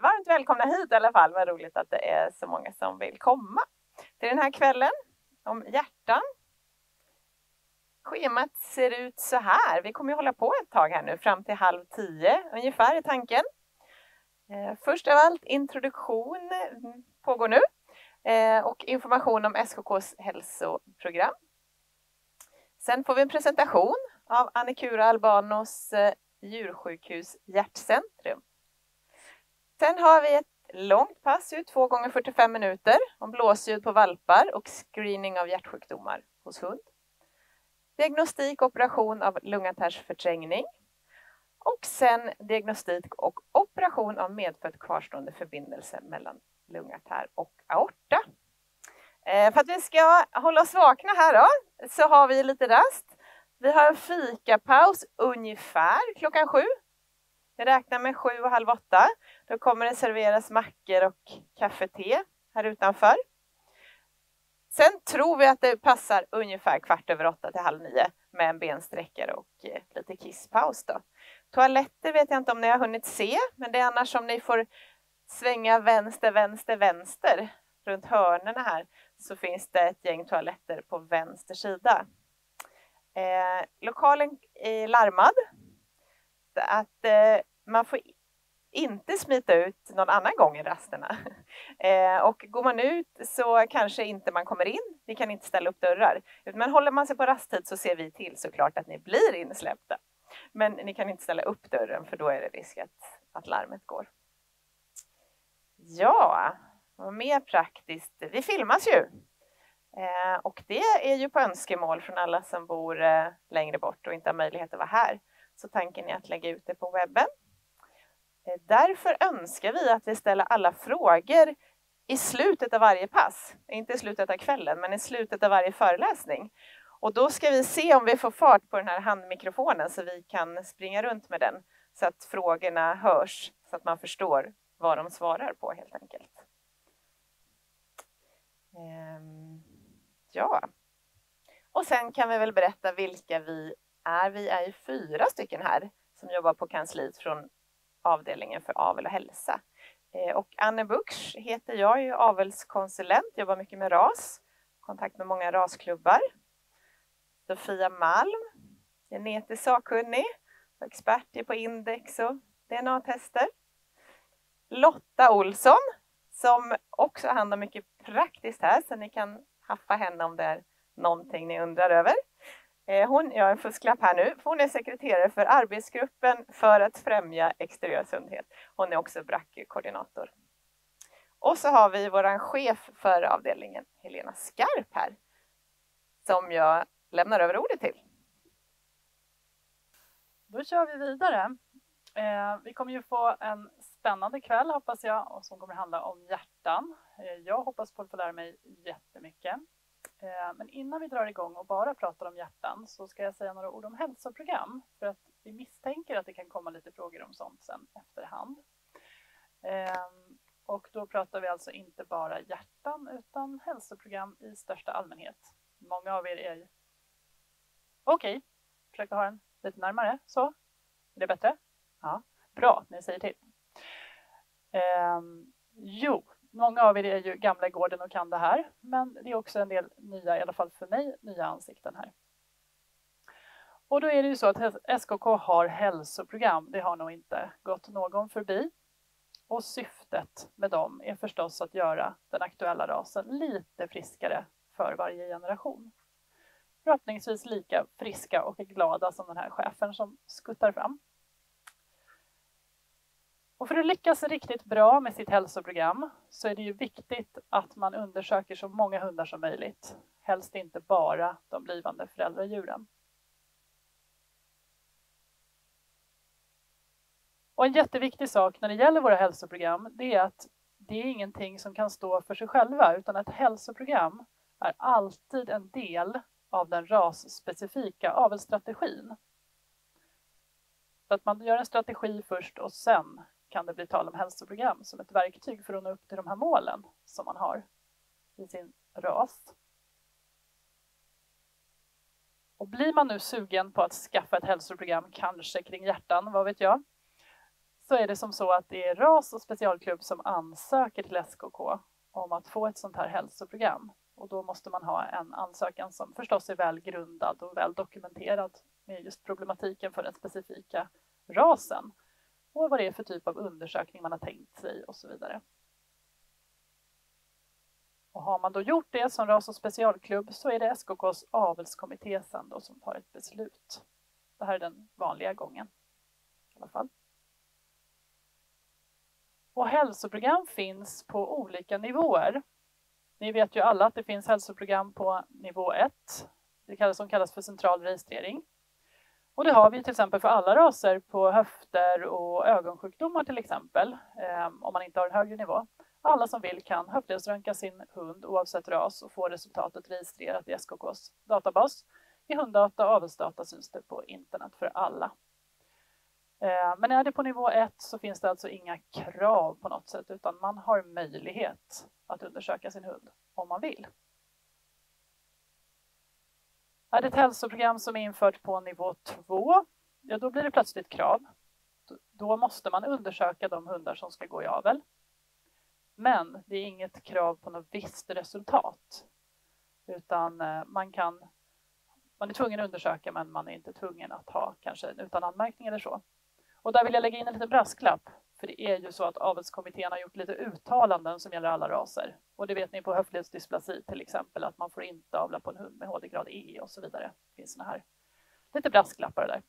varmt välkomna hit i alla fall. Vad roligt att det är så många som vill komma till den här kvällen om hjärtan. Schemat ser ut så här. Vi kommer att hålla på ett tag här nu fram till halv tio ungefär i tanken. Eh, först av allt introduktion pågår nu eh, och information om SKKs hälsoprogram. Sen får vi en presentation av Annikura Albanos eh, djursjukhus Hjärtcentrum. Sen har vi ett långt pass ut, 2 gånger 45 minuter, om blåsljud på valpar och screening av hjärtsjukdomar hos hund. Diagnostik och operation av lungartärsförträngning. Och sen diagnostik och operation av medfött kvarstående förbindelse mellan lungartär och aorta. Eh, för att vi ska hålla oss vakna här då, så har vi lite rast. Vi har en fikapaus ungefär klockan sju. Vi räknar med sju och halv åtta. Då kommer det serveras mackor och kaffe-te här utanför. Sen tror vi att det passar ungefär kvart över åtta till halv nio med en bensträckare och eh, lite kisspaus. Då. Toaletter vet jag inte om ni har hunnit se, men det är annars om ni får svänga vänster, vänster, vänster runt hörnerna här så finns det ett gäng toaletter på vänster sida. Eh, lokalen är larmad. Att eh, man får inte smita ut någon annan gång i rasterna. Eh, och går man ut så kanske inte man kommer in. Vi kan inte ställa upp dörrar. Men håller man sig på rasttid så ser vi till såklart att ni blir insläppta. Men ni kan inte ställa upp dörren för då är det risk att, att larmet går. Ja, vad mer praktiskt? Vi filmas ju. Eh, och det är ju på önskemål från alla som bor eh, längre bort och inte har möjlighet att vara här. Så tanken är att lägga ut det på webben. Eh, därför önskar vi att vi ställer alla frågor i slutet av varje pass. Inte i slutet av kvällen, men i slutet av varje föreläsning. Och då ska vi se om vi får fart på den här handmikrofonen så vi kan springa runt med den så att frågorna hörs så att man förstår vad de svarar på helt enkelt. Ehm, ja. Och sen kan vi väl berätta vilka vi är. Vi är ju fyra stycken här som jobbar på kansliet från avdelningen för avel och hälsa. Eh, och Anne Buchs heter jag, jag är avelskonsulent, jobbar mycket med ras, kontakt med många rasklubbar. Sofia Malm, genetiskt sakkunnig, expert på index och DNA-tester. Lotta Olsson, som också handlar mycket praktiskt här, så ni kan haffa henne om det är någonting ni undrar över. Eh, hon, jag har en fusklapp här nu, hon är sekreterare för arbetsgruppen för att främja exteriör sundhet. Hon är också BRAC-koordinator. Och så har vi vår chef för avdelningen, Helena Skarp här, som jag lämnar över ordet till. Då kör vi vidare. Eh, vi kommer ju få en spännande kväll hoppas jag och som kommer handla om hjärtan. Eh, jag hoppas på att få lära mig jättemycket. Eh, men innan vi drar igång och bara pratar om hjärtan så ska jag säga några ord om hälsoprogram för att vi misstänker att det kan komma lite frågor om sånt sen efterhand. Ehm, och då pratar vi alltså inte bara hjärtan utan hälsoprogram i största allmänhet. Många av er är ju... Okej, okay. försöka ha den lite närmare. Så, är det bättre? Ja, bra, ni säger till. Ehm, jo, Många av er är ju gamla i gården och kan det här, men det är också en del nya, i alla fall för mig, nya ansikten här. Och då är det ju så att SKK har hälsoprogram, det har nog inte gått någon förbi. Och syftet med dem är förstås att göra den aktuella rasen lite friskare för varje generation. Förhoppningsvis lika friska och glada som den här chefen som skuttar fram. Och för att lyckas riktigt bra med sitt hälsoprogram så är det ju viktigt att man undersöker så många hundar som möjligt. Helst inte bara de blivande föräldradjuren. Och en jätteviktig sak när det gäller våra hälsoprogram det är att det är ingenting som kan stå för sig själva utan ett hälsoprogram är alltid en del av den rasspecifika avelsstrategin. Så att man gör en strategi först och sen kan det bli tal om hälsoprogram som ett verktyg för att nå upp till de här målen som man har i sin ras. Och blir man nu sugen på att skaffa ett hälsoprogram, kanske kring hjärtan, vad vet jag, så är det som så att det är RAS och specialklubb som ansöker till SKK om att få ett sånt här hälsoprogram. Och då måste man ha en ansökan som förstås är väl grundad och väl dokumenterad med just problematiken för den specifika rasen och vad det är för typ av undersökning man har tänkt sig och så vidare. Och har man då gjort det som ras och specialklubb så är det SKKs avelskommitté sen då som tar ett beslut. Det här är den vanliga gången. I alla fall. Och hälsoprogram finns på olika nivåer. Ni vet ju alla att det finns hälsoprogram på nivå 1, det kallas, som kallas för central registrering. Och det har vi till exempel för alla raser på höfter och ögonsjukdomar till exempel, ehm, om man inte har en högre nivå. Alla som vill kan höftledsröntga sin hund oavsett ras och få resultatet registrerat i SKKs databas. I hunddata och avelsdata syns det på internet för alla. Ehm, men är det på nivå 1 så finns det alltså inga krav på något sätt utan man har möjlighet att undersöka sin hund om man vill. Är det ett hälsoprogram som är infört på nivå 2, ja då blir det plötsligt krav. Då måste man undersöka de hundar som ska gå i avel. Men det är inget krav på något visst resultat. Utan eh, man kan man är tvungen att undersöka men man är inte tvungen att ha kanske en utan anmärkning eller så. Och där vill jag lägga in en liten brasklapp. För det är ju så att avelskommittén har gjort lite uttalanden som gäller alla raser. Och det vet ni på höftledsdysplasi till exempel att man får inte avla på en hund med HD-grad E och så vidare. Det finns såna här lite brasklappar där.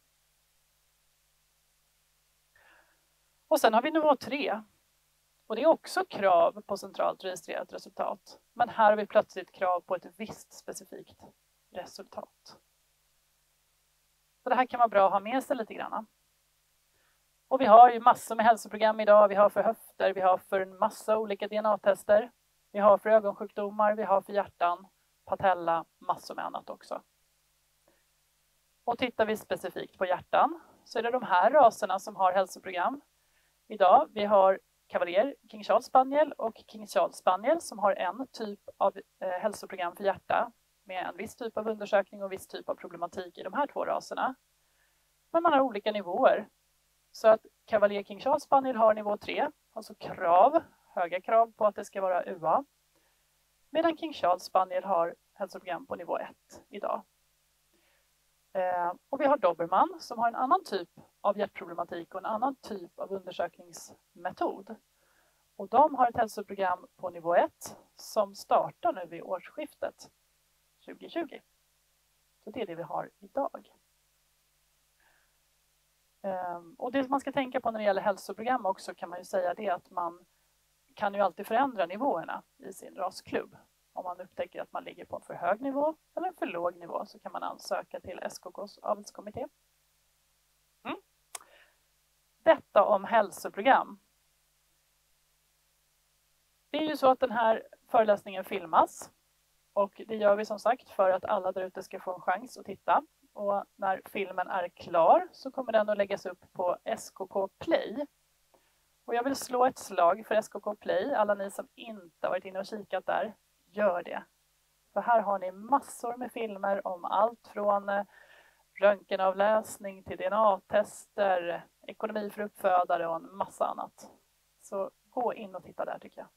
Och sen har vi nivå 3. Och det är också krav på centralt registrerat resultat. Men här har vi plötsligt krav på ett visst specifikt resultat. Så det här kan vara bra att ha med sig lite grann. Och vi har ju massor med hälsoprogram idag. Vi har för höfter, vi har för en massa olika DNA-tester. Vi har för ögonsjukdomar, vi har för hjärtan, patella, massor med annat också. Och tittar vi specifikt på hjärtan så är det de här raserna som har hälsoprogram idag. Vi har Cavalier, King Charles Spaniel och King Charles Spaniel som har en typ av eh, hälsoprogram för hjärta med en viss typ av undersökning och viss typ av problematik i de här två raserna. Men man har olika nivåer så att Cavalier King Charles Spaniel har nivå 3, alltså krav, höga krav på att det ska vara UA. Medan King Charles Spaniel har hälsoprogram på nivå 1 idag. Eh, och vi har Dobermann som har en annan typ av hjärtproblematik och en annan typ av undersökningsmetod. Och de har ett hälsoprogram på nivå 1 som startar nu vid årsskiftet 2020. Så det är det vi har idag. Ehm, och det man ska tänka på när det gäller hälsoprogram också kan man ju säga det att man kan ju alltid förändra nivåerna i sin rasklubb. Om man upptäcker att man ligger på en för hög nivå eller en för låg nivå så kan man ansöka till SKKs avelskommitté. Mm. Detta om hälsoprogram. Det är ju så att den här föreläsningen filmas och det gör vi som sagt för att alla där ute ska få en chans att titta och när filmen är klar så kommer den att läggas upp på SKK Play. Och jag vill slå ett slag för SKK Play. Alla ni som inte varit inne och kikat där, gör det. För här har ni massor med filmer om allt från eh, röntgenavläsning till DNA-tester, ekonomi för uppfödare och en massa annat. Så gå in och titta där tycker jag.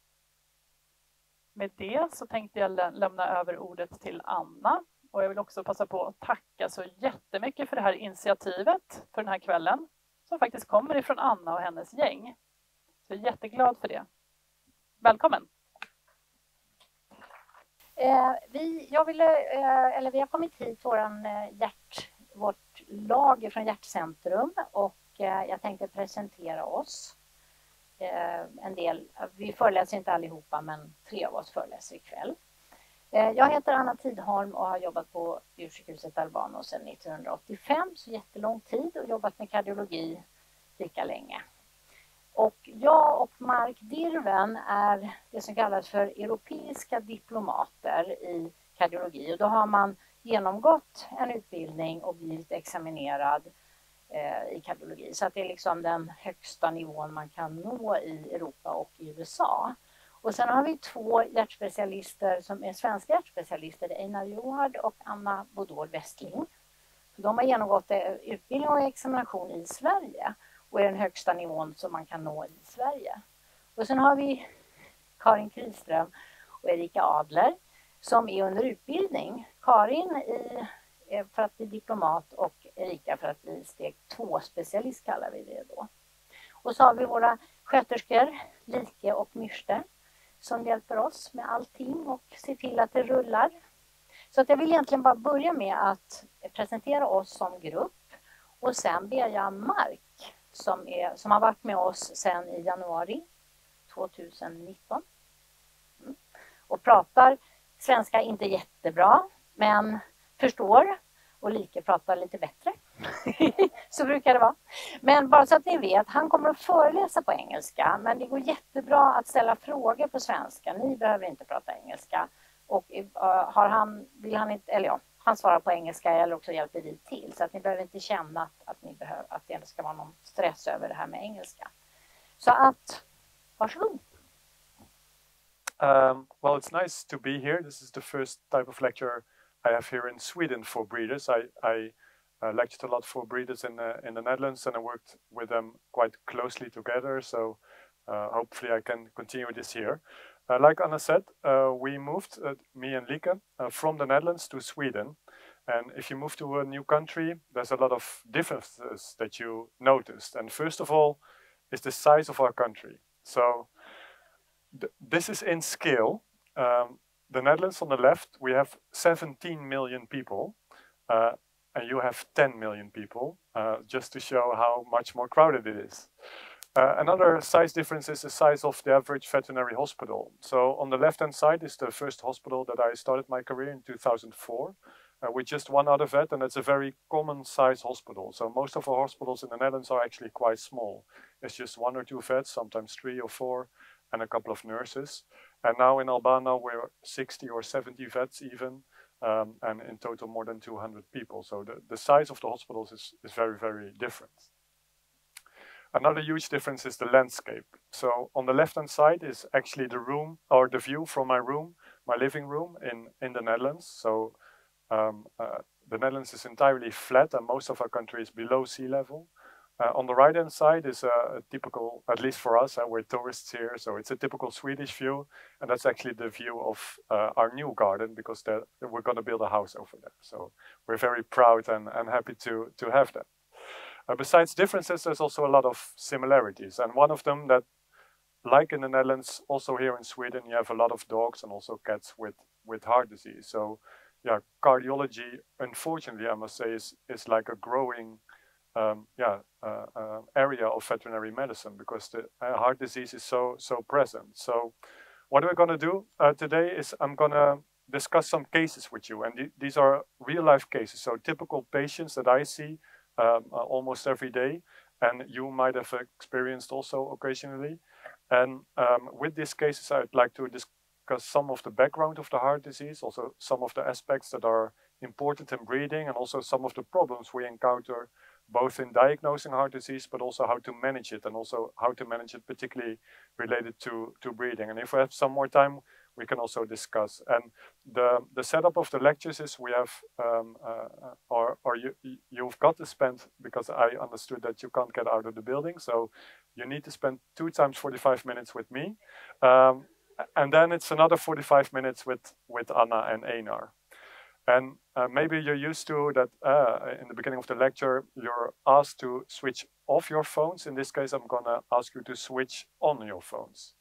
Med det så tänkte jag lämna över ordet till Anna och jag vill också passa på att tacka så jättemycket för det här initiativet för den här kvällen som faktiskt kommer ifrån Anna och hennes gäng. Så jag är jätteglad för det. Välkommen! Eh, vi, jag ville, eh, eller vi har kommit hit, våran, eh, hjärt, vårt lag från Hjärtcentrum och eh, jag tänkte presentera oss. Eh, en del, vi föreläser inte allihopa men tre av oss föreläser ikväll. Eh, Eh, jag heter Anna Tidholm och har jobbat på djursjukhuset Albano sedan 1985, så jättelång tid och jobbat med kardiologi lika länge. Och jag och Mark Dirven är det som kallas för europeiska diplomater i kardiologi och då har man genomgått en utbildning och blivit examinerad eh, i kardiologi. Så att det är liksom den högsta nivån man kan nå i Europa och i USA. Och sen har vi två hjärtspecialister som är svenska hjärtspecialister, Einar Johard och Anna Bodol Westling. De har genomgått eh, utbildning och examination i Sverige. och är den högsta nivån som man kan nå i Sverige. Och sen har vi Karin Kriström och Erika Adler som är under utbildning. Karin i, eh, för att bli diplomat och Erika för att bli steg 2-specialist kallar vi det då. Och så har vi våra sköterskor, Like och Myrste, som hjälper oss med allting och ser till att det rullar. Så att jag vill egentligen bara börja med att presentera oss som grupp. Och sen ber jag Mark som, är, som har varit med oss sedan i januari 2019 mm. och pratar svenska inte jättebra men förstår och Like pratar lite bättre. så brukar det vara. Men bara så att ni vet, han kommer att föreläsa på engelska men det går jättebra att ställa frågor på svenska. Ni behöver inte prata engelska. Och eh, har han, vill han inte, eller ja, han svarar på engelska eller också hjälper vi till. Så att ni behöver inte känna att, att, ni behöver, att det ska vara någon stress över det här med engelska. Så att, varsågod. Um, well, it's nice to be here. This is the first type of lecture I have here in Sweden for breeders. I, I uh, lectured a lot for breeders in the, in the Netherlands and I worked with them quite closely together. So uh, hopefully I can continue this here. Uh, like Anna said, uh, we moved, uh, me and uh, from the Netherlands to Sweden. And if you move to a new country, there's a lot of differences that you noticed. And first of all, is the size of our country. So th this is in scale. Um, the Netherlands on the left, we have 17 million people, uh, and you have 10 million people, uh, just to show how much more crowded it is. Uh, another size difference is the size of the average veterinary hospital. So on the left-hand side is the first hospital that I started my career in 2004, uh, with just one other vet, and it's a very common size hospital. So most of our hospitals in the Netherlands are actually quite small. It's just one or two vets, sometimes three or four, and a couple of nurses. And now in Albano, we're 60 or 70 vets even, um, and in total more than 200 people. So the, the size of the hospitals is, is very, very different. Another huge difference is the landscape. So on the left-hand side is actually the room or the view from my room, my living room in, in the Netherlands. So um, uh, the Netherlands is entirely flat and most of our country is below sea level. Uh, on the right hand side is a, a, typical, at least for us, uh, we're tourists here, so it's a typical Swedish view, and that's actually the view of uh, our new garden because we're going to build a house over there. So we're very proud and, and happy to, to have that. Uh, besides differences, there's also a lot of similarities, and one of them that, like in the Netherlands, also here in Sweden, you have a lot of dogs and also cats with, with heart disease. So yeah, cardiology, unfortunately, I must say, is, is like a growing um, yeah, uh, uh, area of veterinary medicine because the uh, heart disease is so so present. So, what we're going to do uh, today is I'm going to discuss some cases with you, and th these are real life cases. So, typical patients that I see um, uh, almost every day, and you might have experienced also occasionally. And um, with these cases, I'd like to discuss some of the background of the heart disease, also some of the aspects that are important in breeding, and also some of the problems we encounter both in diagnosing heart disease, but also how to manage it, and also how to manage it, particularly related to, to breeding. And if we have some more time, we can also discuss. And the, the setup of the lectures is we have, um, uh, or, or you, you've got to spend, because I understood that you can't get out of the building, so you need to spend two times 45 minutes with me. Um, and then it's another 45 minutes with, with Anna and Einar. And uh, maybe you're used to that uh, in the beginning of the lecture, you're asked to switch off your phones. In this case, I'm going to ask you to switch on your phones.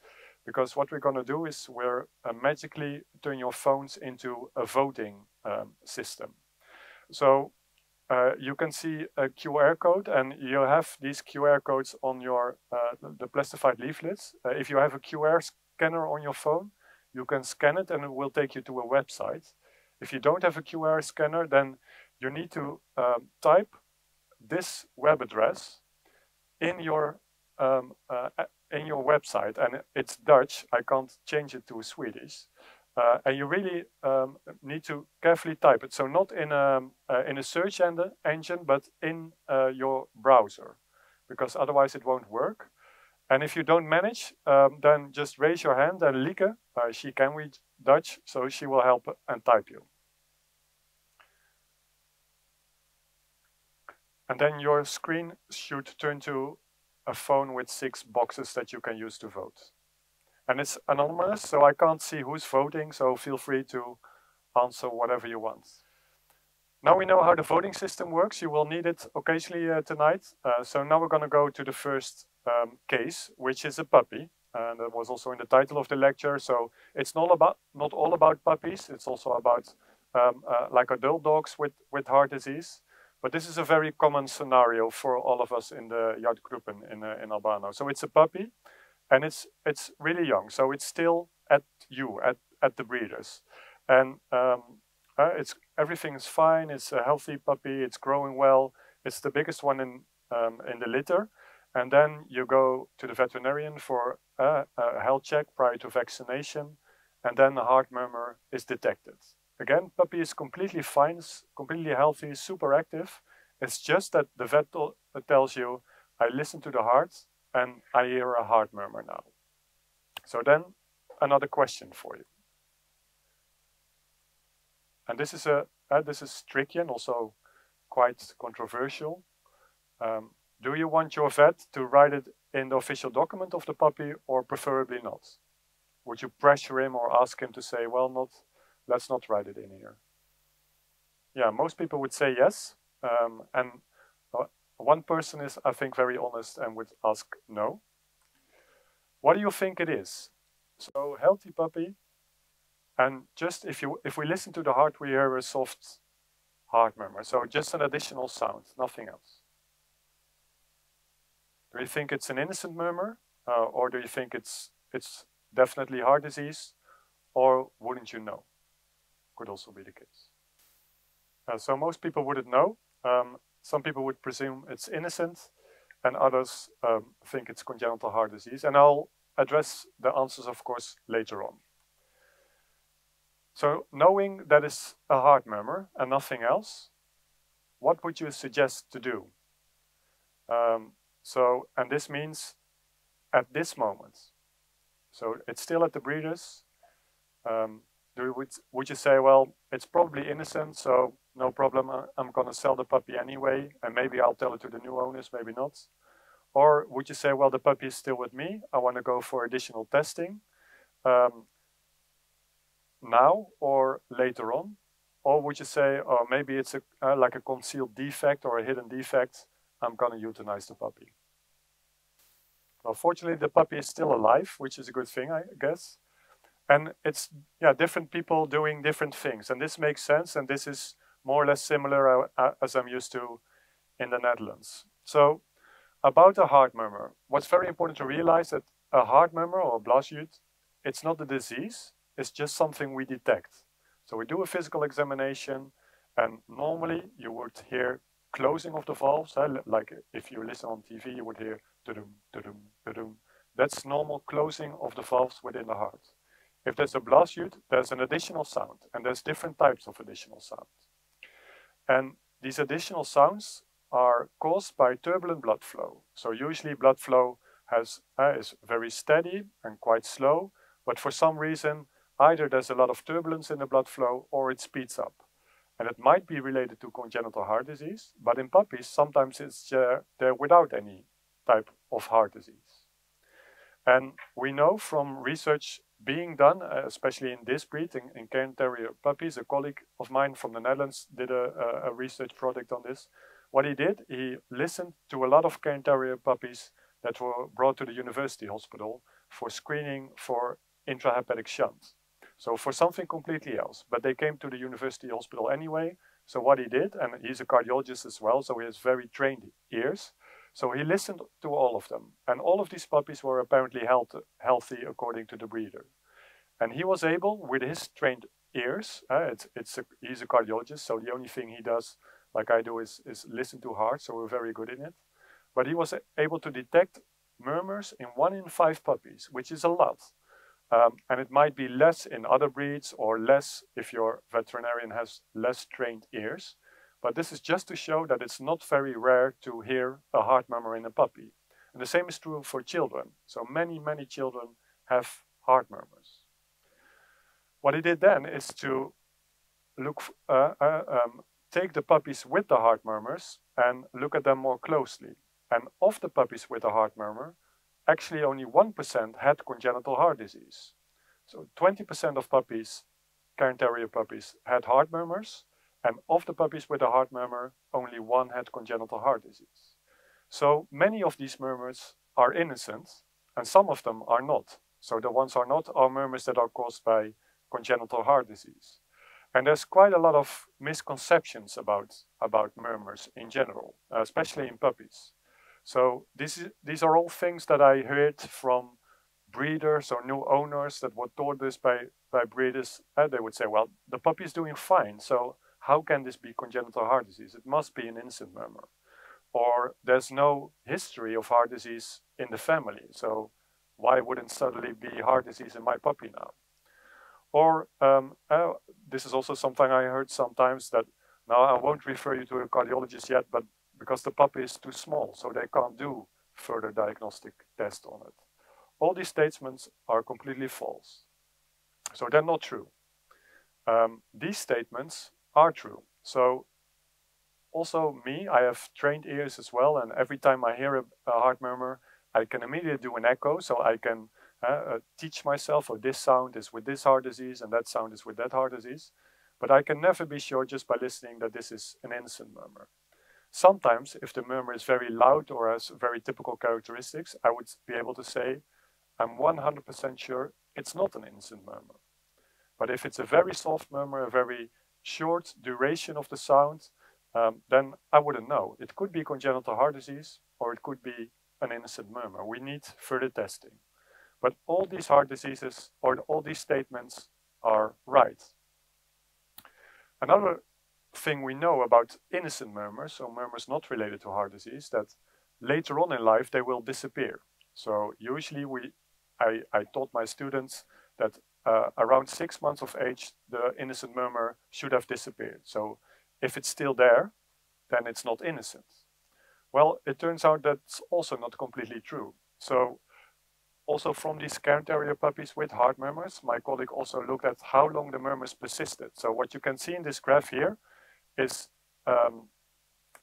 Because what we're going to do is we're uh, magically turn your phones into a voting um, system. So uh, you can see a QR code and you have these QR codes on your uh, the plastified leaflets. Uh, if you have a QR scanner on your phone, you can scan it and it will take you to a website. If you don't have a QR scanner, then you need to um, type this web address in your um, uh, in your website, and it's Dutch. I can't change it to Swedish. Uh, and you really um, need to carefully type it. So not in a, uh, in a search engine, but in uh, your browser, because otherwise it won't work. And if you don't manage, um, then just raise your hand and Lieke, uh, she can read Dutch, so she will help and type you. And then your screen should turn to a phone with six boxes that you can use to vote. And it's anonymous, so I can't see who's voting, so feel free to answer whatever you want. Now we know how the voting system works. You will need it occasionally uh, tonight. Uh, so now we're going to go to the first um, case, which is a puppy. And that was also in the title of the lecture. So it's not about not all about puppies. It's also about um, uh, like adult dogs with, with heart disease. But this is a very common scenario for all of us in the Hjärtgruppen in, uh, in Albano. So it's a puppy and it's, it's really young. So it's still at you, at, at the breeders. And um, uh, it's everything is fine. It's a healthy puppy. It's growing well. It's the biggest one in um, in the litter. And then you go to the veterinarian for a, a health check prior to vaccination, and then a heart murmur is detected. Again, puppy is completely fine, completely healthy, super active. It's just that the vet tells you, I listen to the heart and I hear a heart murmur now. So then another question for you. And this is a uh, this is tricky and also quite controversial. Um, do you want your vet to write it in the official document of the puppy or preferably not? Would you pressure him or ask him to say, well, not, let's not write it in here? Yeah, most people would say yes. Um, and uh, one person is, I think, very honest and would ask no. What do you think it is? So, healthy puppy, and just if you if we listen to the heart, we hear a soft heart murmur. So just an additional sound, nothing else. Do you think it's an innocent murmur, uh, or do you think it's it's definitely heart disease, or wouldn't you know? Could also be the case. Uh, so most people wouldn't know. Um, some people would presume it's innocent, and others um, think it's congenital heart disease. And I'll address the answers, of course, later on. So knowing that it's a heart murmur and nothing else, what would you suggest to do? Um, so, and this means at this moment. So it's still at the breeders. Um, do, would, would you say, well, it's probably innocent, so no problem, uh, I'm going to sell the puppy anyway, and maybe I'll tell it to the new owners, maybe not? Or would you say, well, the puppy is still with me, I want to go for additional testing, um, now or later on? Or would you say, oh, maybe it's a, uh, like a concealed defect or a hidden defect, I'm going to euthanize the puppy? Well, fortunately, the puppy is still alive, which is a good thing, I guess. And it's, yeah, different people doing different things. And this makes sense, and this is more or less similar uh, uh as I'm used to in the Netherlands. So, about a heart murmur, what's very important to realize that a heart murmur or a blåsljud, it's not a disease, it's just something we detect. So we do a physical examination, and normally you would hear closing of the valves. Like if you listen on TV, you would hear da-dum, da-dum, da-dum. That's normal closing of the valves within the heart. If there's a blåsljud, there's an additional sound, and there's different types of additional sounds. And these additional sounds are caused by turbulent blood flow. So usually blood flow has, uh, is very steady and quite slow, but for some reason Either there's a lot of turbulence in the blood flow or it speeds up. And it might be related to congenital heart disease, but in puppies, sometimes it's uh, there without any type of heart disease. And we know from research being done, uh, especially in this breed, in, in Cairn Terrier puppies, a colleague of mine from the Netherlands did a, a, research project on this. What he did, he listened to a lot of Cairn Terrier puppies that were brought to the university hospital for screening for intrahepatic shunt. So for something completely else. But they came to the university hospital anyway. So what he did, and he's a cardiologist as well, so he has very trained ears. So he listened to all of them. And all of these puppies were apparently health, healthy according to the breeder. And he was able, with his trained ears, uh, it's, it's a, he's a cardiologist, so the only thing he does, like I do, is, is listen to heart, so we're very good in it. But he was able to detect murmurs in one in five puppies, which is a lot. Um, and it might be less in other breeds or less if your veterinarian has less trained ears. But this is just to show that it's not very rare to hear a heart murmur in a puppy. And the same is true for children. So many, many children have heart murmurs. What he did then is to look, uh, uh, um, take the puppies with the heart murmurs and look at them more closely. And of the puppies with a heart murmur, actually only 1% had congenital heart disease. So 20% of puppies, Cairn Terrier puppies, had heart murmurs, and of the puppies with a heart murmur, only one had congenital heart disease. So many of these murmurs are innocent, and some of them are not. So the ones are not are murmurs that are caused by congenital heart disease. And there's quite a lot of misconceptions about, about murmurs in general, uh, especially in puppies. So this is, these are all things that I heard from breeders or new owners that were taught this by, by breeders. They would say, well, the puppy is doing fine, so how can this be congenital heart disease? It must be an innocent murmur. Or there's no history of heart disease in the family, so why wouldn't suddenly be heart disease in my puppy now? Or um, uh, this is also something I heard sometimes that now I won't refer you to a cardiologist yet, but because the puppy is too small, so they can't do further diagnostic test on it. All these statements are completely false. So they're not true. Um, these statements are true. So also me, I have trained ears as well, and every time I hear a, a heart murmur, I can immediately do an echo, so I can uh, uh, teach myself, oh, this sound is with this heart disease, and that sound is with that heart disease. But I can never be sure just by listening that this is an innocent murmur. Sometimes, if the murmur is very loud or has very typical characteristics, I would be able to say, I'm 100% sure it's not an innocent murmur. But if it's a very soft murmur, a very short duration of the sound, um, then I wouldn't know. It could be congenital heart disease or it could be an innocent murmur. We need further testing. But all these heart diseases or all these statements are right. Another thing we know about innocent murmurs, so murmurs not related to heart disease, that later on in life they will disappear. So usually we, I, I taught my students that uh, around six months of age, the innocent murmur should have disappeared. So if it's still there, then it's not innocent. Well, it turns out that's also not completely true. So also from these Cairn Terrier puppies with heart murmurs, my colleague also looked at how long the murmurs persisted. So what you can see in this graph here is um,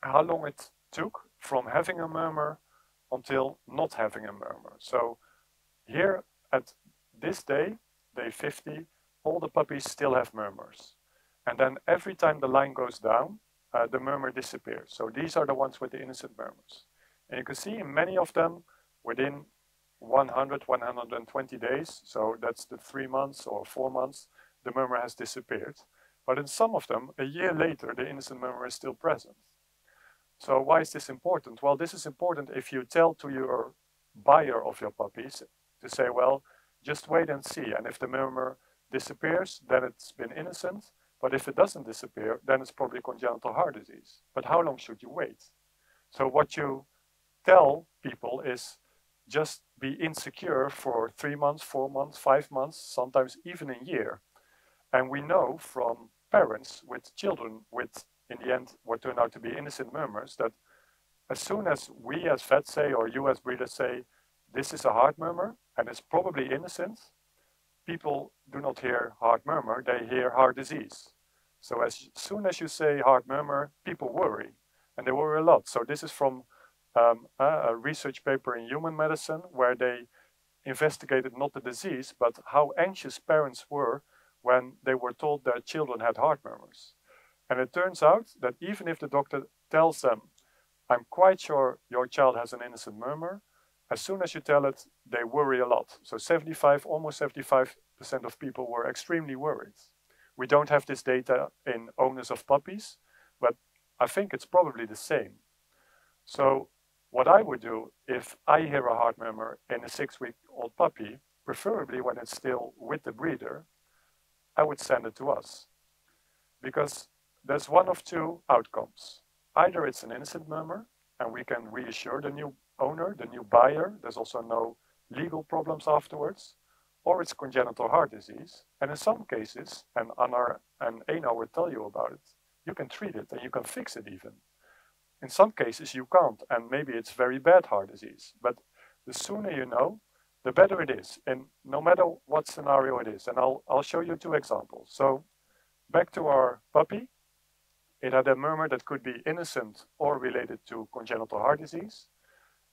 how long it took from having a murmur until not having a murmur. So here at this day, day 50, all the puppies still have murmurs. And then every time the line goes down, uh, the murmur disappears. So these are the ones with the innocent murmurs. And you can see in many of them, within 100, 120 days, so that's the three months or four months, the murmur has disappeared. But in some of them, a year later, the innocent murmur is still present. So why is this important? Well, this is important if you tell to your buyer of your puppies to say, well, just wait and see. And if the murmur disappears, then it's been innocent. But if it doesn't disappear, then it's probably congenital heart disease. But how long should you wait? So what you tell people is just be insecure for three months, four months, five months, sometimes even a year. And we know from parents with children with, in the end, what turned out to be innocent murmurs, that as soon as we as vets say, or you as breeders say, this is a heart murmur and it's probably innocent, people do not hear heart murmur, they hear heart disease. So as soon as you say heart murmur, people worry, and they worry a lot. So this is from um, a, a research paper in human medicine where they investigated not the disease, but how anxious parents were when they were told their children had heart murmurs. And it turns out that even if the doctor tells them, I'm quite sure your child has an innocent murmur, as soon as you tell it, they worry a lot. So 75, almost 75% of people were extremely worried. We don't have this data in owners of puppies, but I think it's probably the same. So what I would do if I hear a heart murmur in a six-week-old puppy, preferably when it's still with the breeder, I would send it to us. Because there's one of two outcomes. Either it's an innocent murmur, and we can reassure the new owner, the new buyer, there's also no legal problems afterwards, or it's congenital heart disease. And in some cases, and Anna and Einar will tell you about it, you can treat it and you can fix it even. In some cases, you can't, and maybe it's very bad heart disease. But the sooner you know, the better it is, and no matter what scenario it is. And I'll, I'll show you two examples. So back to our puppy. It had a murmur that could be innocent or related to congenital heart disease.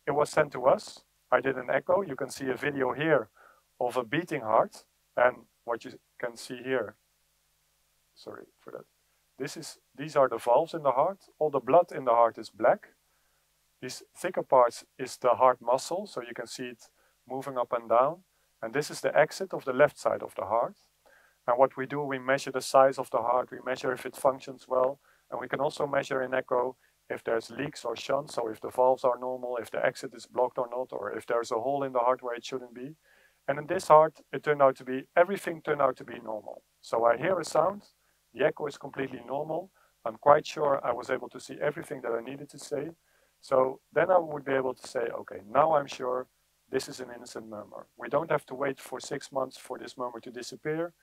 It was sent to us. I did an echo. You can see a video here of a beating heart. And what you can see here, sorry for that. This is, these are the valves in the heart. All the blood in the heart is black. These thicker parts is the heart muscle, so you can see it moving up and down. And this is the exit of the left side of the heart. And what we do, we measure the size of the heart, we measure if it functions well, and we can also measure in echo if there's leaks or shunts, so if the valves are normal, if the exit is blocked or not, or if there's a hole in the heart where it shouldn't be. And in this heart, it turned out to be, everything turned out to be normal. So I hear a sound, the echo is completely normal. I'm quite sure I was able to see everything that I needed to say. So then I would be able to say, okay, now I'm sure this is an innocent murmur. We don't have to wait for six months for this murmur to disappear.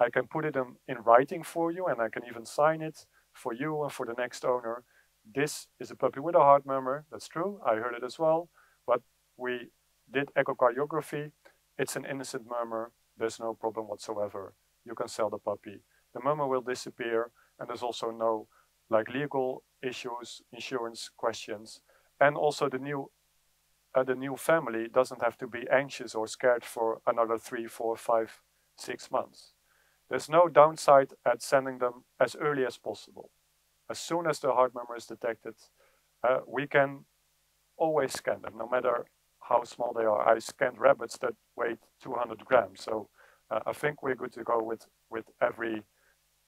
I can put it in, in writing for you and I can even sign it for you and for the next owner this is a puppy with a heart murmur. That's true. I heard it as well. But we did echocardiography. It's an innocent murmur. There's no problem whatsoever. You can sell the puppy. The murmur will disappear. And there's also no like legal issues, insurance questions. And also the new uh, the new family doesn't have to be anxious or scared for another three, four, five, six months. There's no downside at sending them as early as possible as soon as the heart murmur is detected, uh, we can always scan them, no matter how small they are. I scanned rabbits that weighed 200 grams, so uh, I think we're good to go with, with every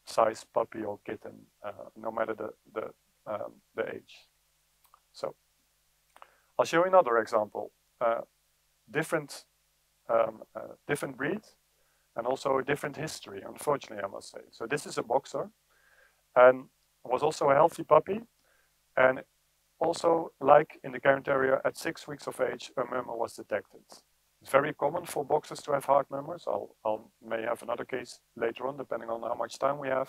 size puppy or kitten, uh, no matter the, the, um, the age. So I'll show you another example. Uh, different, um, uh, different breed and also a different history, unfortunately, I must say. So this is a boxer. And was also a healthy puppy. And also, like in the Cairn Terrier, at six weeks of age, a murmur was detected. It's very common for boxers to have heart murmurs. I'll, I'll may have another case later on, depending on how much time we have.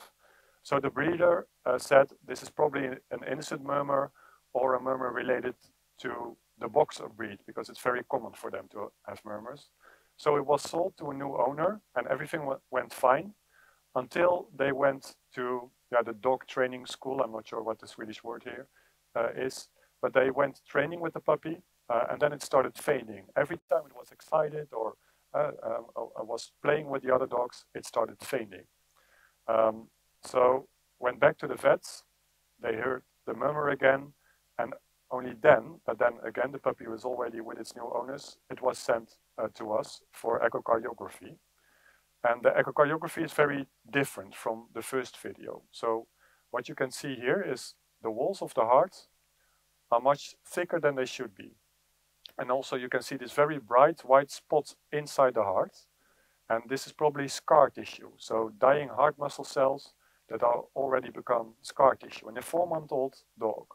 So the breeder uh, said this is probably an innocent murmur or a murmur related to the boxer breed because it's very common for them to have murmurs. So it was sold to a new owner and everything went fine until they went to yeah, the dog training school. I'm not sure what the Swedish word here uh, is, but they went training with the puppy, uh, and then it started fading. Every time it was excited or uh, um, was playing with the other dogs, it started fading. Um, so went back to the vets. They heard the murmur again, and only then, but then again, the puppy was already with its new owners. It was sent uh, to us for echocardiography. And the echocardiography is very different from the first video. So what you can see here is the walls of the heart are much thicker than they should be. And also you can see this very bright white spots inside the heart. And this is probably scar tissue. So dying heart muscle cells that are already become scar tissue in a four-month-old dog.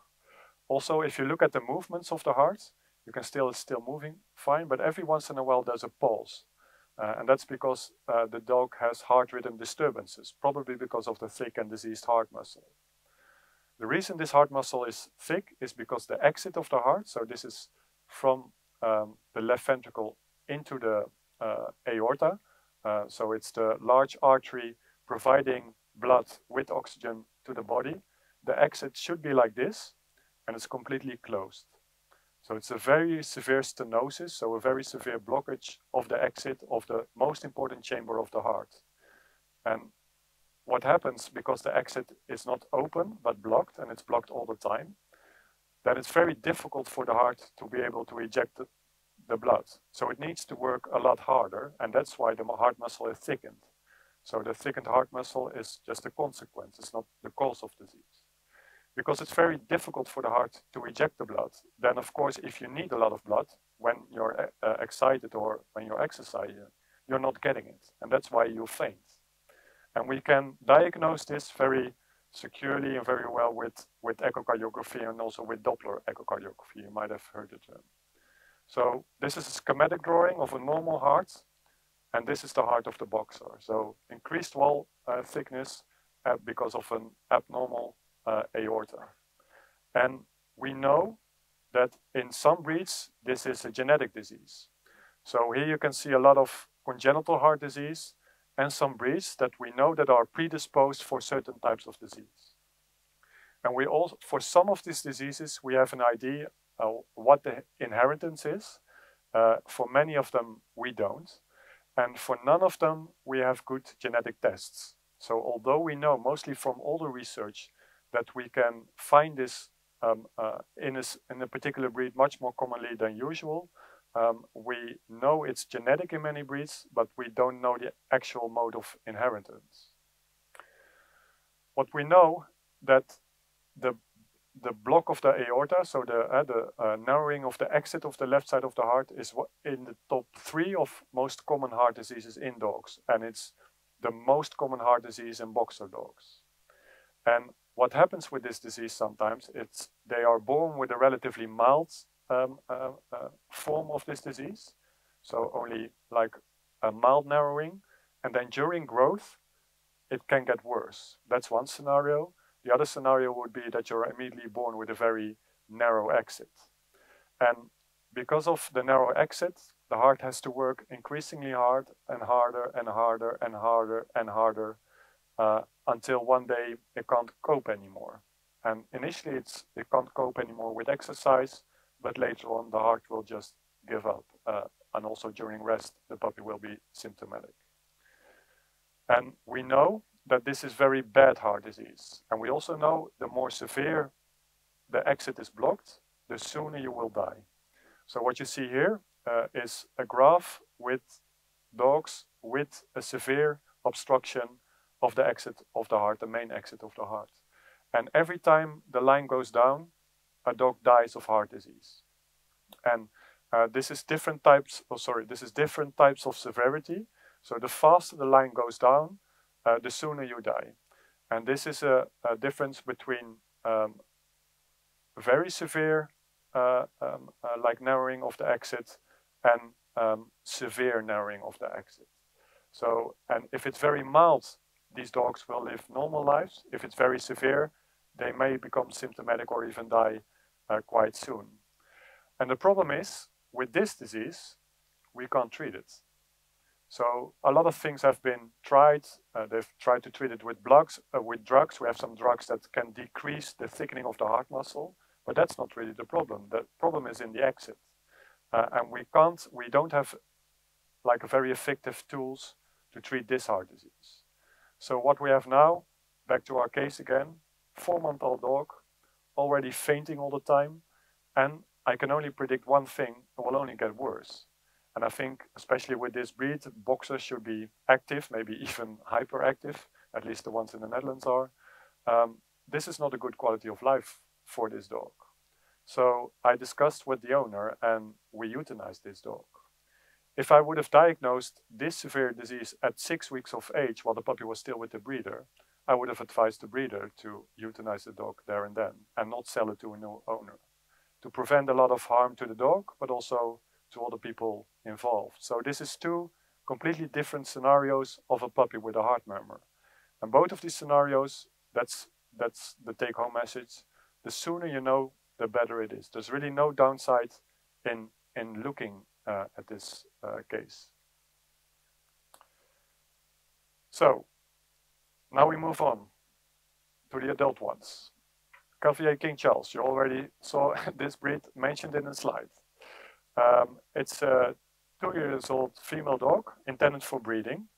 Also, if you look at the movements of the heart, you can still, it's still moving fine, but every once in a while there's a pulse. Uh, and that's because uh, the dog has heart rhythm disturbances, probably because of the thick and diseased heart muscle. The reason this heart muscle is thick is because the exit of the heart, so this is from um, the left ventricle into the uh, aorta, uh, so it's the large artery providing blood with oxygen to the body. The exit should be like this, and it's completely closed. So it's a very severe stenosis, so a very severe blockage of the exit of the most important chamber of the heart. And what happens because the exit is not open but blocked and it's blocked all the time, then it's very difficult for the heart to be able to eject the, the blood. So it needs to work a lot harder and that's why the heart muscle is thickened. So the thickened heart muscle is just a consequence, it's not the cause of disease because it's very difficult for the heart to reject the blood. Then, of course, if you need a lot of blood when you're uh, excited or when you're exercising, you're not getting it. And that's why you faint. And we can diagnose this very securely and very well with, with echocardiography and also with Doppler echocardiography. You might have heard the term. So this is a schematic drawing of a normal heart, and this is the heart of the boxer. So increased wall uh, thickness uh, because of an abnormal uh, aorta. And we know that in some breeds, this is a genetic disease. So here you can see a lot of congenital heart disease and some breeds that we know that are predisposed for certain types of disease. And we also, for some of these diseases, we have an idea, uh, what the inheritance is. Uh, for many of them, we don't. And for none of them, we have good genetic tests. So although we know mostly from older research that we can find this um, uh, in, a, in, a, particular breed much more commonly than usual, um, we know it's genetic in many breeds, but we don't know the actual mode of inheritance. What we know that the the block of the aorta, so the, uh, the uh, narrowing of the exit of the left side of the heart is in the top three of most common heart diseases in dogs. And it's the most common heart disease in boxer dogs. And what happens with this disease sometimes, it's they are born with a relatively mild um, uh, uh, form of this disease. So only like a mild narrowing. And then during growth, it can get worse. That's one scenario. The other scenario would be that you're immediately born with a very narrow exit. And because of the narrow exit, the heart has to work increasingly hard and harder and harder and harder and harder uh, until one day it can't cope anymore. And initially it's, it can't cope anymore with exercise, but later on the heart will just give up. Uh, and also during rest, the puppy will be symptomatic. And we know that this is very bad heart disease. And we also know the more severe the exit is blocked, the sooner you will die. So what you see here uh, is a graph with dogs with a severe obstruction of the exit of the heart, the main exit of the heart. And every time the line goes down, a dog dies of heart disease. And uh, this is different types, oh sorry, this is different types of severity. So the faster the line goes down, uh, the sooner you die. And this is a, a difference between um, very severe, uh, um, uh, like narrowing of the exit, and um, severe narrowing of the exit. So, and if it's very mild, these dogs will live normal lives. If it's very severe, they may become symptomatic or even die uh, quite soon. And the problem is, with this disease, we can't treat it. So a lot of things have been tried. Uh, they've tried to treat it with drugs. Uh, with drugs, we have some drugs that can decrease the thickening of the heart muscle, but that's not really the problem. The problem is in the exit, uh, and we can't. We don't have like very effective tools to treat this heart disease. So what we have now, back to our case again, four-month-old dog, already fainting all the time, and I can only predict one thing: it will only get worse. And I think, especially with this breed, boxers should be active, maybe even hyperactive, at least the ones in the Netherlands are. Um, this is not a good quality of life for this dog. So I discussed with the owner and we euthanized this dog. If I would have diagnosed this severe disease at six weeks of age while the puppy was still with the breeder, I would have advised the breeder to euthanize the dog there and then and not sell it to a new owner to prevent a lot of harm to the dog, but also to all the people involved. So this is two completely different scenarios of a puppy with a heart murmur. And both of these scenarios, that's, that's the take home message. The sooner you know, the better it is. There's really no downside in, in looking at this uh, case. So now we move on to the adult ones. Cavalier King Charles, you already saw this breed mentioned in the slide. Um, it's a two years old female dog intended for breeding.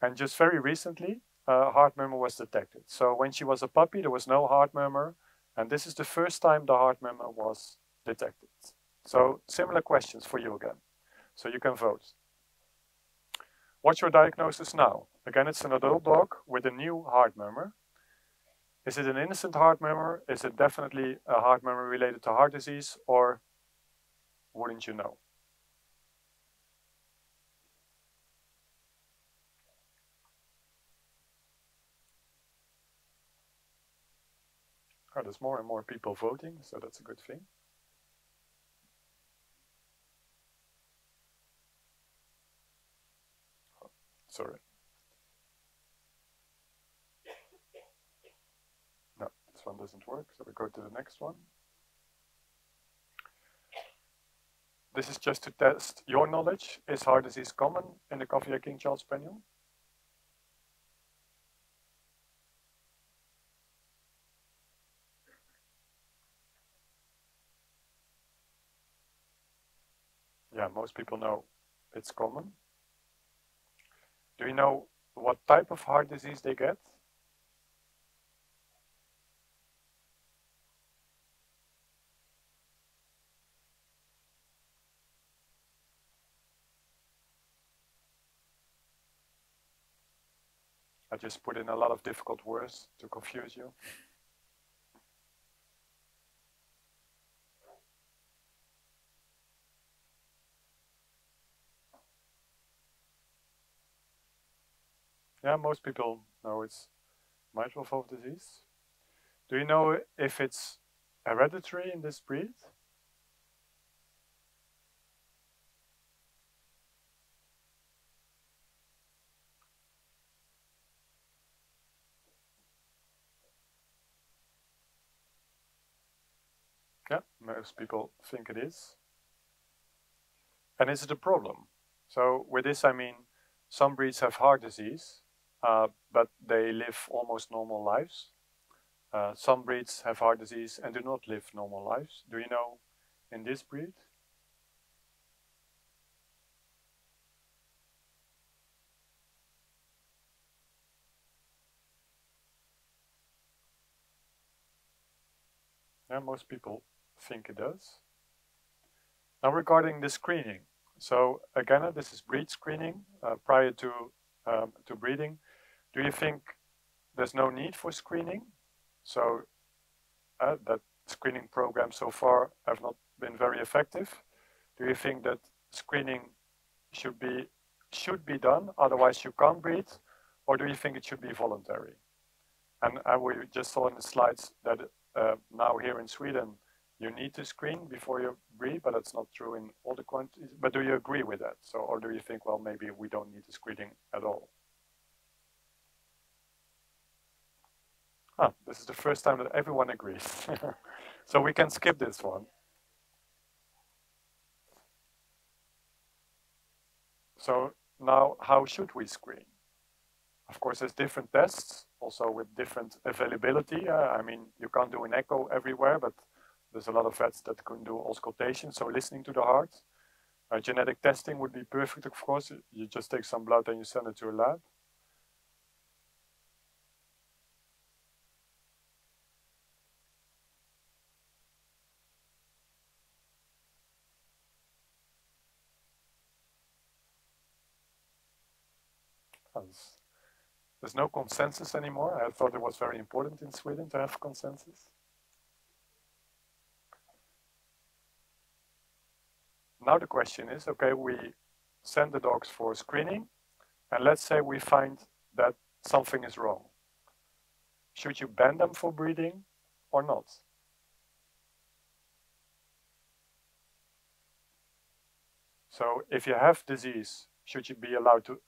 And just very recently, a heart murmur was detected. So when she was a puppy, there was no heart murmur. And this is the first time the heart murmur was detected. So similar questions for you again. So you can vote. What's your diagnosis now? Again, it's an adult dog with a new heart murmur. Is it an innocent heart murmur? Is it definitely a heart murmur related to heart disease? Or wouldn't you know? Oh, there's more and more people voting, so that's a good thing. Sorry. No, this one doesn't work, so we go to the next one. This is just to test your knowledge. Is heart disease common in the Cavalier King Charles Spaniel? yeah, most people know it's common. Do you know what type of heart disease they get? I just put in a lot of difficult words to confuse you. Yeah, most people know it's mitral valve disease. Do you know if it's hereditary in this breed? Yeah, most people think it is. And is it a problem? So with this I mean some breeds have heart disease uh, but they live almost normal lives. Uh, some breeds have heart disease and do not live normal lives. Do you know in this breed? Yeah, most people think it does. Now regarding the screening. So again, this is breed screening uh, prior to, um, to breeding. Do you think there's no need for screening? So uh, that screening programs so far have not been very effective. Do you think that screening should be should be done, otherwise you can't breed, or do you think it should be voluntary? And we just saw in the slides that uh, now here in Sweden you need to screen before you breed, but that's not true in all the countries. But do you agree with that? So, or do you think, well, maybe we don't need the screening at all? Ah, this is the first time that everyone agrees. so we can skip this one. So now, how should we screen? Of course, there's different tests, also with different availability. Uh, I mean, you can't do an echo everywhere, but there's a lot of vets that can do auscultation, so listening to the heart. Uh, genetic testing would be perfect, of course. You just take some blood and you send it to a lab. There's no consensus anymore. I thought it was very important in Sweden to have consensus. Now the question is, okay, we send the dogs for screening, and let's say we find that something is wrong. Should you ban them for breeding or not? So if you have disease, should you be allowed to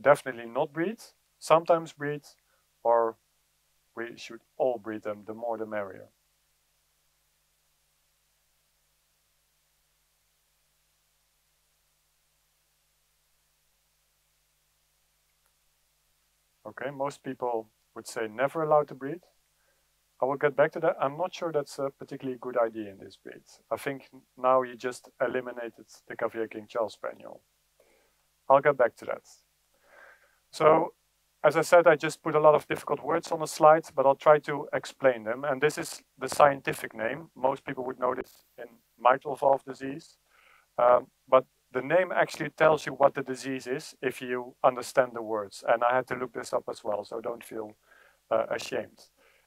definitely not breed, sometimes breed, or we should all breed them, the more the merrier. Okay, most people would say never allowed to breed. I will get back to that. I'm not sure that's a particularly good idea in this breed. I think now you just eliminated the Cavalier King Charles Spaniel. I'll get back to that. So as I said, I just put a lot of difficult words on the slides, but I'll try to explain them. And this is the scientific name. Most people would know this in mitral valve disease. Um, but the name actually tells you what the disease is if you understand the words. And I had to look this up as well, so don't feel uh, ashamed.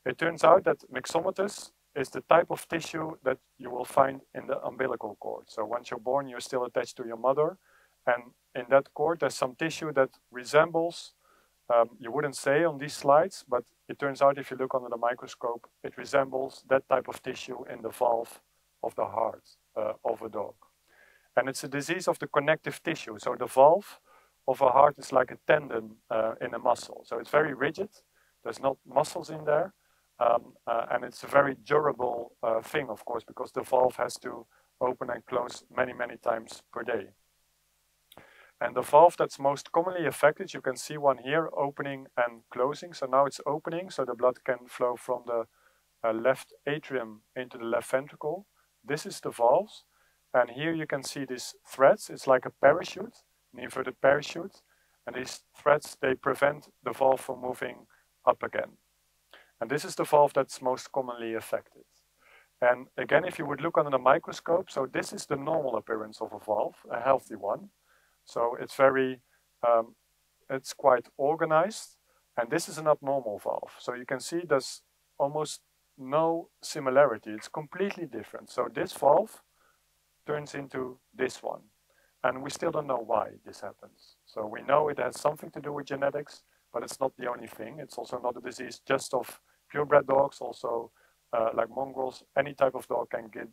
It turns out that myxomatous is the type of tissue that you will find in the umbilical cord. So once you're born, you're still attached to your mother. And in that cord, there's some tissue that resembles, um, you wouldn't say on these slides, but it turns out if you look under the microscope, it resembles that type of tissue in the valve of the heart uh, of a dog. And it's a disease of the connective tissue. So the valve of a heart is like a tendon uh, in a muscle. So it's very rigid. There's not muscles in there. Um, uh, and it's a very durable uh, thing, of course, because the valve has to open and close many, many times per day. And the valve that's most commonly affected, you can see one here, opening and closing. So now it's opening, so the blood can flow from the uh, left atrium into the left ventricle. This is the valves. And here you can see these threads. It's like a parachute, an inverted parachute. And these threads, they prevent the valve from moving up again. And this is the valve that's most commonly affected. And again, if you would look under the microscope, so this is the normal appearance of a valve, a healthy one. So it's very, um, it's quite organized. And this is an abnormal valve. So you can see there's almost no similarity. It's completely different. So this valve turns into this one. And we still don't know why this happens. So we know it has something to do with genetics, but it's not the only thing. It's also not a disease just of purebred dogs, also uh, like mongrels, any type of dog can get,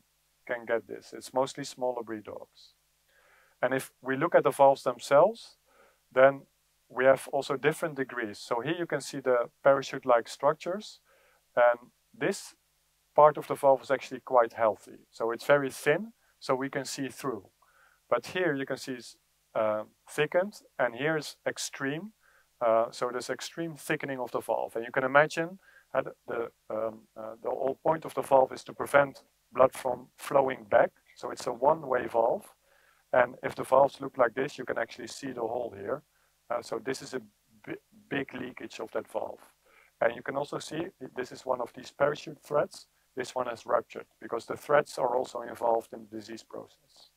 can get this. It's mostly smaller breed dogs. And if we look at the valves themselves, then we have also different degrees. So here you can see the parachute-like structures, and this part of the valve is actually quite healthy. So it's very thin, so we can see through. But here you can see it's uh, thickened, and here is extreme. Uh, so there's extreme thickening of the valve. And you can imagine uh, the, um, uh, the whole point of the valve is to prevent blood from flowing back. So it's a one-way valve. And if the valves look like this, you can actually see the hole here. Uh, so this is a big leakage of that valve. And you can also see this is one of these parachute threads. This one has ruptured because the threads are also involved in the disease process.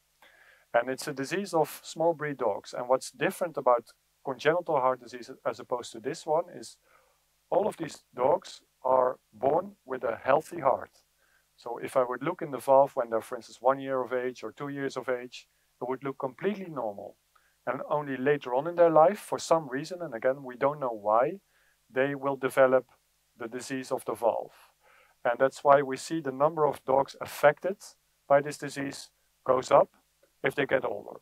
And it's a disease of small breed dogs. And what's different about congenital heart disease as opposed to this one is all of these dogs are born with a healthy heart. So if I would look in the valve when they're, for instance, one year of age or two years of age, it would look completely normal. And only later on in their life, for some reason, and again, we don't know why, they will develop the disease of the valve. And that's why we see the number of dogs affected by this disease goes up if they get older.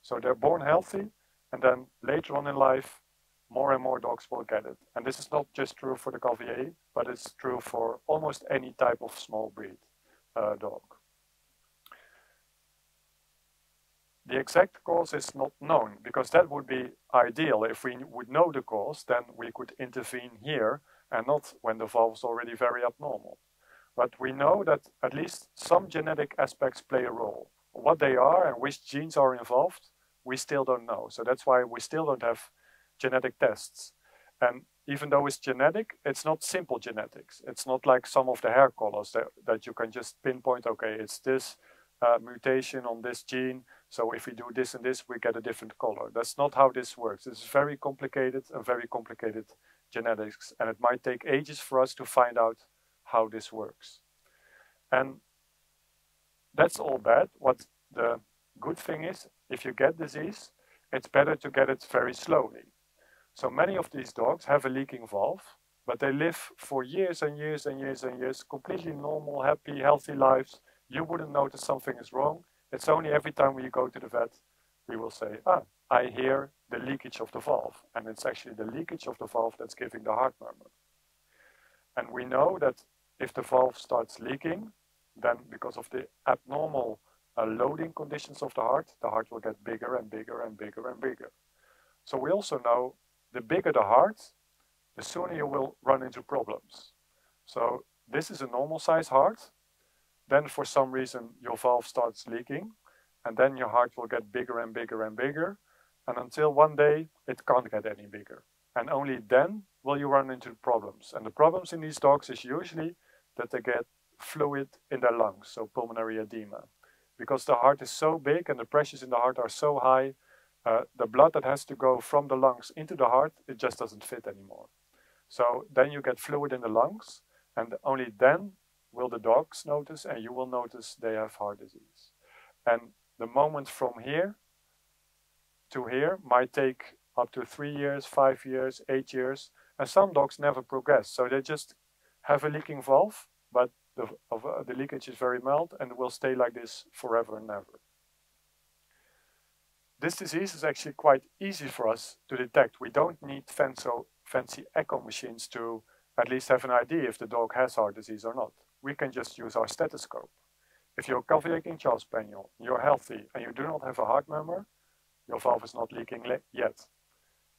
So they're born healthy, and then later on in life, more and more dogs will get it. And this is not just true for the Cavalier, but it's true for almost any type of small breed uh, dog. The exact cause is not known because that would be ideal. If we would know the cause, then we could intervene here and not when the valve is already very abnormal. But we know that at least some genetic aspects play a role. What they are and which genes are involved, we still don't know. So that's why we still don't have genetic tests. And even though it's genetic, it's not simple genetics. It's not like some of the hair colors that, that you can just pinpoint, okay, it's this uh, mutation on this gene. So if we do this and this, we get a different color. That's not how this works. It's very complicated and very complicated genetics. And it might take ages for us to find out how this works. And that's all bad. What the good thing is, if you get disease, it's better to get it very slowly. So many of these dogs have a leaking valve, but they live for years and years and years and years, completely normal, happy, healthy lives. You wouldn't notice something is wrong. It's only every time we go to the vet, we will say, ah, I hear the leakage of the valve. And it's actually the leakage of the valve that's giving the heart murmur. And we know that if the valve starts leaking, then because of the abnormal uh, loading conditions of the heart, the heart will get bigger and bigger and bigger and bigger. So we also know the bigger the heart, the sooner you will run into problems. So this is a normal size heart. Then for some reason your valve starts leaking and then your heart will get bigger and bigger and bigger. And until one day it can't get any bigger. And only then will you run into problems. And the problems in these dogs is usually that they get fluid in their lungs, so pulmonary edema. Because the heart is so big and the pressures in the heart are so high, uh, the blood that has to go from the lungs into the heart, it just doesn't fit anymore. So then you get fluid in the lungs, and only then will the dogs notice, and you will notice they have heart disease. And the moment from here to here might take up to three years, five years, eight years, and some dogs never progress. So they just have a leaking valve, but the, of, uh, the leakage is very mild and will stay like this forever and ever. This disease is actually quite easy for us to detect. We don't need fancy echo machines to at least have an idea if the dog has heart disease or not. We can just use our stethoscope. If you're King Charles Spaniel, you're healthy, and you do not have a heart murmur, your valve is not leaking yet.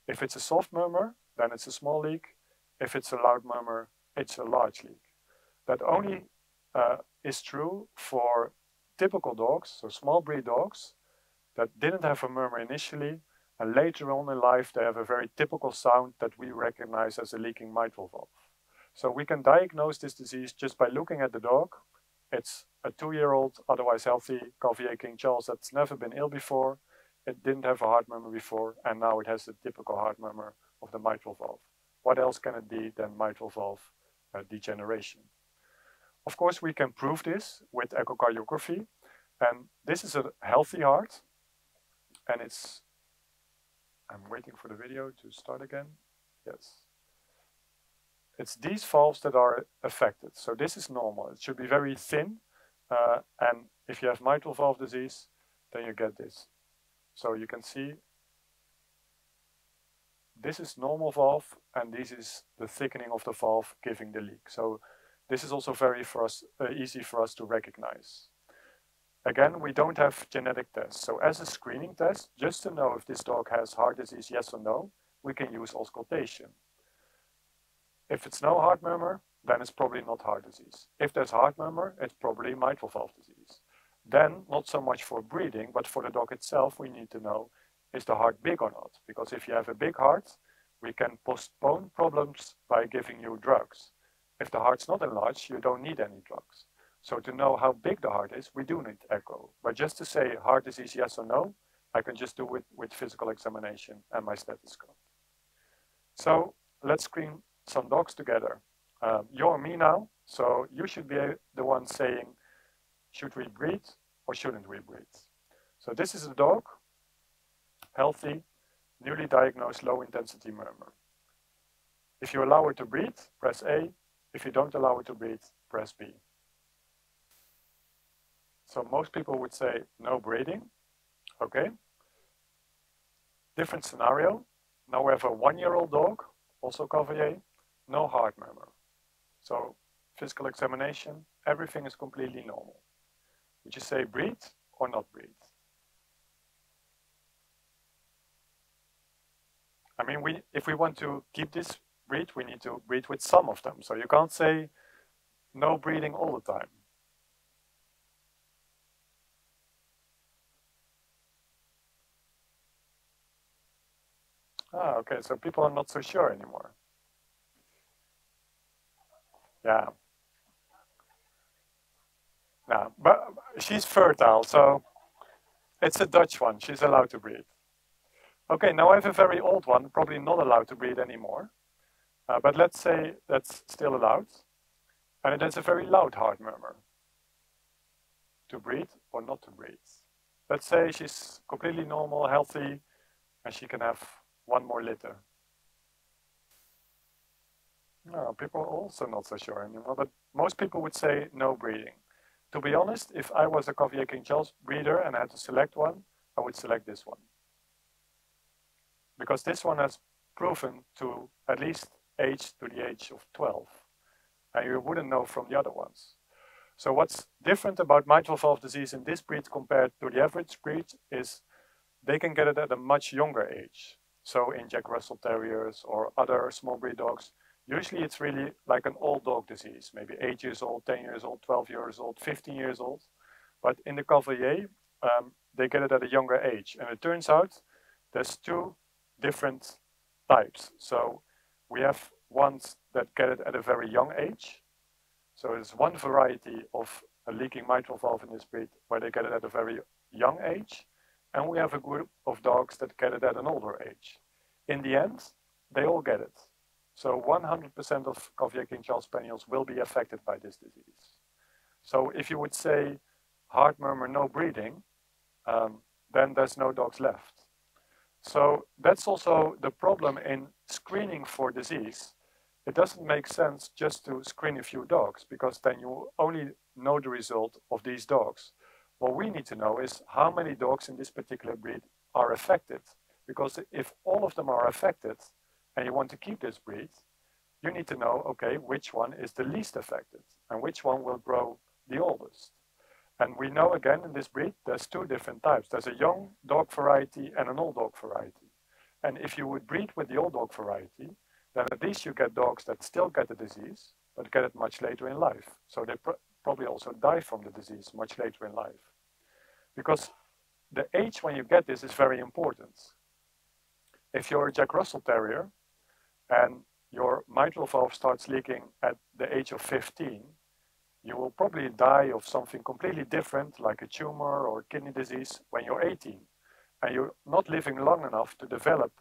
If it's a soft murmur, then it's a small leak. If it's a loud murmur, it's a large leak. That only uh, is true for typical dogs, so small breed dogs, that didn't have a murmur initially, and later on in life they have a very typical sound that we recognize as a leaking mitral valve. So we can diagnose this disease just by looking at the dog. It's a two-year-old, otherwise healthy Cavalier King Charles that's never been ill before. It didn't have a heart murmur before, and now it has the typical heart murmur of the mitral valve. What else can it be than mitral valve uh, degeneration? Of course, we can prove this with echocardiography. And this is a healthy heart. And it's, I'm waiting for the video to start again. Yes. It's these valves that are affected. So this is normal. It should be very thin. Uh, and if you have mitral valve disease, then you get this. So you can see this is normal valve and this is the thickening of the valve giving the leak. So this is also very for us, uh, easy for us to recognize. Again, we don't have genetic tests. So as a screening test, just to know if this dog has heart disease, yes or no, we can use auscultation. If it's no heart murmur, then it's probably not heart disease. If there's heart murmur, it's probably mitral valve disease. Then, not so much for breeding, but for the dog itself, we need to know, is the heart big or not? Because if you have a big heart, we can postpone problems by giving you drugs. If the heart's not enlarged, you don't need any drugs. So to know how big the heart is, we do need echo. But just to say heart disease, yes or no, I can just do it with physical examination and my stethoscope. So let's screen some dogs together. Um, you're me now, so you should be the one saying, should we breed or shouldn't we breed? So this is a dog, healthy, newly diagnosed low intensity murmur. If you allow it to breed, press A. If you don't allow it to breed, press B. So most people would say no breeding. Okay. Different scenario. Now we have a one-year-old dog, also Cavalier, no heart murmur. So physical examination, everything is completely normal. Would you say breed or not breed? I mean, we if we want to keep this breed, we need to breathe with some of them. So you can't say no breathing all the time. Ah, okay, so people are not so sure anymore. Yeah. No, but she's fertile, so it's a Dutch one. She's allowed to breed. Okay, now I have a very old one, probably not allowed to breed anymore. Uh, but let's say that's still allowed. And it has a very loud heart murmur. To breed or not to breed. Let's say she's completely normal, healthy, and she can have one more litter. No, people are also not so sure anymore, but most people would say no breeding. To be honest, if I was a Cavalier King Charles breeder and I had to select one, I would select this one. Because this one has proven to at least age to the age of 12. And you wouldn't know from the other ones. So what's different about mitral valve disease in this breed compared to the average breed is they can get it at a much younger age. So in Jack Russell Terriers or other small breed dogs, usually it's really like an old dog disease, maybe 8 years old, 10 years old, 12 years old, 15 years old. But in the Cavalier, um, they get it at a younger age. And it turns out there's two different types. So we have ones that get it at a very young age. So there's one variety of a leaking mitral valve in this breed where they get it at a very young age. And we have a group of dogs that get it at an older age. In the end, they all get it. So 100% of Cavalier King Charles Spaniels will be affected by this disease. So if you would say heart murmur, no breeding, um, then there's no dogs left. So that's also the problem in screening for disease. It doesn't make sense just to screen a few dogs because then you only know the result of these dogs. What we need to know is how many dogs in this particular breed are affected. Because if all of them are affected and you want to keep this breed, you need to know, okay, which one is the least affected and which one will grow the oldest. And we know again in this breed, there's two different types. There's a young dog variety and an old dog variety. And if you would breed with the old dog variety, then at least you get dogs that still get the disease, but get it much later in life. So they pr probably also die from the disease much later in life. because the age when you get this is very important. If you're a Jack Russell Terrier and your mitral valve starts leaking at the age of 15, you will probably die of something completely different, like a tumor or kidney disease, when you're 18. And you're not living long enough to develop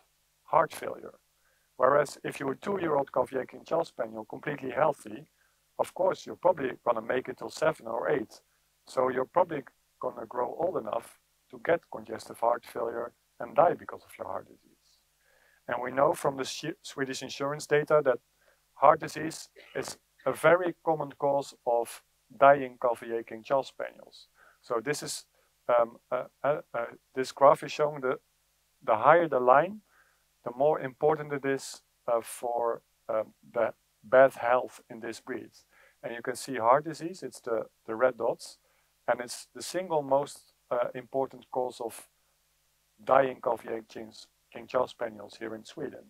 heart failure. Whereas if you're a two-year-old King Charles Spaniel, completely healthy, of course, you're probably going to make it till seven or eight. So you're probably going to grow old enough to get congestive heart failure and die because of your heart disease. And we know from the Swedish insurance data that heart disease is a very common cause of dying Cavalier King Charles Spaniels. So this is um, uh, uh, uh, this graph is showing the the higher the line, the more important it is uh, for um, the bad health in this breed. And you can see heart disease, it's the, the red dots, and it's the single most uh, important cause of dying Cavalier Kings, King Charles Spaniels here in Sweden.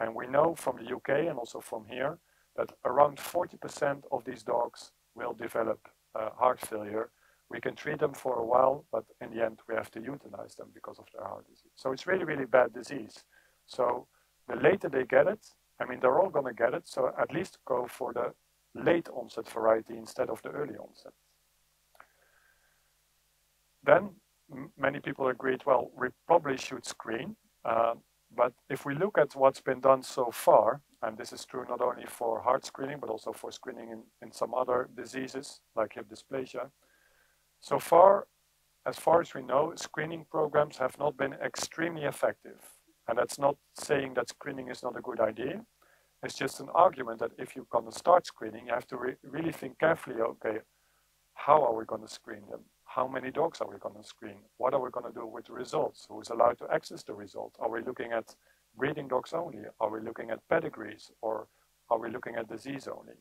And we know from the UK and also from here that around 40% of these dogs will develop uh, heart failure. We can treat them for a while, but in the end, we have to euthanize them because of their heart disease. So it's really, really bad disease. So the later they get it, I mean, they're all going to get it. So at least go for the late onset variety instead of the early onset. Then many people agreed, well, we probably should screen. Uh, but if we look at what's been done so far, and this is true not only for heart screening, but also for screening in, in some other diseases like hip dysplasia. So far, as far as we know, screening programs have not been extremely effective. And that's not saying that screening is not a good idea. It's just an argument that if you're going to start screening, you have to re really think carefully, okay, how are we going to screen them? How many dogs are we going to screen? What are we going to do with the results? Who is allowed to access the result? Are we looking at breeding dogs only? Are we looking at pedigrees or are we looking at disease only?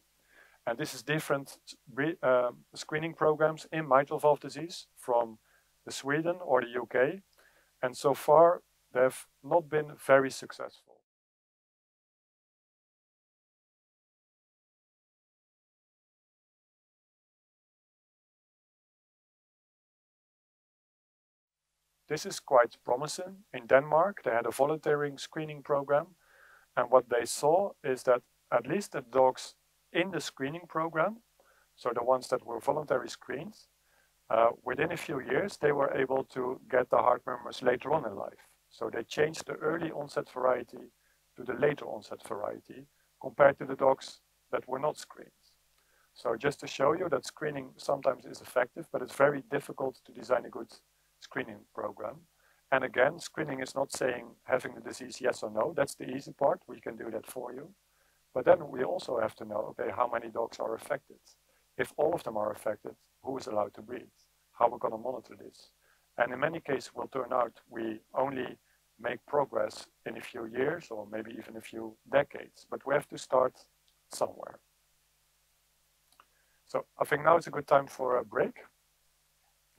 And this is different uh, screening programs in mitral valve disease from the Sweden or the UK. And so far, they've not been very successful. This is quite promising. In Denmark, they had a voluntary screening program. And what they saw is that at least the dogs in the screening program, so the ones that were voluntary screened, uh, within a few years, they were able to get the heart murmurs later on in life. So they changed the early onset variety to the later onset variety compared to the dogs that were not screened. So just to show you that screening sometimes is effective, but it's very difficult to design a good screening program. And again, screening is not saying having the disease yes or no. That's the easy part. We can do that for you. But then we also have to know, okay, how many dogs are affected? If all of them are affected, who is allowed to breed? How we're we going to monitor this? And in many cases, will turn out we only make progress in a few years or maybe even a few decades. But we have to start somewhere. So I think now is a good time for a break.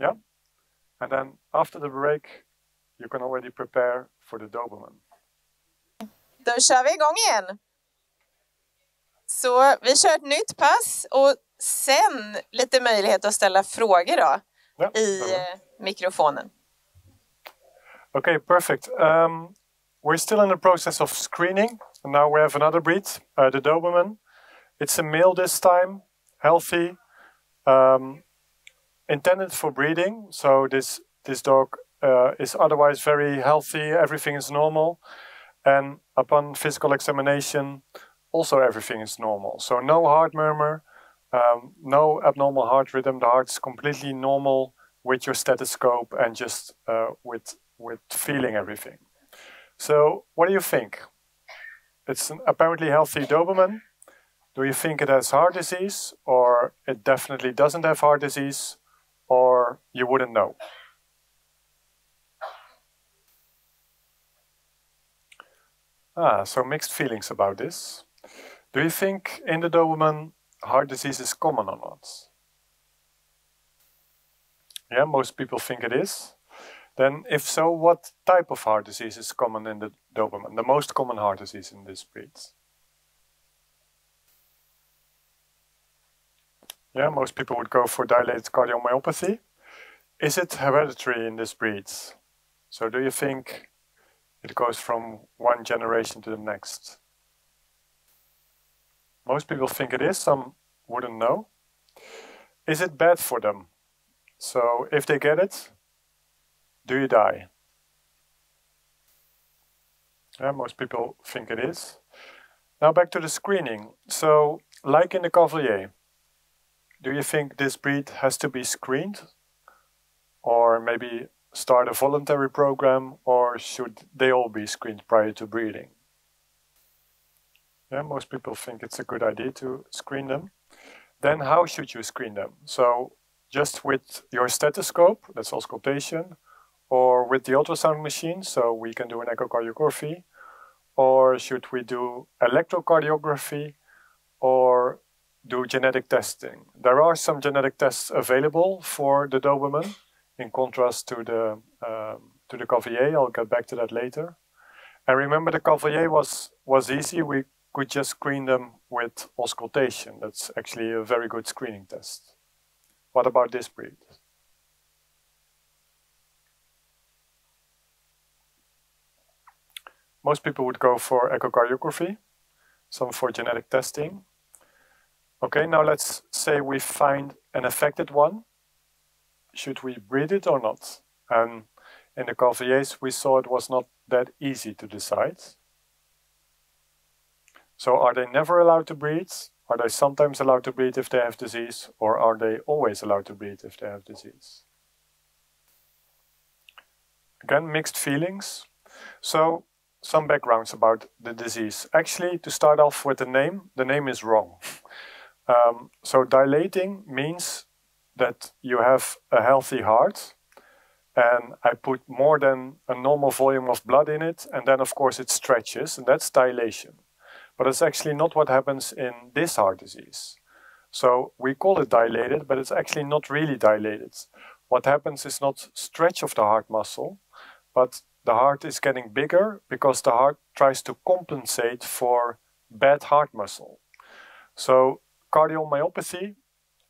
Yeah? And then after the break, you can already prepare for the Doberman. Då kör vi igång igen. Så vi kör ett nytt pass och sen lite möjlighet att ställa frågor då ja, i uh, mikrofonen. Okay, perfect. Um, we're still in the process of screening. And now we have another breed, uh, the Doberman. It's a male this time, healthy. Um, intended for breeding. So this this dog uh, is otherwise very healthy. Everything is normal, and upon physical examination, also everything is normal. So no heart murmur, um, no abnormal heart rhythm. The heart's completely normal with your stethoscope and just uh, with with feeling everything. So what do you think? It's an apparently healthy Doberman. Do you think it has heart disease or it definitely doesn't have heart disease? Or you wouldn't know. Ah, so mixed feelings about this. Do you think in the Doberman heart disease is common or not? Yeah, most people think it is. Then if so, what type of heart disease is common in the Doberman? The most common heart disease in this breed? Yeah, most people would go for dilated cardiomyopathy. is it hereditary in this breed? So do you think it goes from one generation to the next? Most people think it is, some wouldn't know. Is it bad for them? So if they get it, do you die? Yeah, most people think it is. Now back to the screening. So like in the Cavalier, do you think this breed has to be screened? Or maybe start a voluntary program or should they all be screened prior to breeding? Yeah, most people think it's a good idea to screen them. Then how should you screen them? So just with your stethoscope, that's auscultation, or with the ultrasound machine, so we can do an echocardiography, or should we do electrocardiography, or do genetic testing? There are some genetic tests available for the Doberman, in contrast to the um, to the Cavalier. I'll get back to that later. And remember, the Cavalier was was easy. We could just screen them with auscultation. That's actually a very good screening test. What about this breed? Most people would go for echocardiography, some for genetic testing. Okay, now let's say we find an affected one. Should we breed it or not? And in the Cavaliers, we saw it was not that easy to decide. So are they never allowed to breed? Are they sometimes allowed to breed if they have disease? Or are they always allowed to breed if they have disease? Again, mixed feelings. So some backgrounds about the disease. Actually, to start off with the name, the name is wrong. Um, so dilating means that you have a healthy heart and I put more than a normal volume of blood in it and then of course it stretches and that's dilation. But it's actually not what happens in this heart disease. So we call it dilated, but it's actually not really dilated. What happens is not stretch of the heart muscle, but the heart is getting bigger because the heart tries to compensate for bad heart muscle. So cardiomyopathy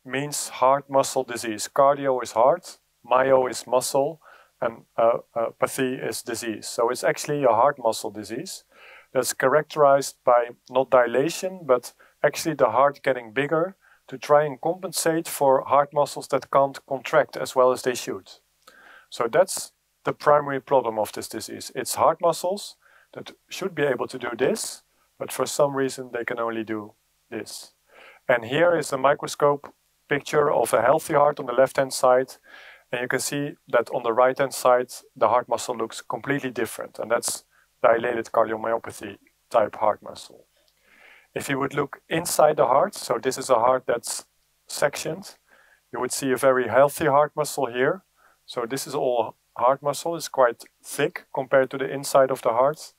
means heart muscle disease. Cardio is heart, myo is muscle, and uh, uh, pathy is disease. So it's actually a heart muscle disease that's characterized by not dilation, but actually the heart getting bigger to try and compensate for heart muscles that can't contract as well as they should. So that's the primary problem of this disease. It's heart muscles that should be able to do this, but for some reason they can only do this. And here is a microscope picture of a healthy heart on the left-hand side. And you can see that on the right-hand side, the heart muscle looks completely different. And that's dilated cardiomyopathy type heart muscle. If you would look inside the heart, so this is a heart that's sectioned, you would see a very healthy heart muscle here. So this is all heart muscle, it's quite thick compared to the inside of the heart.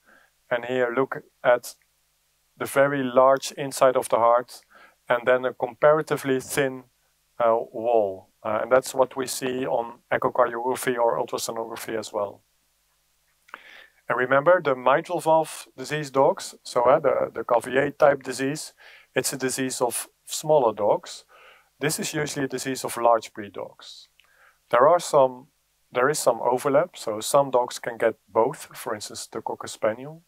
And here look at the very large inside of the heart and then a comparatively thin uh, wall. Uh, and that's what we see on echocardiography or ultrasonography as well. And remember the mitral valve disease dogs, so uh, the, the Cavalier type disease, it's a disease of smaller dogs. This is usually a disease of large breed dogs. There are some, there is some overlap, so some dogs can get both, for instance, the Cocker Spaniel.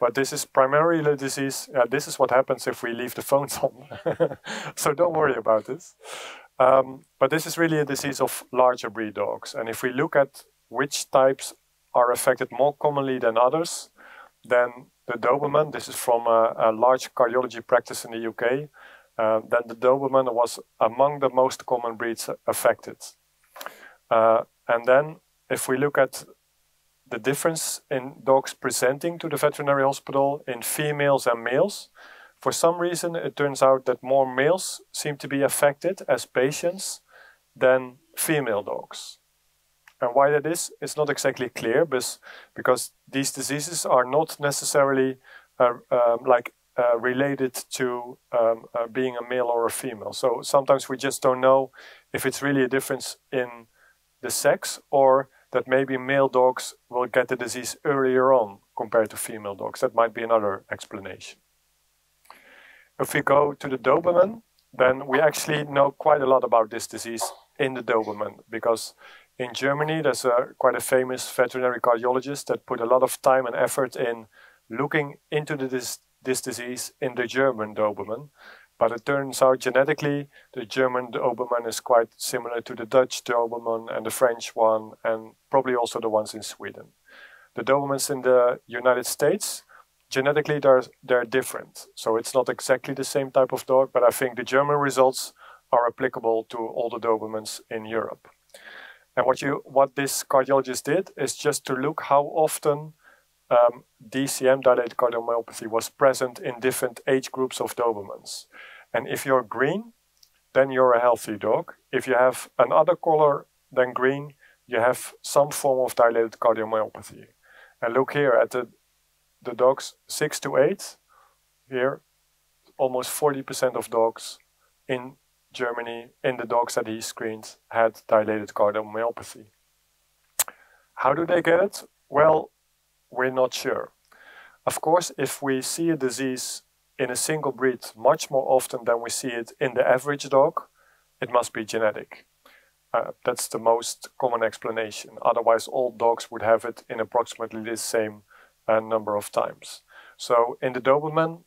But this is primarily a disease, uh, this is what happens if we leave the phones on. so don't worry about this. Um, but this is really a disease of larger breed dogs. And if we look at which types are affected more commonly than others, then the Doberman, this is from a, a large cardiology practice in the UK, uh, then the Doberman was among the most common breeds affected. Uh, and then if we look at the difference in dogs presenting to the veterinary hospital in females and males, for some reason it turns out that more males seem to be affected as patients than female dogs. And why that is, it's not exactly clear, because these diseases are not necessarily uh, um, like uh, related to um, uh, being a male or a female. So sometimes we just don't know if it's really a difference in the sex or that maybe male dogs will get the disease earlier on compared to female dogs. That might be another explanation. If we go to the Doberman, then we actually know quite a lot about this disease in the Doberman because in Germany, there's a quite a famous veterinary cardiologist that put a lot of time and effort in looking into the, this, this disease in the German Doberman. But it turns out genetically, the German Doberman is quite similar to the Dutch Doberman and the French one, and probably also the ones in Sweden. The Dobermans in the United States, genetically, they're, they're different. So it's not exactly the same type of dog, but I think the German results are applicable to all the Dobermans in Europe. And what you what this cardiologist did is just to look how often um, DCM, dilated cardiomyopathy, was present in different age groups of Dobermans. And if you're green, then you're a healthy dog. If you have another color than green, you have some form of dilated cardiomyopathy. And look here at the, the dogs 6 to 8. Here, almost 40% of dogs in Germany, in the dogs that he screened, had dilated cardiomyopathy. How do they get it? Well, we're not sure. Of course, if we see a disease in a single breed much more often than we see it in the average dog, it must be genetic. Uh, that's the most common explanation. Otherwise, all dogs would have it in approximately the same uh, number of times. So in the Doberman,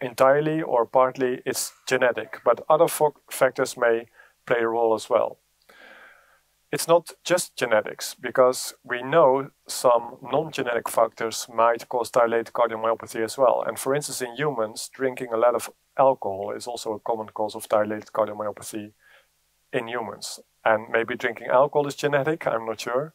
entirely or partly it's genetic, but other factors may play a role as well. It's not just genetics, because we know some non-genetic factors might cause dilated cardiomyopathy as well. And for instance, in humans, drinking a lot of alcohol is also a common cause of dilated cardiomyopathy in humans. And maybe drinking alcohol is genetic, I'm not sure.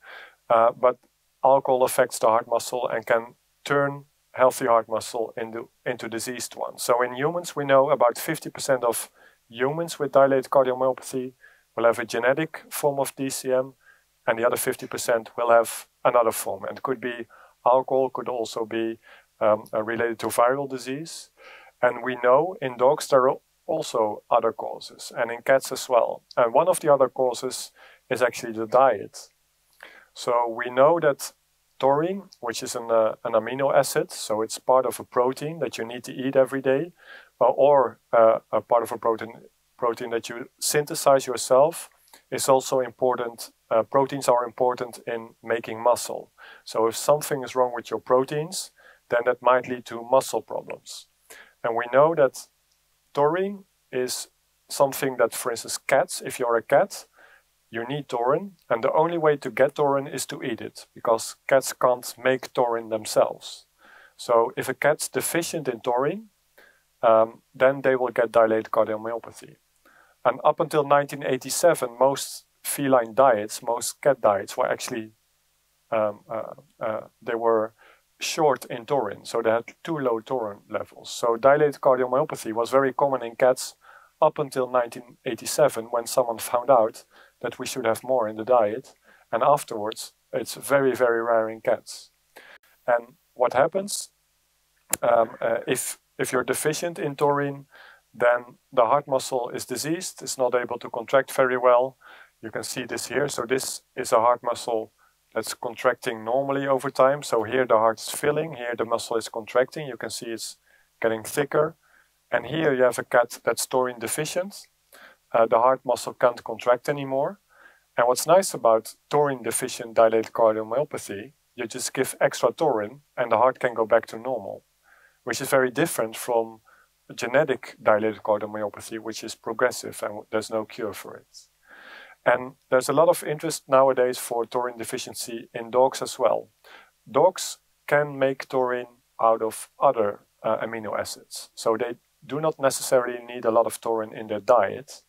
Uh, but alcohol affects the heart muscle and can turn healthy heart muscle into, into diseased one. So in humans, we know about 50% of humans with dilated cardiomyopathy will have a genetic form of DCM, and the other 50% will have another form. And it could be alcohol, could also be um, related to viral disease. And we know in dogs there are also other causes, and in cats as well. And one of the other causes is actually the diet. So we know that taurine, which is an, uh, an amino acid, so it's part of a protein that you need to eat every day, uh, or uh, a part of a protein protein that you synthesize yourself is also important. Uh, proteins are important in making muscle. So if something is wrong with your proteins, then that might lead to muscle problems. And we know that taurine is something that, for instance, cats, if you're a cat, you need taurine, and the only way to get taurine is to eat it, because cats can't make taurine themselves. So if a cat's deficient in taurine, um, then they will get dilated cardiomyopathy. And up until 1987, most feline diets, most cat diets, were actually um, uh, uh, they were short in taurine, so they had too low taurine levels. So dilated cardiomyopathy was very common in cats up until 1987, when someone found out that we should have more in the diet. And afterwards, it's very, very rare in cats. And what happens um, uh, if, if you're deficient in taurine, then the heart muscle is diseased, it's not able to contract very well. You can see this here. So this is a heart muscle that's contracting normally over time. So here the heart is filling, here the muscle is contracting. You can see it's getting thicker. And here you have a cat that's taurine deficient uh, the heart muscle can't contract anymore. And what's nice about taurine deficient dilated cardiomyopathy, you just give extra taurine and the heart can go back to normal, which is very different from genetic dilated cardiomyopathy, which is progressive and there's no cure for it. And there's a lot of interest nowadays for taurine deficiency in dogs as well. Dogs can make taurine out of other uh, amino acids, so they do not necessarily need a lot of taurine in their diet.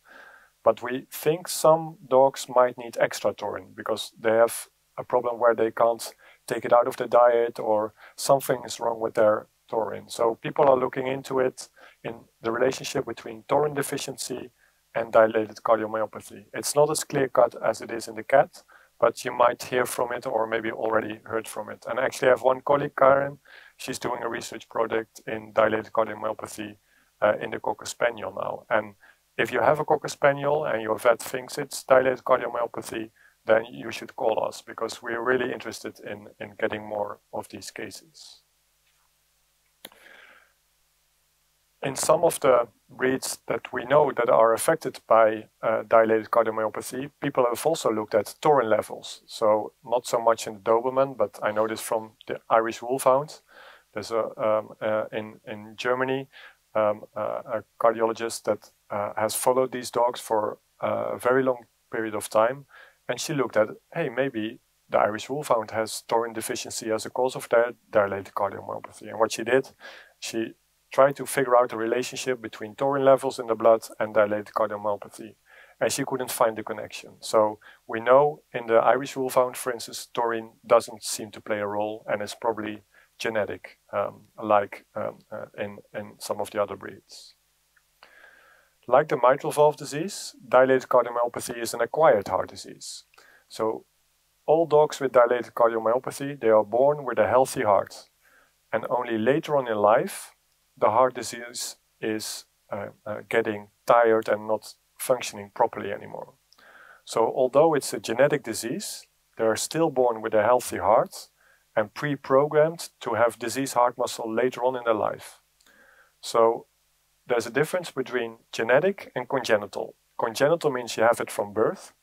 But we think some dogs might need extra taurine because they have a problem where they can't take it out of the diet or something is wrong with their taurine. So people are looking into it in the relationship between taurine deficiency and dilated cardiomyopathy. It's not as clear cut as it is in the cat, but you might hear from it or maybe already heard from it. And actually, I have one colleague, Karen, she's doing a research project in dilated cardiomyopathy uh, in the Cocker Spaniel now. And if you have a Cocker Spaniel and your vet thinks it's dilated cardiomyopathy, then you should call us because we're really interested in, in getting more of these cases. In some of the breeds that we know that are affected by uh, dilated cardiomyopathy, people have also looked at taurine levels. So not so much in the Doberman, but I know this from the Irish Wolfhound. There's a um, uh, in in Germany um, uh, a cardiologist that uh, has followed these dogs for a very long period of time, and she looked at hey maybe the Irish Wolfhound has taurine deficiency as a cause of their dilated cardiomyopathy. And what she did, she try to figure out the relationship between taurine levels in the blood and dilated cardiomyopathy. And she couldn't find the connection. So we know in the Irish Wolfhound, for instance, taurine doesn't seem to play a role and is probably genetic, um, like um, uh, in, in some of the other breeds. Like the mitral valve disease, dilated cardiomyopathy is an acquired heart disease. So all dogs with dilated cardiomyopathy, they are born with a healthy heart. And only later on in life, the heart disease is uh, uh, getting tired and not functioning properly anymore. So, although it's a genetic disease, they are still born with a healthy heart and pre programmed to have diseased heart muscle later on in their life. So, there's a difference between genetic and congenital. Congenital means you have it from birth,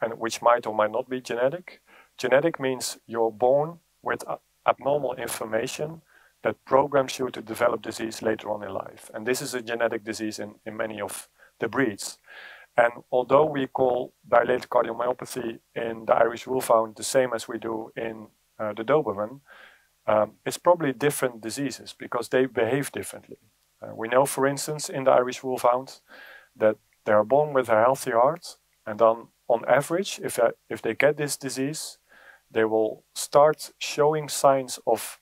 and which might or might not be genetic. Genetic means you're born with abnormal information that programs you to develop disease later on in life. And this is a genetic disease in, in many of the breeds. And although we call dilated cardiomyopathy in the Irish Wolfhound the same as we do in uh, the Doberman, um, it's probably different diseases because they behave differently. Uh, we know, for instance, in the Irish Wolfhound that they are born with a healthy heart, and then on average, if, uh, if they get this disease, they will start showing signs of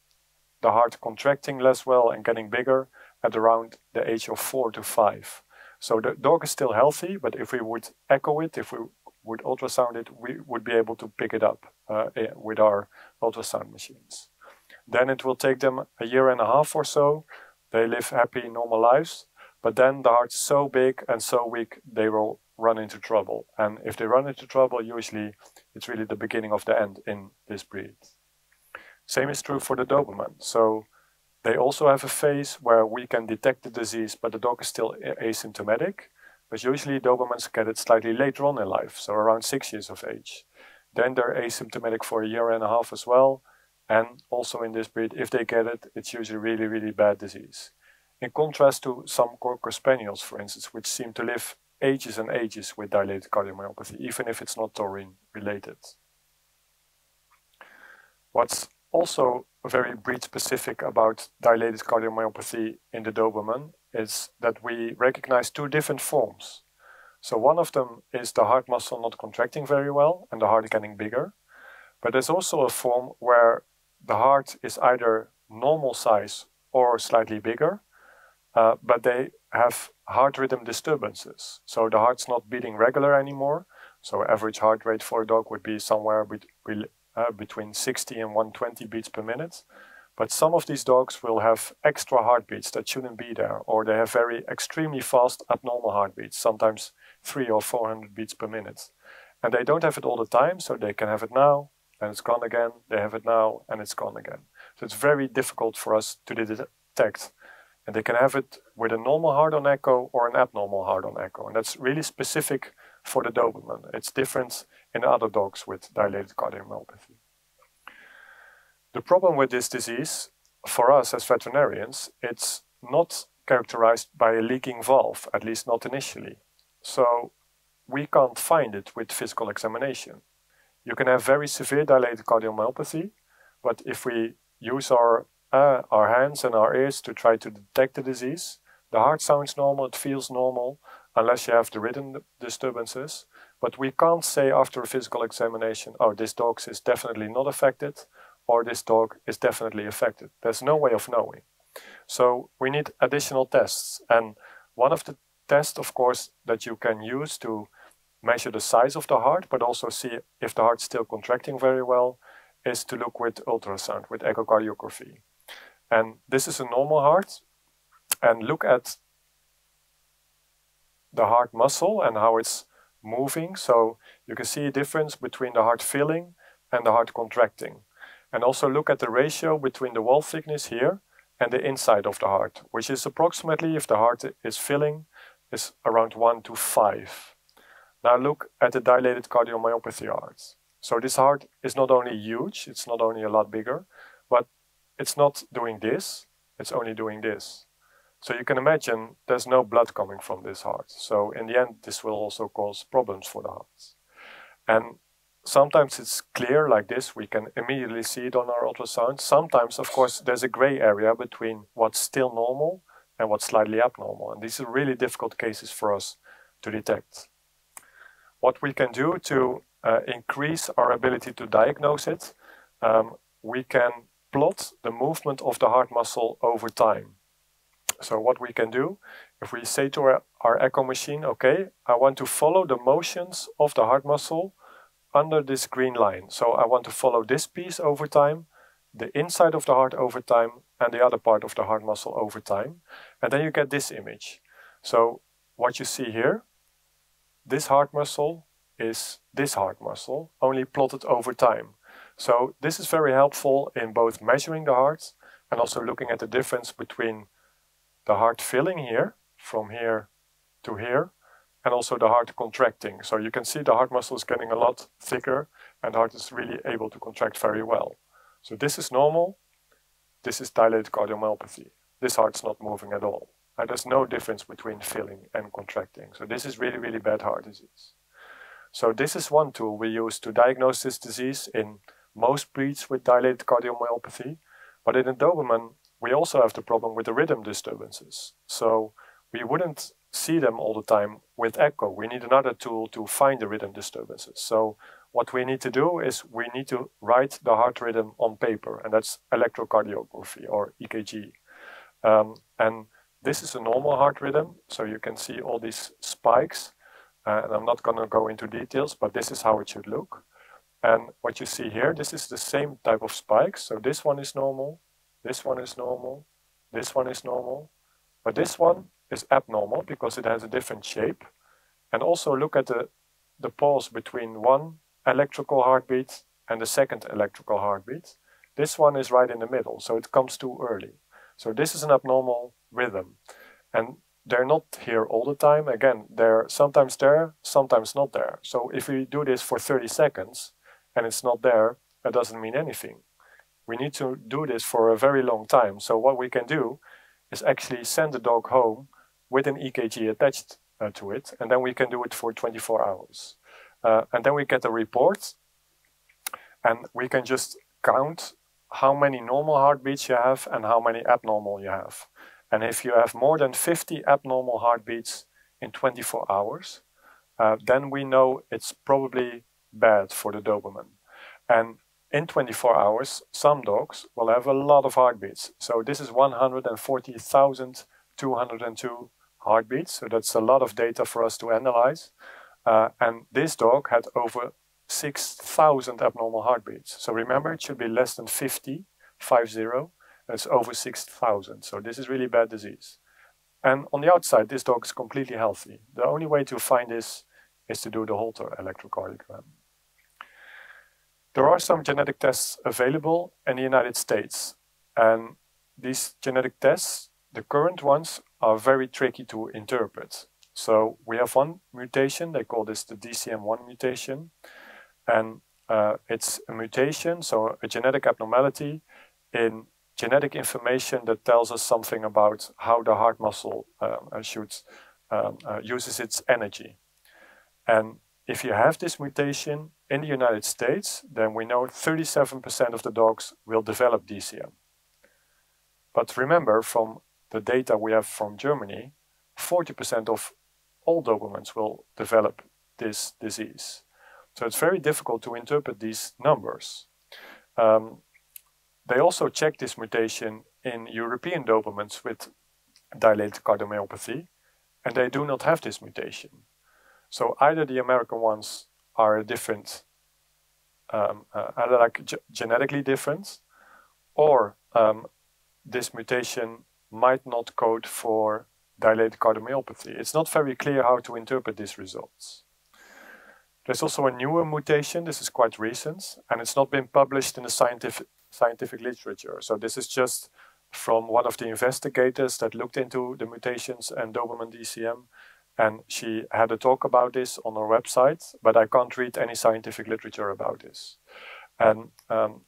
the heart contracting less well and getting bigger at around the age of four to five. So the dog is still healthy, but if we would echo it, if we would ultrasound it, we would be able to pick it up uh, eh, with our ultrasound machines. Then it will take them a year and a half or so. They live happy, normal lives. But then the heart's so big and so weak, they will run into trouble. And if they run into trouble, usually it's really the beginning of the end in this breed. Same is true for the Doberman. So they also have a phase where we can detect the disease, but the dog is still asymptomatic. But usually Dobermans get it slightly later on in life, so around six years of age. Then they're asymptomatic for a year and a half as well. And also in this breed, if they get it, it's usually really, really bad disease. In contrast to some Cocker Spaniels, for instance, which seem to live ages and ages with dilated cardiomyopathy, even if it's not taurine related. What's also very breed specific about dilated cardiomyopathy in the Doberman is that we recognize two different forms. So one of them is the heart muscle not contracting very well and the heart getting bigger. But there's also a form where the heart is either normal size or slightly bigger, uh, but they have heart rhythm disturbances. So the heart's not beating regular anymore. So average heart rate for a dog would be somewhere uh, between 60 and 120 beats per minute. But some of these dogs will have extra heartbeats that shouldn't be there, or they have very extremely fast abnormal heartbeats, sometimes three or 400 beats per minute. And they don't have it all the time, so they can have it now, and it's gone again. They have it now, and it's gone again. So it's very difficult for us to detect. And they can have it with a normal heart on echo or an abnormal heart on echo. And that's really specific for the Doberman. It's different in other dogs with dilated cardiomyopathy. The problem with this disease, for us as veterinarians, it's not characterized by a leaking valve, at least not initially. So we can't find it with physical examination. You can have very severe dilated cardiomyopathy, but if we use our, uh, our hands and our ears to try to detect the disease, the heart sounds normal, it feels normal, unless you have the rhythm disturbances. But we can't say after a physical examination, oh, this dog is definitely not affected, or this dog is definitely affected. There's no way of knowing. So we need additional tests. And one of the tests, of course, that you can use to measure the size of the heart, but also see if the heart's still contracting very well, is to look with ultrasound, with echocardiography. And this is a normal heart. And look at the heart muscle and how it's moving. So you can see a difference between the heart filling and the heart contracting. And also look at the ratio between the wall thickness here and the inside of the heart, which is approximately, if the heart is filling, is around 1 to 5. Now look at the dilated cardiomyopathy heart. So this heart is not only huge, it's not only a lot bigger, but it's not doing this, it's only doing this. So you can imagine there's no blood coming from this heart. So in the end, this will also cause problems for the heart. And sometimes it's clear like this, we can immediately see it on our ultrasound. Sometimes, of course, there's a gray area between what's still normal and what's slightly abnormal. And these are really difficult cases for us to detect. What we can do to uh, increase our ability to diagnose it, um, we can plot the movement of the heart muscle over time. So what we can do, if we say to our, our echo machine, okay, I want to follow the motions of the heart muscle under this green line. So I want to follow this piece over time, the inside of the heart over time, and the other part of the heart muscle over time. And then you get this image. So what you see here, this heart muscle is this heart muscle, only plotted over time. So this is very helpful in both measuring the heart and also looking at the difference between the heart filling here, from here to here, and also the heart contracting. So you can see the heart muscle is getting a lot thicker and the heart is really able to contract very well. So this is normal. This is dilated cardiomyopathy. This heart's not moving at all. And there's no difference between filling and contracting. So this is really, really bad heart disease. So this is one tool we use to diagnose this disease in most breeds with dilated cardiomyopathy. But in a Doberman, we also have the problem with the rhythm disturbances. So we wouldn't see them all the time with echo. We need another tool to find the rhythm disturbances. So what we need to do is we need to write the heart rhythm on paper, and that's electrocardiography or EKG. Um, and this is a normal heart rhythm, so you can see all these spikes. Uh, and I'm not going to go into details, but this is how it should look. And what you see here, this is the same type of spikes. So this one is normal, this one is normal, this one is normal, but this one is abnormal because it has a different shape. And also look at the, the pause between one electrical heartbeat and the second electrical heartbeat. This one is right in the middle, so it comes too early. So this is an abnormal rhythm. And they're not here all the time. Again, they're sometimes there, sometimes not there. So if we do this for 30 seconds and it's not there, that doesn't mean anything. We need to do this for a very long time. So what we can do is actually send the dog home with an EKG attached uh, to it, and then we can do it for 24 hours. Uh, and then we get a report, and we can just count how many normal heartbeats you have and how many abnormal you have. And if you have more than 50 abnormal heartbeats in 24 hours, uh, then we know it's probably bad for the Doberman. And in 24 hours, some dogs will have a lot of heartbeats. So this is 140,202 heartbeats. So that's a lot of data for us to analyze. Uh, and this dog had over 6,000 abnormal heartbeats. So remember, it should be less than 50, 50. It's over 6,000. So this is really bad disease. And on the outside, this dog is completely healthy. The only way to find this is to do the Holter electrocardiogram. There are some genetic tests available in the United States. And these genetic tests, the current ones, are very tricky to interpret. So we have one mutation, they call this the DCM1 mutation. And uh, it's a mutation, so a genetic abnormality in genetic information that tells us something about how the heart muscle um, uh, shoots, um, uh, uses its energy. And if you have this mutation in the United States, then we know 37% of the dogs will develop DCM. But remember, from the data we have from Germany, 40% of all Dobermans will develop this disease. So it's very difficult to interpret these numbers. Um, they also checked this mutation in European Dobermans with dilated cardiomyopathy, and they do not have this mutation. So either the American ones are different, um, uh, either like genetically different, or um, this mutation might not code for dilated cardiomyopathy. It's not very clear how to interpret these results. There's also a newer mutation, this is quite recent, and it's not been published in the scientific, scientific literature. So this is just from one of the investigators that looked into the mutations and Doberman DCM. And she had a talk about this on her website, but I can't read any scientific literature about this. And um,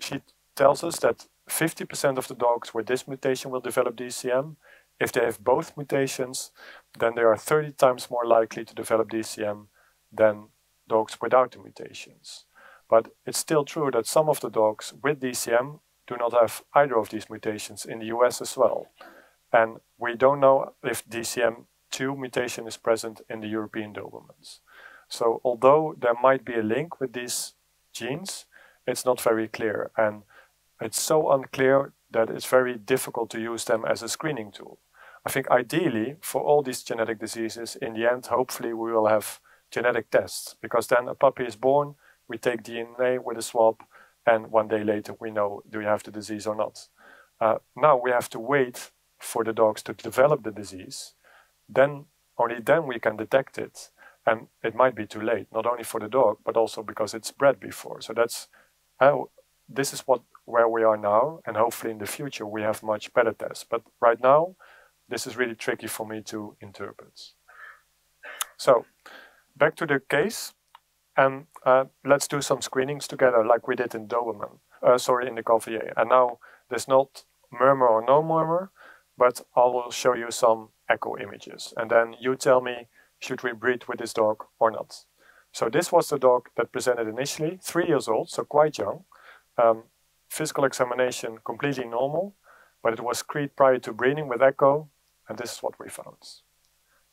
she tells us that 50% of the dogs with this mutation will develop DCM. If they have both mutations, then they are 30 times more likely to develop DCM than dogs without the mutations. But it's still true that some of the dogs with DCM do not have either of these mutations in the US as well. And we don't know if DCM2 mutation is present in the European Dobermans. So although there might be a link with these genes, it's not very clear. And it's so unclear that it's very difficult to use them as a screening tool. I think ideally, for all these genetic diseases, in the end, hopefully we will have genetic tests because then a puppy is born, we take DNA with a swab, and one day later we know do you have the disease or not. Uh, now we have to wait for the dogs to develop the disease. Then only then we can detect it, and it might be too late. Not only for the dog, but also because it's bred before. So that's how. This is what where we are now, and hopefully in the future we have much better tests. But right now, this is really tricky for me to interpret. So back to the case and uh, let's do some screenings together like we did in Doberman, uh, sorry, in the Cavalier. And now there's not murmur or no murmur, but I will show you some echo images. And then you tell me, should we breed with this dog or not? So this was the dog that presented initially, three years old, so quite young. Um, physical examination completely normal, but it was screened prior to breeding with echo, and this is what we found.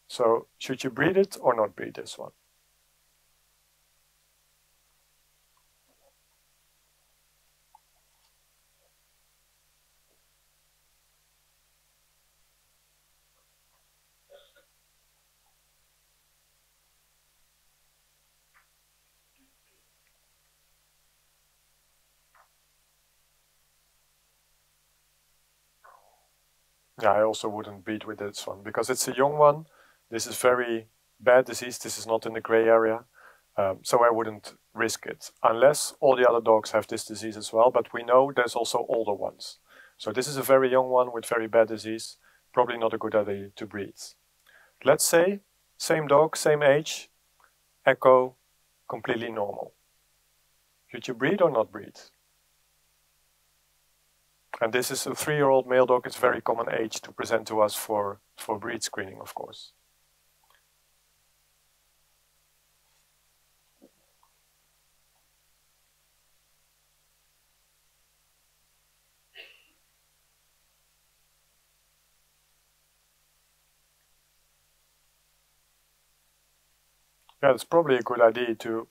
So should you breed it or not breed this one? I also wouldn't breed with this one because it's a young one. This is very bad disease. This is not in the gray area. Um, so I wouldn't risk it unless all the other dogs have this disease as well. But we know there's also older ones. So this is a very young one with very bad disease. Probably not a good idea to breed. Let's say same dog, same age, echo, completely normal. Should you breed or not breed? And this is a three-year-old male dog. It's very common age to present to us for, for breed screening, of course. Yeah, it's probably a good idea to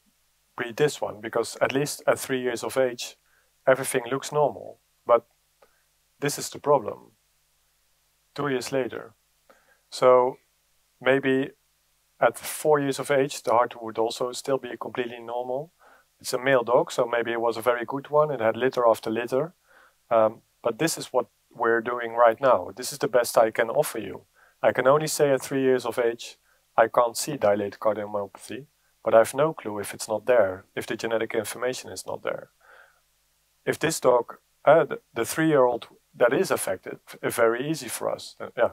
breed this one because at least at three years of age, everything looks normal. But this is the problem. Two years later. So maybe at four years of age, the heart would also still be completely normal. It's a male dog, so maybe it was a very good one. It had litter after litter. Um, but this is what we're doing right now. This is the best I can offer you. I can only say at three years of age, I can't see dilated cardiomyopathy, but I have no clue if it's not there, if the genetic information is not there. If this dog, uh, the, the three-year-old that is affected, very easy for us. Uh, yeah,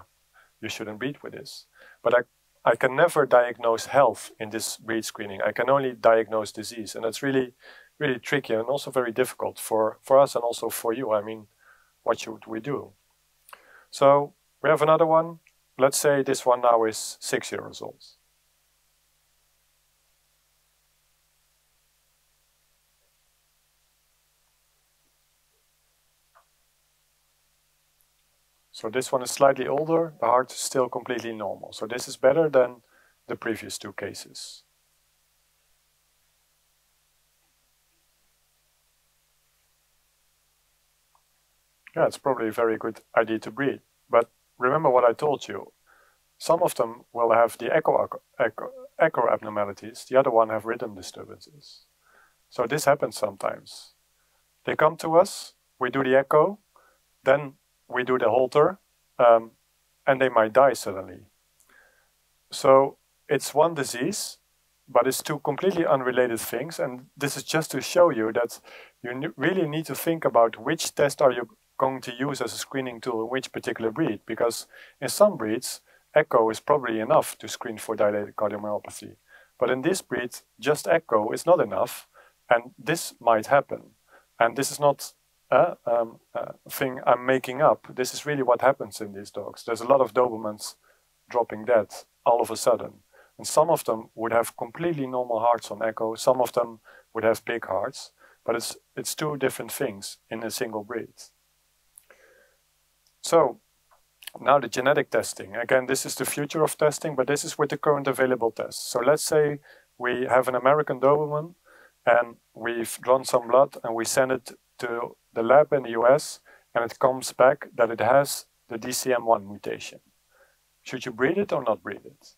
you shouldn't breed with this. But I, I can never diagnose health in this breed screening. I can only diagnose disease, and that's really, really tricky and also very difficult for, for us and also for you. I mean, what should we do? So we have another one. Let's say this one now is six years old. So this one is slightly older, the heart is still completely normal. So this is better than the previous two cases. Yeah, it's probably a very good idea to breed. But remember what I told you. Some of them will have the echo, echo, echo abnormalities, the other one have rhythm disturbances. So this happens sometimes. They come to us, we do the echo, then we do the Holter, um, and they might die suddenly. So it's one disease, but it's two completely unrelated things. And this is just to show you that you really need to think about which test are you going to use as a screening tool in which particular breed, because in some breeds, echo is probably enough to screen for dilated cardiomyopathy. But in this breed, just echo is not enough, and this might happen. And this is not a um, thing I'm making up. This is really what happens in these dogs. There's a lot of Dobermans dropping dead all of a sudden. And some of them would have completely normal hearts on echo. Some of them would have big hearts. But it's, it's two different things in a single breed. So now the genetic testing. Again, this is the future of testing, but this is with the current available tests. So let's say we have an American Doberman and we've drawn some blood and we send it to the lab in the US and it comes back that it has the DCM1 mutation. Should you breed it or not breed it?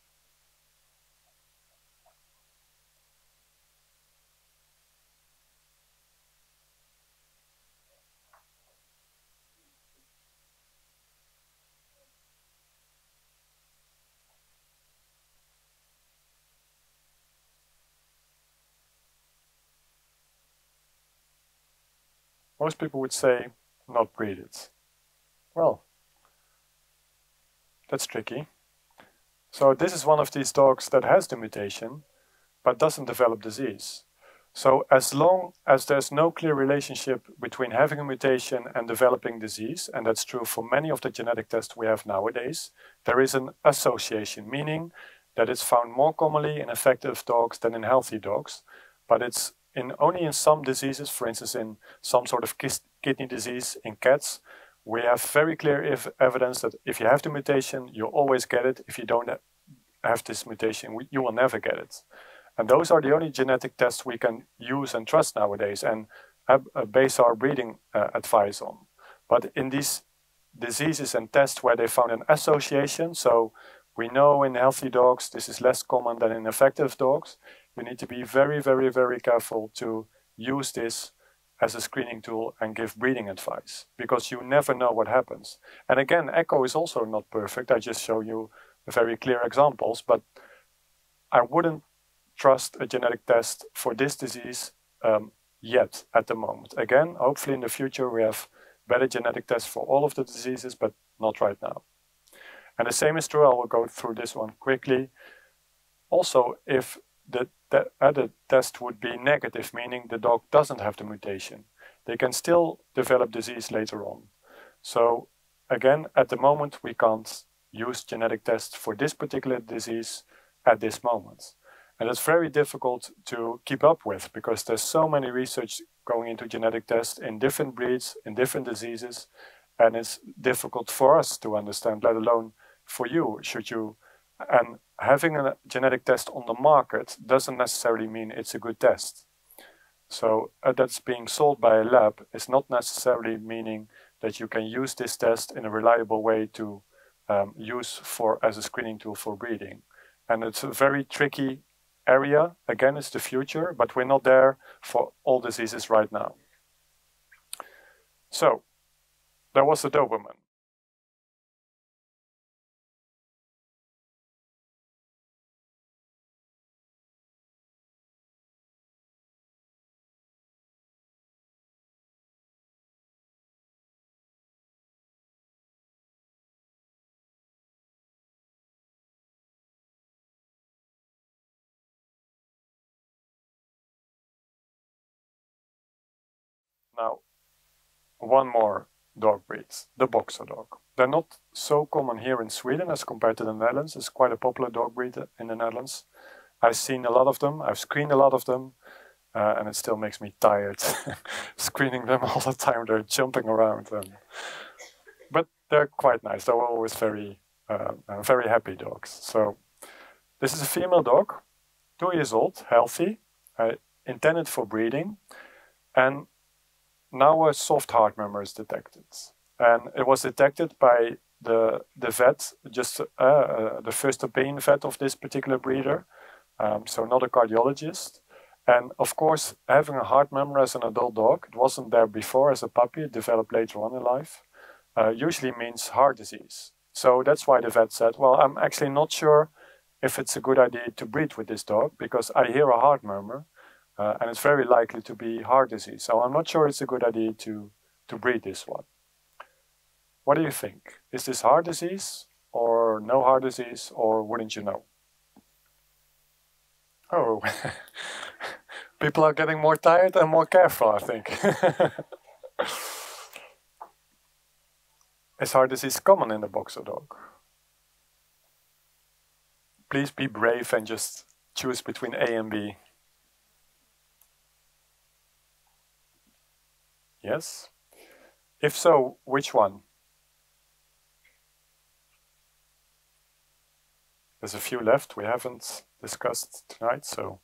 Most people would say not breed it. Well, that's tricky. So this is one of these dogs that has the mutation, but doesn't develop disease. So as long as there's no clear relationship between having a mutation and developing disease, and that's true for many of the genetic tests we have nowadays, there is an association, meaning that it's found more commonly in affective dogs than in healthy dogs, but it's in only in some diseases, for instance, in some sort of kidney disease in cats, we have very clear evidence that if you have the mutation, you always get it. If you don't have this mutation, you will never get it. And those are the only genetic tests we can use and trust nowadays and uh, base our breeding uh, advice on. But in these diseases and tests where they found an association, so we know in healthy dogs this is less common than in affective dogs, you need to be very, very, very careful to use this as a screening tool and give breeding advice because you never know what happens. And again, echo is also not perfect. I just show you very clear examples, but I wouldn't trust a genetic test for this disease um, yet at the moment. Again, hopefully in the future we have better genetic tests for all of the diseases, but not right now. And the same is true, I will go through this one quickly. Also, if the, the other test would be negative, meaning the dog doesn't have the mutation. They can still develop disease later on. So again, at the moment, we can't use genetic tests for this particular disease at this moment. And it's very difficult to keep up with because there's so many research going into genetic tests in different breeds, in different diseases, and it's difficult for us to understand, let alone for you, should you and having a genetic test on the market doesn't necessarily mean it's a good test. So uh, that's being sold by a lab is not necessarily meaning that you can use this test in a reliable way to um, use for as a screening tool for breeding. And it's a very tricky area. Again, it's the future, but we're not there for all diseases right now. So there was a Doberman. Now, one more dog breeds, the boxer dog. They're not so common here in Sweden as compared to the Netherlands. It's quite a popular dog breed in the Netherlands. I've seen a lot of them, I've screened a lot of them, uh, and it still makes me tired screening them all the time. They're jumping around. And, but they're quite nice. They're always very, uh, uh, very happy dogs. So this is a female dog, two years old, healthy, uh, intended for breeding. And now a soft heart murmur is detected. And it was detected by the, the vet, just uh, uh, the first opinion vet of this particular breeder, um, so not a cardiologist. And of course, having a heart murmur as an adult dog, it wasn't there before as a puppy, it developed later on in life, uh, usually means heart disease. So that's why the vet said, well, I'm actually not sure if it's a good idea to breed with this dog because I hear a heart murmur uh, and it's very likely to be heart disease. So I'm not sure it's a good idea to, to breed this one. What do you think? Is this heart disease or no heart disease or wouldn't you know? Oh, people are getting more tired and more careful, I think. Is heart disease common in the boxer dog? Please be brave and just choose between A and B. Yes? If so, which one? There's a few left we haven't discussed tonight, so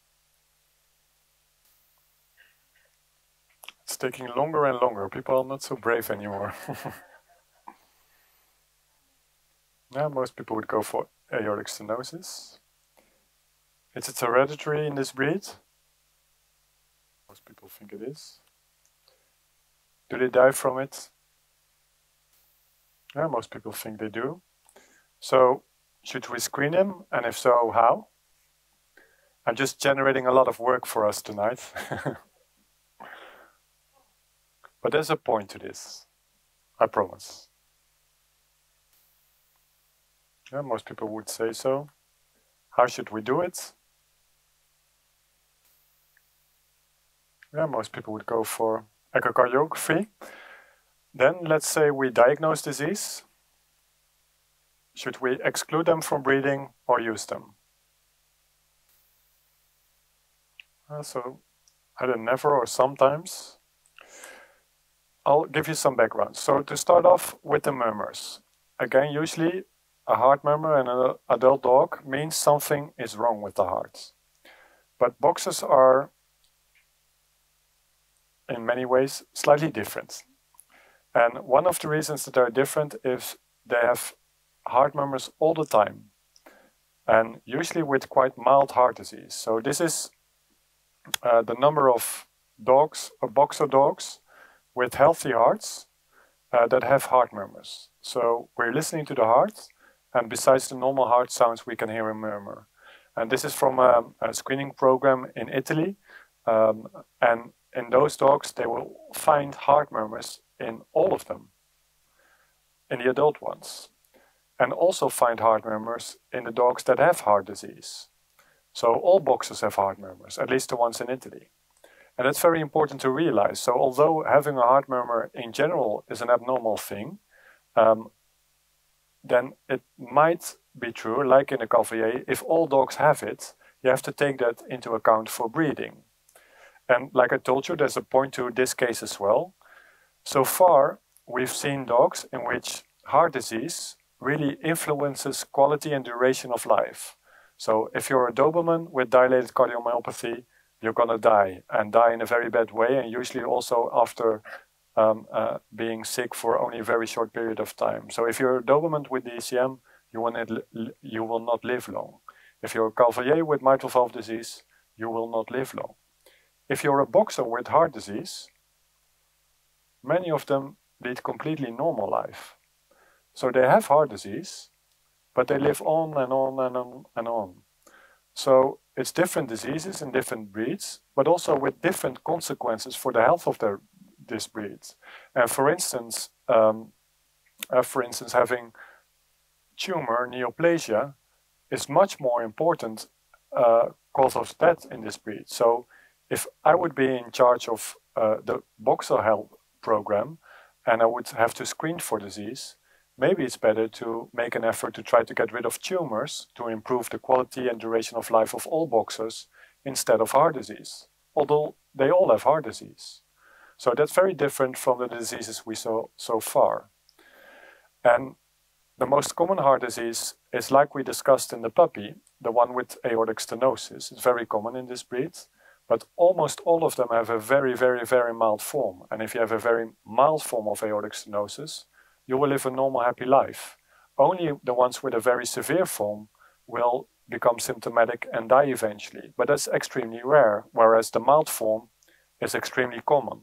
it's taking longer and longer. People are not so brave anymore. now most people would go for aortic stenosis. Is it hereditary in this breed? Most people think it is. Do they die from it? Yeah, most people think they do. So, should we screen them? And if so, how? I'm just generating a lot of work for us tonight. but there's a point to this. I promise. Yeah, most people would say so. How should we do it? Yeah, most people would go for echocardiography. Then let's say we diagnose disease. Should we exclude them from breeding or use them? Uh, so either never or sometimes. I'll give you some background. So to start off with the murmurs. Again, usually a heart murmur in an adult dog means something is wrong with the heart. But boxes are in many ways slightly different. And one of the reasons that they're different is they have heart murmurs all the time, and usually with quite mild heart disease. So this is uh, the number of dogs or boxer dogs with healthy hearts uh, that have heart murmurs. So we're listening to the heart, and besides the normal heart sounds, we can hear a murmur. And this is from a, a screening program in Italy. Um, and in those dogs, they will find heart murmurs in all of them, in the adult ones, and also find heart murmurs in the dogs that have heart disease. So all boxers have heart murmurs, at least the ones in Italy. And that's very important to realize. So although having a heart murmur in general is an abnormal thing, um, then it might be true, like in the Cavalier, if all dogs have it, you have to take that into account for breeding. And like I told you, there's a point to this case as well. So far, we've seen dogs in which heart disease really influences quality and duration of life. So if you're a Doberman with dilated cardiomyopathy, you're going to die and die in a very bad way, and usually also after um, uh, being sick for only a very short period of time. So if you're a Doberman with DCM, you will, you will not live long. If you're a Cavalier with mitral valve disease, you will not live long. If you're a boxer with heart disease, many of them lead completely normal life. So they have heart disease, but they live on and on and on and on. So it's different diseases in different breeds, but also with different consequences for the health of their this breed. And for instance, um, uh, for instance, having tumor neoplasia is much more important uh, cause of death in this breed. So if I would be in charge of uh, the Boxer Health program and I would have to screen for disease, maybe it's better to make an effort to try to get rid of tumors to improve the quality and duration of life of all boxers instead of heart disease, although they all have heart disease. So that's very different from the diseases we saw so far. And the most common heart disease is like we discussed in the puppy, the one with aortic stenosis. It's very common in this breed. But almost all of them have a very, very, very mild form. And if you have a very mild form of aortic stenosis, you will live a normal, happy life. Only the ones with a very severe form will become symptomatic and die eventually. But that's extremely rare, whereas the mild form is extremely common.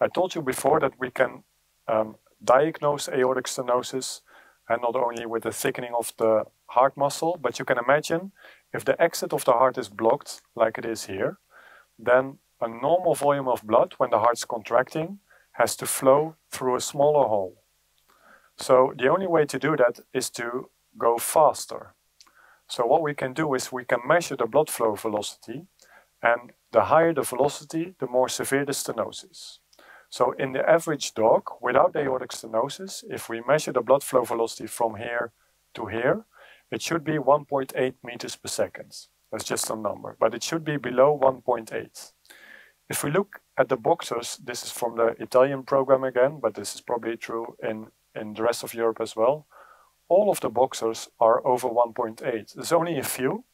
I told you before that we can um, diagnose aortic stenosis and not only with the thickening of the heart muscle, but you can imagine if the exit of the heart is blocked, like it is here, then a normal volume of blood, when the heart's contracting, has to flow through a smaller hole. So the only way to do that is to go faster. So what we can do is we can measure the blood flow velocity and the higher the velocity, the more severe the stenosis. So in the average dog without aortic stenosis, if we measure the blood flow velocity from here to here, it should be 1.8 meters per second. That's just a number, but it should be below 1.8. If we look at the boxers, this is from the Italian program again, but this is probably true in, in the rest of Europe as well. All of the boxers are over 1.8. There's only a few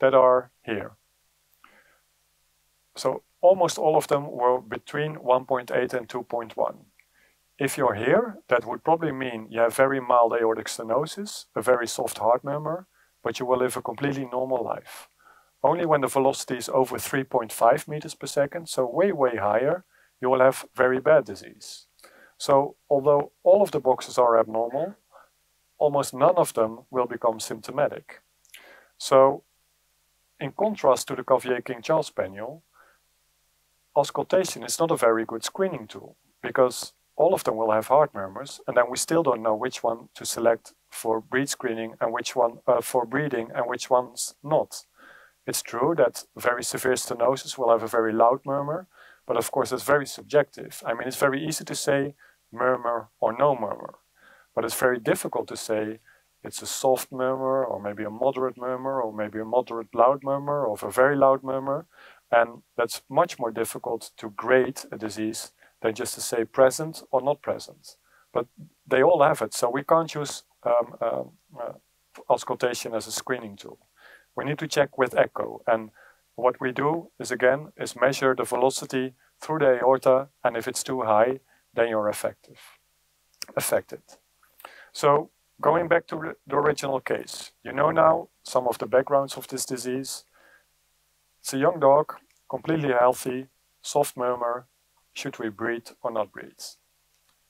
that are here. So almost all of them were between 1.8 and 2.1. If you're here, that would probably mean you have very mild aortic stenosis, a very soft heart murmur, but you will live a completely normal life. Only when the velocity is over 3.5 meters per second, so way, way higher, you will have very bad disease. So although all of the boxers are abnormal, almost none of them will become symptomatic. So in contrast to the Cavalier King Charles Spaniel, auscultation is not a very good screening tool because all of them will have heart murmurs, and then we still don't know which one to select for breed screening and which one uh, for breeding and which ones not. It's true that very severe stenosis will have a very loud murmur, but of course it's very subjective. I mean, it's very easy to say murmur or no murmur, but it's very difficult to say it's a soft murmur or maybe a moderate murmur or maybe a moderate loud murmur or a very loud murmur. And that's much more difficult to grade a disease just to say present or not present. But they all have it, so we can't use um, uh, uh, auscultation as a screening tool we need to check with echo. And what we do is again, is measure the velocity through the aorta, and if it's too high, then you're effective, affected. So going back to the original case, you know now some of the backgrounds of this disease. It's a young dog, completely healthy, soft murmur. Should we breed or not breed?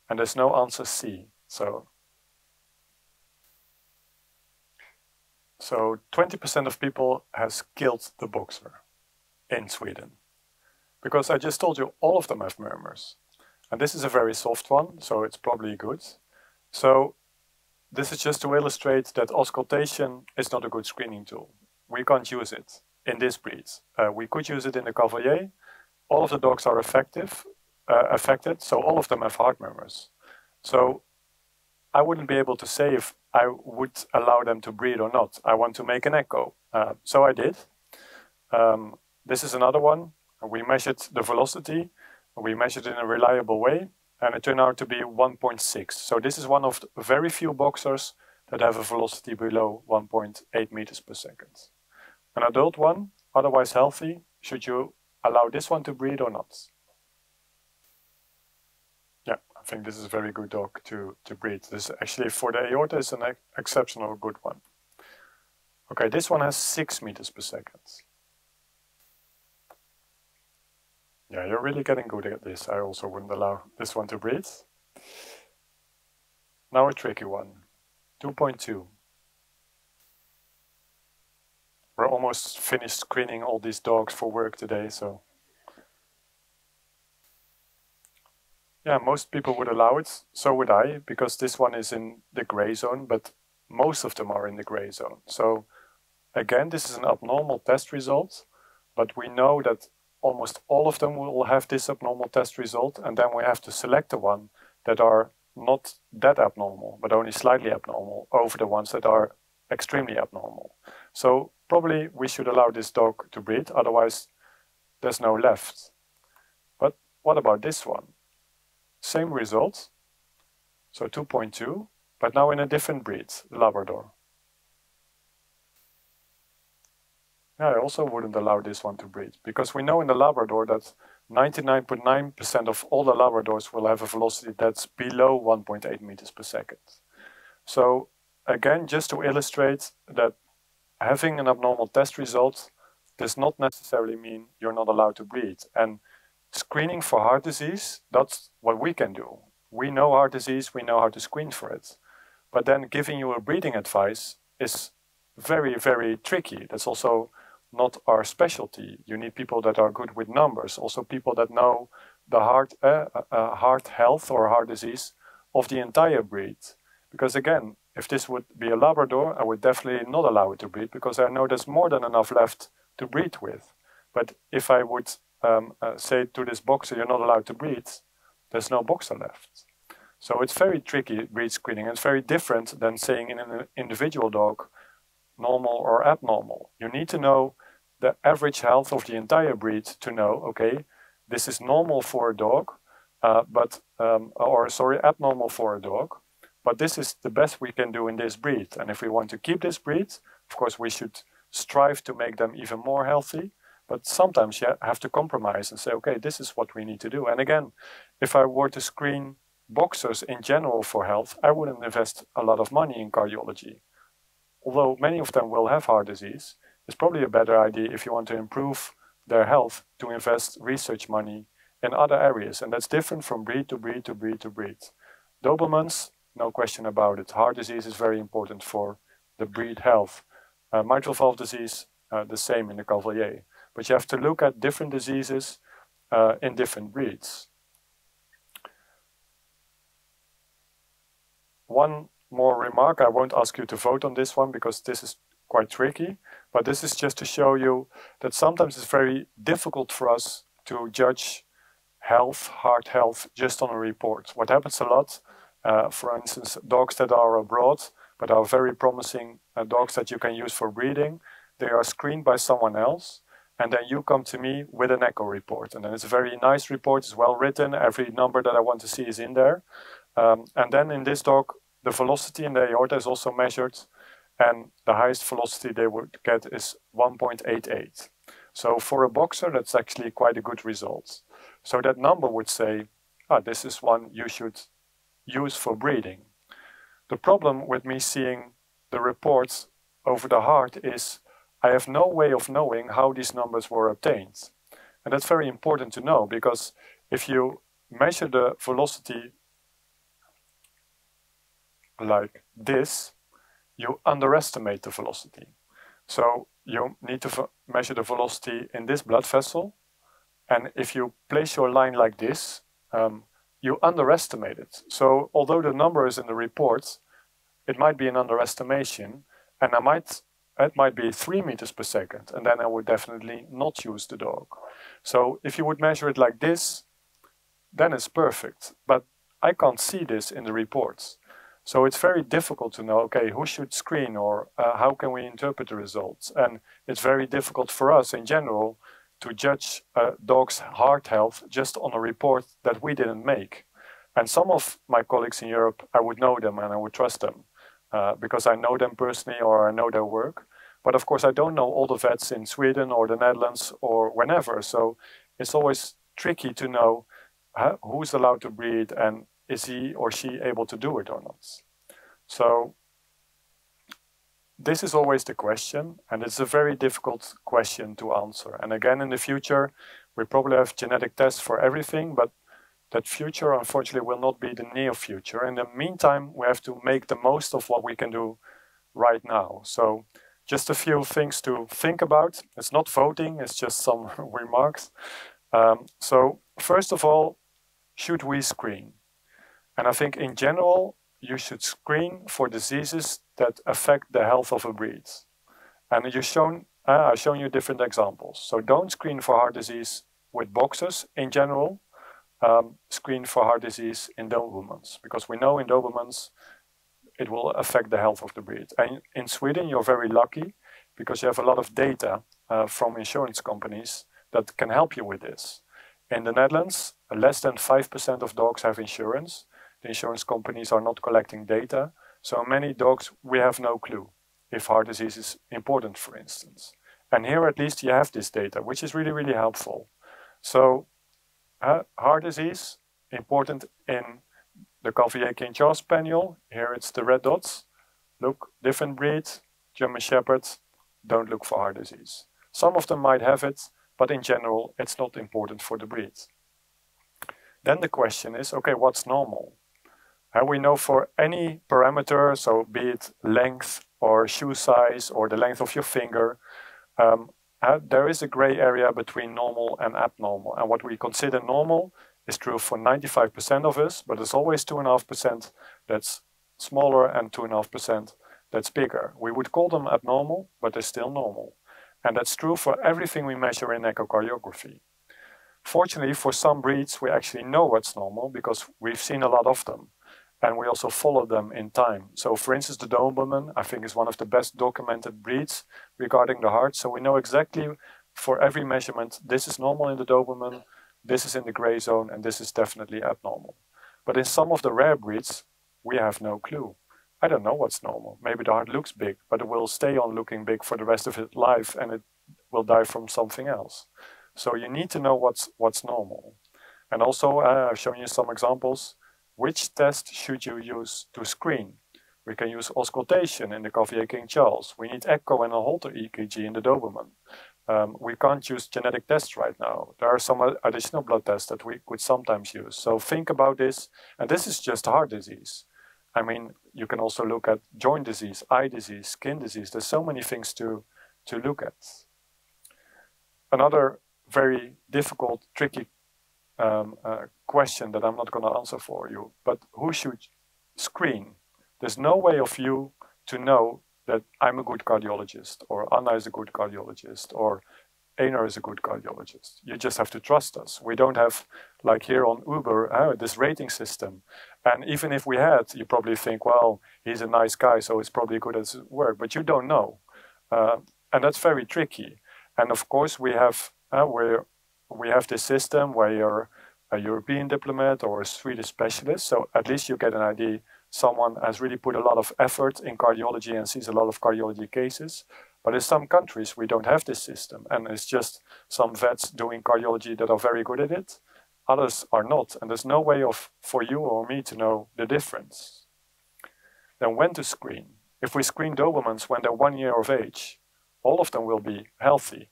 And there's no answer C. So So 20% of people has killed the boxer in Sweden. Because I just told you all of them have murmurs. And this is a very soft one, so it's probably good. So this is just to illustrate that auscultation is not a good screening tool. We can't use it in this breed. Uh, we could use it in the Cavalier. All of the dogs are effective, uh, affected, so all of them have heart murmurs. So I wouldn't be able to say if I would allow them to breed or not. I want to make an echo. Uh, so I did. Um, this is another one. We measured the velocity. We measured it in a reliable way, and it turned out to be 1.6. So this is one of the very few boxers that have a velocity below 1.8 meters per second. An adult one, otherwise healthy, should you allow this one to breed or not? I think this is a very good dog to, to breed. This actually for the aorta is an ex exceptional good one. Okay, this one has 6 meters per second. Yeah, you're really getting good at this. I also wouldn't allow this one to breed. Now a tricky one. 2.2. We're almost finished screening all these dogs for work today, so Yeah, most people would allow it. So would I, because this one is in the gray zone, but most of them are in the gray zone. So again, this is an abnormal test result, but we know that almost all of them will have this abnormal test result, and then we have to select the one that are not that abnormal, but only slightly abnormal over the ones that are extremely abnormal. So probably we should allow this dog to breed, otherwise there's no left. But what about this one? Same result, so 2.2, but now in a different breed, Labrador. I also wouldn't allow this one to breed, because we know in the Labrador that 99.9% of all the Labradors will have a velocity that's below 1.8 meters per second. So again, just to illustrate that having an abnormal test result does not necessarily mean you're not allowed to breed. And Screening for heart disease, that's what we can do. We know heart disease, we know how to screen for it. But then giving you a breeding advice is very, very tricky. That's also not our specialty. You need people that are good with numbers, also people that know the heart, uh, uh, uh heart health or heart disease of the entire breed. Because again, if this would be a Labrador, I would definitely not allow it to breed because I know there's more than enough left to breed with. But if I would um, uh, say to this boxer, you're not allowed to breed, there's no boxer left. So it's very tricky breed screening. It's very different than saying in an individual dog, normal or abnormal. You need to know the average health of the entire breed to know, okay, this is normal for a dog, uh, but um, or sorry, abnormal for a dog, but this is the best we can do in this breed. And if we want to keep this breed, of course, we should strive to make them even more healthy. But sometimes you have to compromise and say, okay, this is what we need to do. And again, if I were to screen boxers in general for health, I wouldn't invest a lot of money in cardiology. Although many of them will have heart disease, it's probably a better idea if you want to improve their health to invest research money in other areas. And that's different from breed to breed to breed to breed. Dobermans, no question about it. Heart disease is very important for the breed health. Uh, mitral valve disease, uh, the same in the Cavalier. But you have to look at different diseases uh, in different breeds. One more remark, I won't ask you to vote on this one because this is quite tricky, but this is just to show you that sometimes it's very difficult for us to judge health, heart health, just on a report. What happens a lot, uh, for instance, dogs that are abroad, but are very promising uh, dogs that you can use for breeding, they are screened by someone else, and then you come to me with an echo report. And then it's a very nice report, it's well written, every number that I want to see is in there. Um, and then in this dog, the velocity in the aorta is also measured, and the highest velocity they would get is 1.88. So for a boxer, that's actually quite a good result. So that number would say, ah, this is one you should use for breeding. The problem with me seeing the reports over the heart is I have no way of knowing how these numbers were obtained. And that's very important to know because if you measure the velocity like this, you underestimate the velocity. So you need to measure the velocity in this blood vessel. And if you place your line like this, um, you underestimate it. So although the number is in the report, it might be an underestimation, and I might it might be three meters per second, and then I would definitely not use the dog. So if you would measure it like this, then it's perfect. But I can't see this in the reports. So it's very difficult to know, okay, who should screen or uh, how can we interpret the results? And it's very difficult for us in general to judge a dog's heart health just on a report that we didn't make. And some of my colleagues in Europe, I would know them and I would trust them uh, because I know them personally or I know their work. But of course, I don't know all the vets in Sweden or the Netherlands or whenever. So it's always tricky to know uh, who's allowed to breed and is he or she able to do it or not? So this is always the question, and it's a very difficult question to answer. And again, in the future, we probably have genetic tests for everything, but that future, unfortunately, will not be the near future. In the meantime, we have to make the most of what we can do right now. So just a few things to think about. It's not voting, it's just some remarks. Um, so first of all, should we screen? And I think in general, you should screen for diseases that affect the health of a breed. And you've shown, uh, I've shown you different examples. So don't screen for heart disease with boxers in general. Um, screen for heart disease in Dobermans because we know in Dobermans it will affect the health of the breed. And in Sweden, you're very lucky because you have a lot of data uh, from insurance companies that can help you with this. In the Netherlands, less than 5% of dogs have insurance, the insurance companies are not collecting data. So many dogs, we have no clue if heart disease is important, for instance. And here at least you have this data, which is really, really helpful. So uh, heart disease, important in the Cavalier King Charles Spaniel. Here it's the red dots. Look, different breeds, German Shepherds, don't look for heart disease. Some of them might have it, but in general, it's not important for the breed. Then the question is, okay, what's normal? And we know for any parameter, so be it length or shoe size or the length of your finger, um, uh, there is a gray area between normal and abnormal. And what we consider normal is true for 95% of us, but there's always 2.5% that's smaller and 2.5% that's bigger. We would call them abnormal, but they're still normal. And that's true for everything we measure in echocardiography. Fortunately, for some breeds, we actually know what's normal because we've seen a lot of them and we also follow them in time. So, for instance, the Doberman, I think, is one of the best documented breeds regarding the heart. So, we know exactly for every measurement this is normal in the Doberman, this is in the gray zone, and this is definitely abnormal. But in some of the rare breeds, we have no clue. I don't know what's normal. Maybe the heart looks big, but it will stay on looking big for the rest of its life and it will die from something else. So you need to know what's what's normal. And also, uh, I've shown you some examples. Which test should you use to screen? We can use auscultation in the Cavalier King Charles. We need echo and a Holter EKG in the Doberman. Um, we can't use genetic tests right now. There are some additional blood tests that we could sometimes use. So think about this. And this is just heart disease. I mean, you can also look at joint disease, eye disease, skin disease. There's so many things to, to look at. Another very difficult, tricky um, question that I'm not going to answer for you, but who should screen? There's no way of you to know that I'm a good cardiologist, or Anna is a good cardiologist, or Einar is a good cardiologist. You just have to trust us. We don't have, like here on Uber, uh, this rating system. And even if we had, you probably think, well, he's a nice guy, so he's probably good at his work. But you don't know. Uh, and that's very tricky. And of course, we have, uh, where we have this system where you're a European diplomate or a Swedish specialist. So at least you get an idea someone has really put a lot of effort in cardiology and sees a lot of cardiology cases. But in some countries, we don't have this system. And it's just some vets doing cardiology that are very good at it. Others are not. And there's no way of for you or me to know the difference. Then when to screen? If we screen Dobermans when they're one year of age, all of them will be healthy.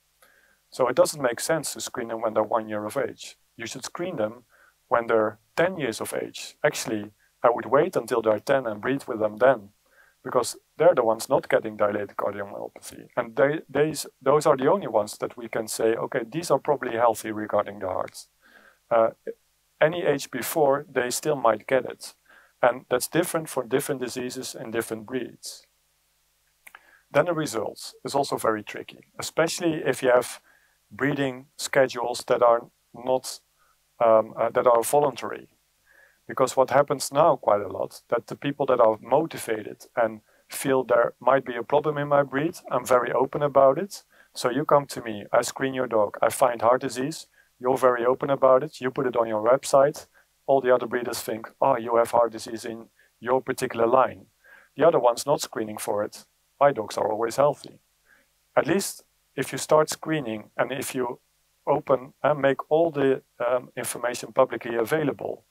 So it doesn't make sense to screen them when they're one year of age. You should screen them when they're 10 years of age. Actually, I would wait until they're 10 and breed with them then, because they're the ones not getting dilated cardiomyopathy. And they, they, those are the only ones that we can say, okay, these are probably healthy regarding the hearts. Uh, any age before, they still might get it. And that's different for different diseases and different breeds. Then the results is also very tricky, especially if you have breeding schedules that are not um, uh, that are voluntary. Because what happens now quite a lot, that the people that are motivated and feel there might be a problem in my breed, I'm very open about it. So you come to me, I screen your dog, I find heart disease, you're very open about it, you put it on your website. All the other breeders think, oh, you have heart disease in your particular line. The other one's not screening for it. My dogs are always healthy. At least if you start screening and if you open and make all the um, information publicly available,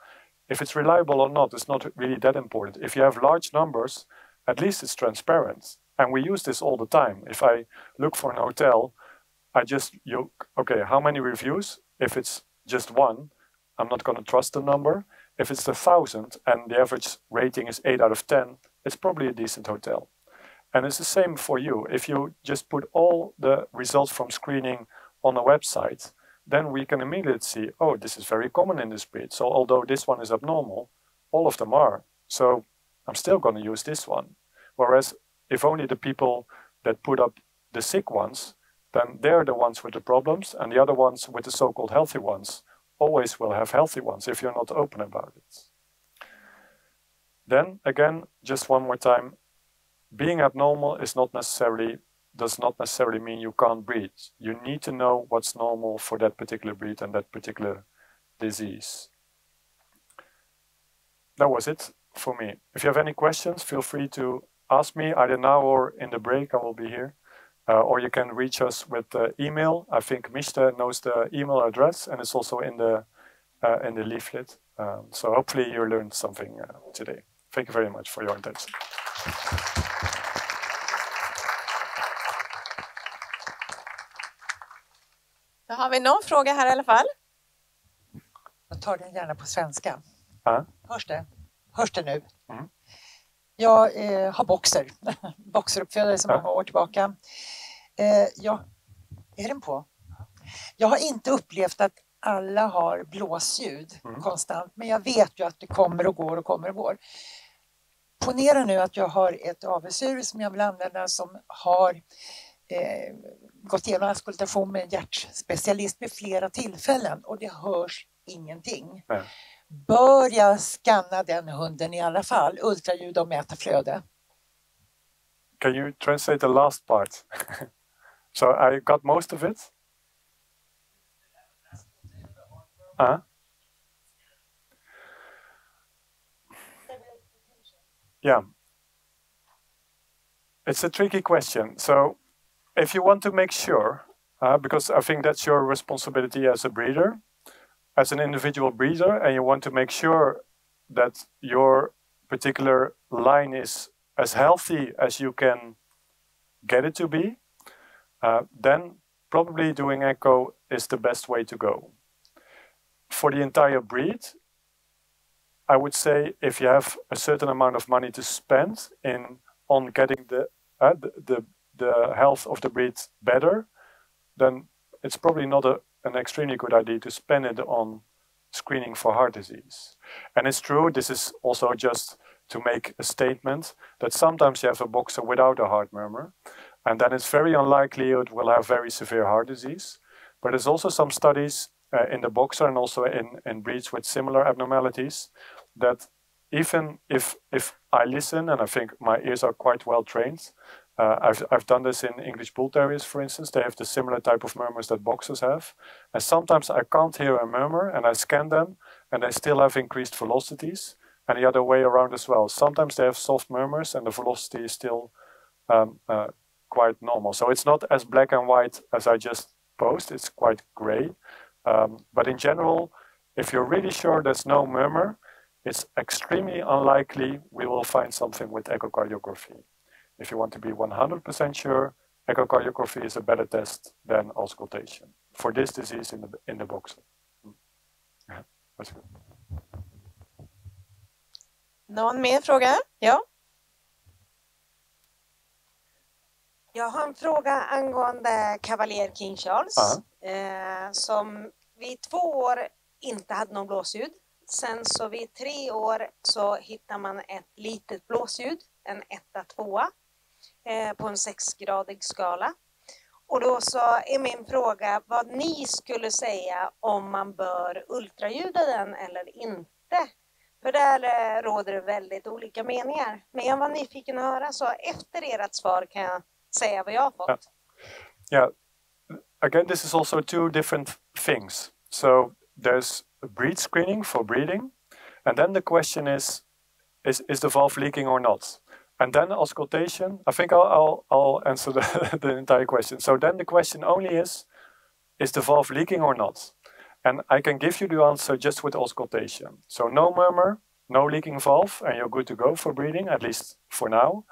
if it's reliable or not it's not really that important. If you have large numbers, at least it's transparent. And we use this all the time. If I look for an hotel, I just, you, okay, how many reviews? If it's just one, I'm not going to trust the number. If it's a thousand and the average rating is 8 out of 10, it's probably a decent hotel. And it's the same for you. If you just put all the results from screening on a website, then we can immediately see, oh, this is very common in this breed. So although this one is abnormal, all of them are. So I'm still going to use this one. Whereas if only the people that put up the sick ones, then they're the ones with the problems, and the other ones with the so-called healthy ones always will have healthy ones if you're not open about it. Then again, just one more time, being abnormal is not necessarily does not necessarily mean you can't breed. You need to know what's normal for that particular breed and that particular disease. That was it for me. If you have any questions, feel free to ask me either now or in the break. I will be here. Uh, or you can reach us with the email. I think Mishta knows the email address, and it's also in the uh, in the leaflet. Um, so hopefully you learned something uh, today. Thank you very much for your attention. Då har vi någon fråga här i alla fall. Jag tar den gärna på svenska. Ja. Hörs det? Hörs det nu? Mm. Jag eh, har boxer, boxeruppfödare sedan Ja. många år tillbaka. Eh, jag, är den på? Jag har inte upplevt att alla har blåsljud Mm. konstant, men jag vet ju att det kommer och går och kommer och går. Ponera nu att jag har ett avelsdjur som jag vill använda som har eh, gått igenom auskultation med en hjärtspecialist vid flera tillfällen och det hörs ingenting. Nej. Bör jag skanna den hunden i alla fall, ultraljud och mäta flöde? Can you translate the last part? so I got most of it. Uh, yeah. It's a tricky question. So, if you want to make sure, uh, because I think that's your responsibility as a breeder, as an individual breeder, and you want to make sure that your particular line is as healthy as you can get it to be, uh, then probably doing echo is the best way to go. For the entire breed, I would say if you have a certain amount of money to spend in on getting the uh, the, the the health of the breed better, then it's probably not a, an extremely good idea to spend it on screening for heart disease. And it's true, this is also just to make a statement that sometimes you have a boxer without a heart murmur, and then it's very unlikely it will have very severe heart disease. But there's also some studies uh, in the boxer and also in, in breeds with similar abnormalities that even if if I listen and I think my ears are quite well trained, uh, I've I've done this in English bull terriers, for instance. They have the similar type of murmurs that boxers have, and sometimes I can't hear a murmur, and I scan them, and they still have increased velocities, and the other way around as well. Sometimes they have soft murmurs, and the velocity is still um, uh, quite normal. So it's not as black and white as I just posed. It's quite gray, um, but in general, if you're really sure there's no murmur, it's extremely unlikely we will find something with echocardiography. If you want to be 100% sure, echocardiography is a better test than auscultation for this disease in the, in the. Mm. Yeah, that's good. Någon mer fråga? Ja? Jag har en fråga angående Cavalier King Charles eh, som vid två år inte hade någon blåsljud. Sen så vid tre år så hittar man ett litet blåsljud, en etta, tvåa eh, på en sexgradig skala. Och då så är min fråga vad ni skulle säga om man bör ultraljuda den eller inte. För där eh, råder det väldigt olika meningar. Men jag var nyfiken att höra så efter ert svar kan jag säga vad jag har fått. Yeah. Again, this is also two different things. So there's breed screening for breeding, and then the question is, is is the valve leaking or not? And then auscultation. I think I'll I'll, I'll answer the, the entire question. So then the question only is, is the valve leaking or not? And I can give you the answer just with auscultation. So no murmur, no leaking valve, and you're good to go for breeding, at least for now.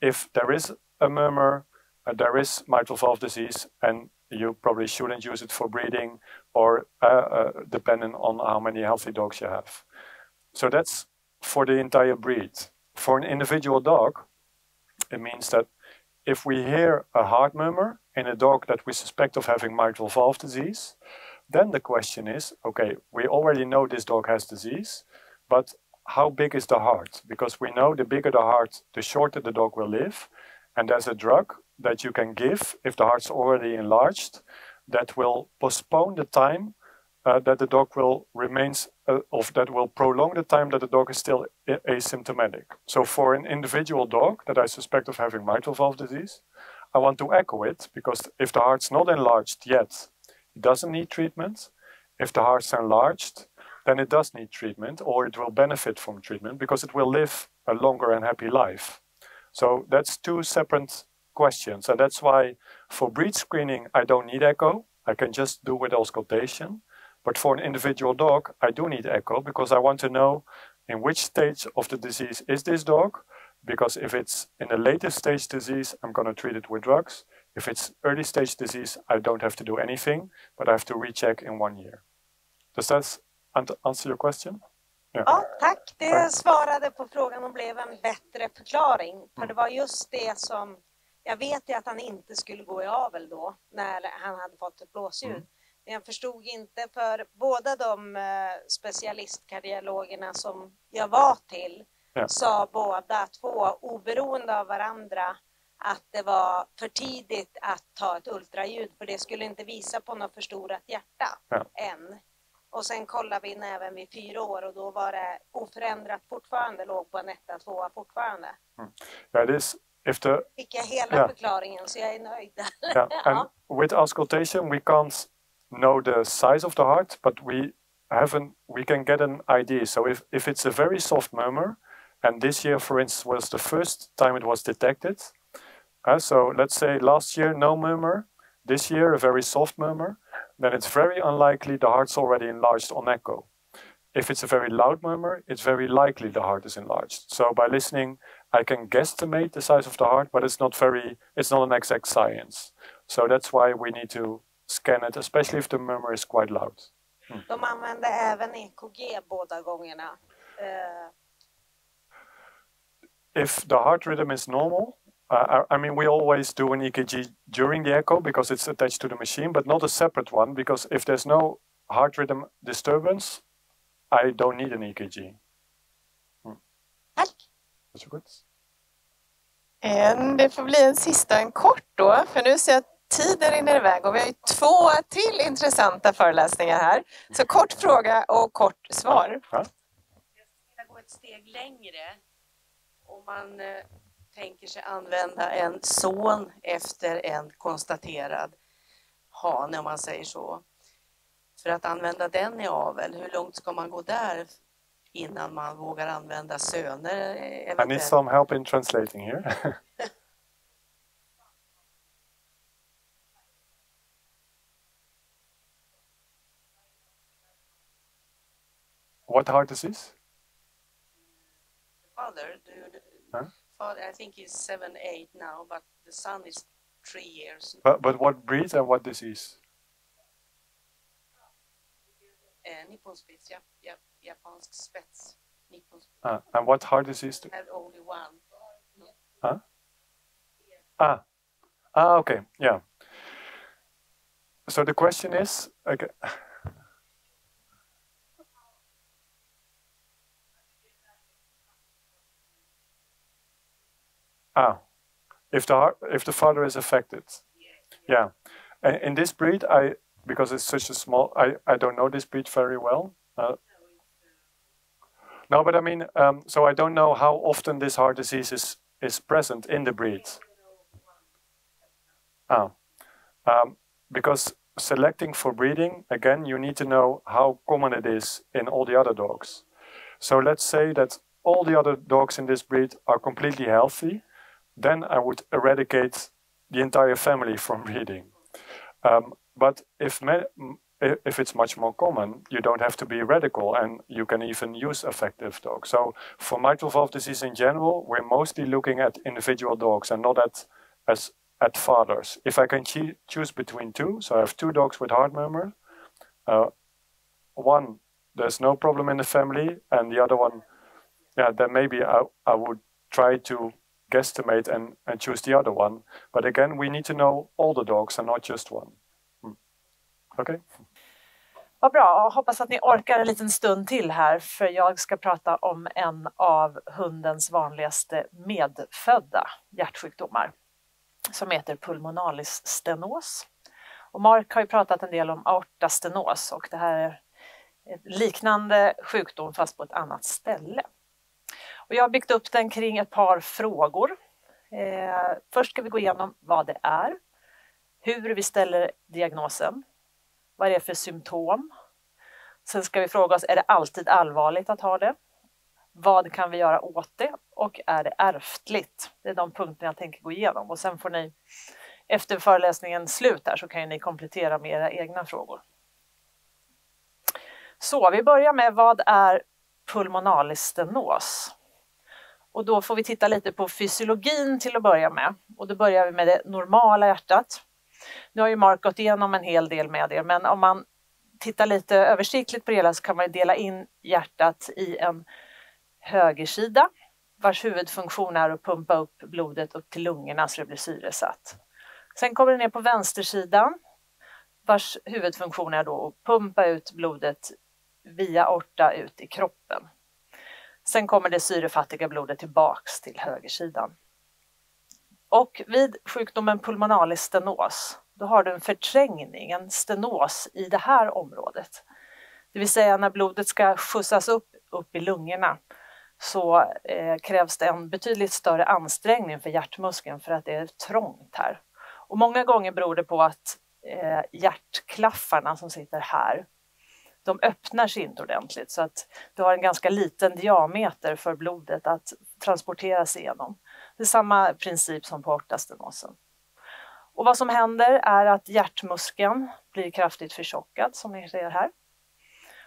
If there is a murmur, uh, there is mitral valve disease, and you probably shouldn't use it for breeding or uh, uh, depending on how many healthy dogs you have. So that's for the entire breed. For an individual dog, it means that if we hear a heart murmur in a dog that we suspect of having mitral valve disease, then the question is okay, we already know this dog has disease, but how big is the heart? Because we know the bigger the heart, the shorter the dog will live. And there's a drug that you can give if the heart's already enlarged that will postpone the time uh, that the dog will remains uh, of that will prolong the time that the dog is still asymptomatic. So for an individual dog that I suspect of having mitral valve disease, I want to echo it because if the heart's not enlarged yet, it doesn't need treatment. If the heart's enlarged, then it does need treatment or it will benefit from treatment because it will live a longer and happy life. So that's two separate questions. And that's why for breed screening, I don't need echo. I can just do with auscultation. But for an individual dog, I do need echo because I want to know in which stage of the disease is this dog. Because if it's in the latest stage disease, I'm going to treat it with drugs. If it's early stage disease, I don't have to do anything, but I have to recheck in one year. Does that answer your question? Ja, tack. Det svarade på frågan och blev en bättre förklaring. För det var just det som... Jag vet ju att han inte skulle gå i avel då, när han hade fått ett blåsljud. Mm. Jag förstod inte för båda de eh, specialistkardiologerna som jag var till Ja. sa båda två oberoende av varandra att det var för tidigt att ta ett ultraljud för det skulle inte visa på något förstorat hjärta Ja. än. Och sen kollade vi in även vid fyra år och då var det oförändrat fortfarande, låg på en etta, tvåa fortfarande. It is if the Fick jag hela Ja. förklaringen så jag är nöjd. yeah, and with auscultation we can't know the size of the heart, but we have an we can get an idea. So if if it's a very soft murmur, and this year, for instance, was the first time it was detected. Uh, so let's say last year no murmur, this year a very soft murmur, then it's very unlikely the heart's already enlarged on echo. If it's a very loud murmur, it's very likely the heart is enlarged. So by listening, I can guesstimate the size of the heart, but it's not very, it's not an exact science. So that's why we need to scan it, especially if the murmur is quite loud. De använde även EKG båda gångerna. Eh, If the heart rhythm is normal, uh, I I mean, we always do an EKG during the echo because it's attached to the machine, but not a separate one because if there's no heart rhythm disturbance, I don't need an EKG. Tack! Varsågod. Eh, Det får bli en sista, en kort då, för nu ser jag att tiden rinner iväg och vi har ju två till intressanta föreläsningar här. Så kort fråga och kort svar. Ja. ska gå ett steg längre om man eh, tänker sig använda en son efter en konstaterad hane om man säger så. För att använda den i avel, hur långt ska man gå där innan man vågar använda söner? eh, I need eventuellt? some help in translating here. what heart disease? Father, dude, Huh? father, I think he's seven, eight now, but the son is three years. But, but what breed and what disease? Eh, Nipponspets, ja, ja, japansk spets. Nipponspets. Uh, and what heart disease? Do- have only one. Ah, ah, okay, yeah. So the question is, okay. Ah, if the if the father is affected, yeah. And in this breed, I because it's such a small, I I don't know this breed very well. Uh, no, but I mean, um, so I don't know how often this heart disease is is present in the breed. Ah, um, because selecting for breeding, again, you need to know how common it is in all the other dogs. So let's say that all the other dogs in this breed are completely healthy, then I would eradicate the entire family from breeding. Um, but if if it's much more common, you don't have to be radical, and you can even use effective dogs. So for mitral valve disease in general, we're mostly looking at individual dogs and not at as at fathers. If I can choo- choose between two, so I have two dogs with heart murmur, uh, one there's no problem in the family, and the other one, yeah, then maybe I, I would try to guesstimate and, and choose the other one. But again, we need to know all the dogs and not just one. Hmm. Okay. Vad bra, och hoppas att ni orkar en liten stund till här för jag ska prata om en av hundens vanligaste medfödda hjärtsjukdomar som heter pulmonalis stenos. Och Mark har ju pratat en del om aortastenos och det här är en liknande sjukdom fast på ett annat ställe. Och jag har byggt upp den kring ett par frågor. Eh, först ska vi gå igenom vad det är, hur vi ställer diagnosen, vad det är för symptom. Sen ska vi fråga oss, är det alltid allvarligt att ha det? Vad kan vi göra åt det? Och är det ärftligt? Det är de punkterna jag tänker gå igenom och sen får ni efter föreläsningen slut här så kan ni komplettera med era egna frågor. Så vi börjar med vad är pulmonalisstenos? Och då får vi titta lite på fysiologin till att börja med. Och då börjar vi med det normala hjärtat. Nu har ju Mark gått igenom en hel del med er, men om man tittar lite översiktligt på det hela så kan man dela in hjärtat i en högersida vars huvudfunktion är att pumpa upp blodet upp till lungorna så det blir syresatt. Sen kommer det ner på vänstersidan vars huvudfunktion är då att pumpa ut blodet via aorta ut i kroppen. Sen kommer det syrefattiga blodet tillbaks till högersidan. Och vid sjukdomen pulmonalis stenos, då har du en förträngning, en stenos i det här området. Det vill säga när blodet ska skjutsas upp, upp i lungorna så eh, krävs det en betydligt större ansträngning för hjärtmuskeln för att det är trångt här. Och många gånger beror det på att eh, hjärtklaffarna som sitter här, de öppnar sig inte ordentligt så att du har en ganska liten diameter för blodet att transporteras igenom. Det är samma princip som på aortastenosen. Och vad som händer är att hjärtmuskeln blir kraftigt förtjockad som ni ser här.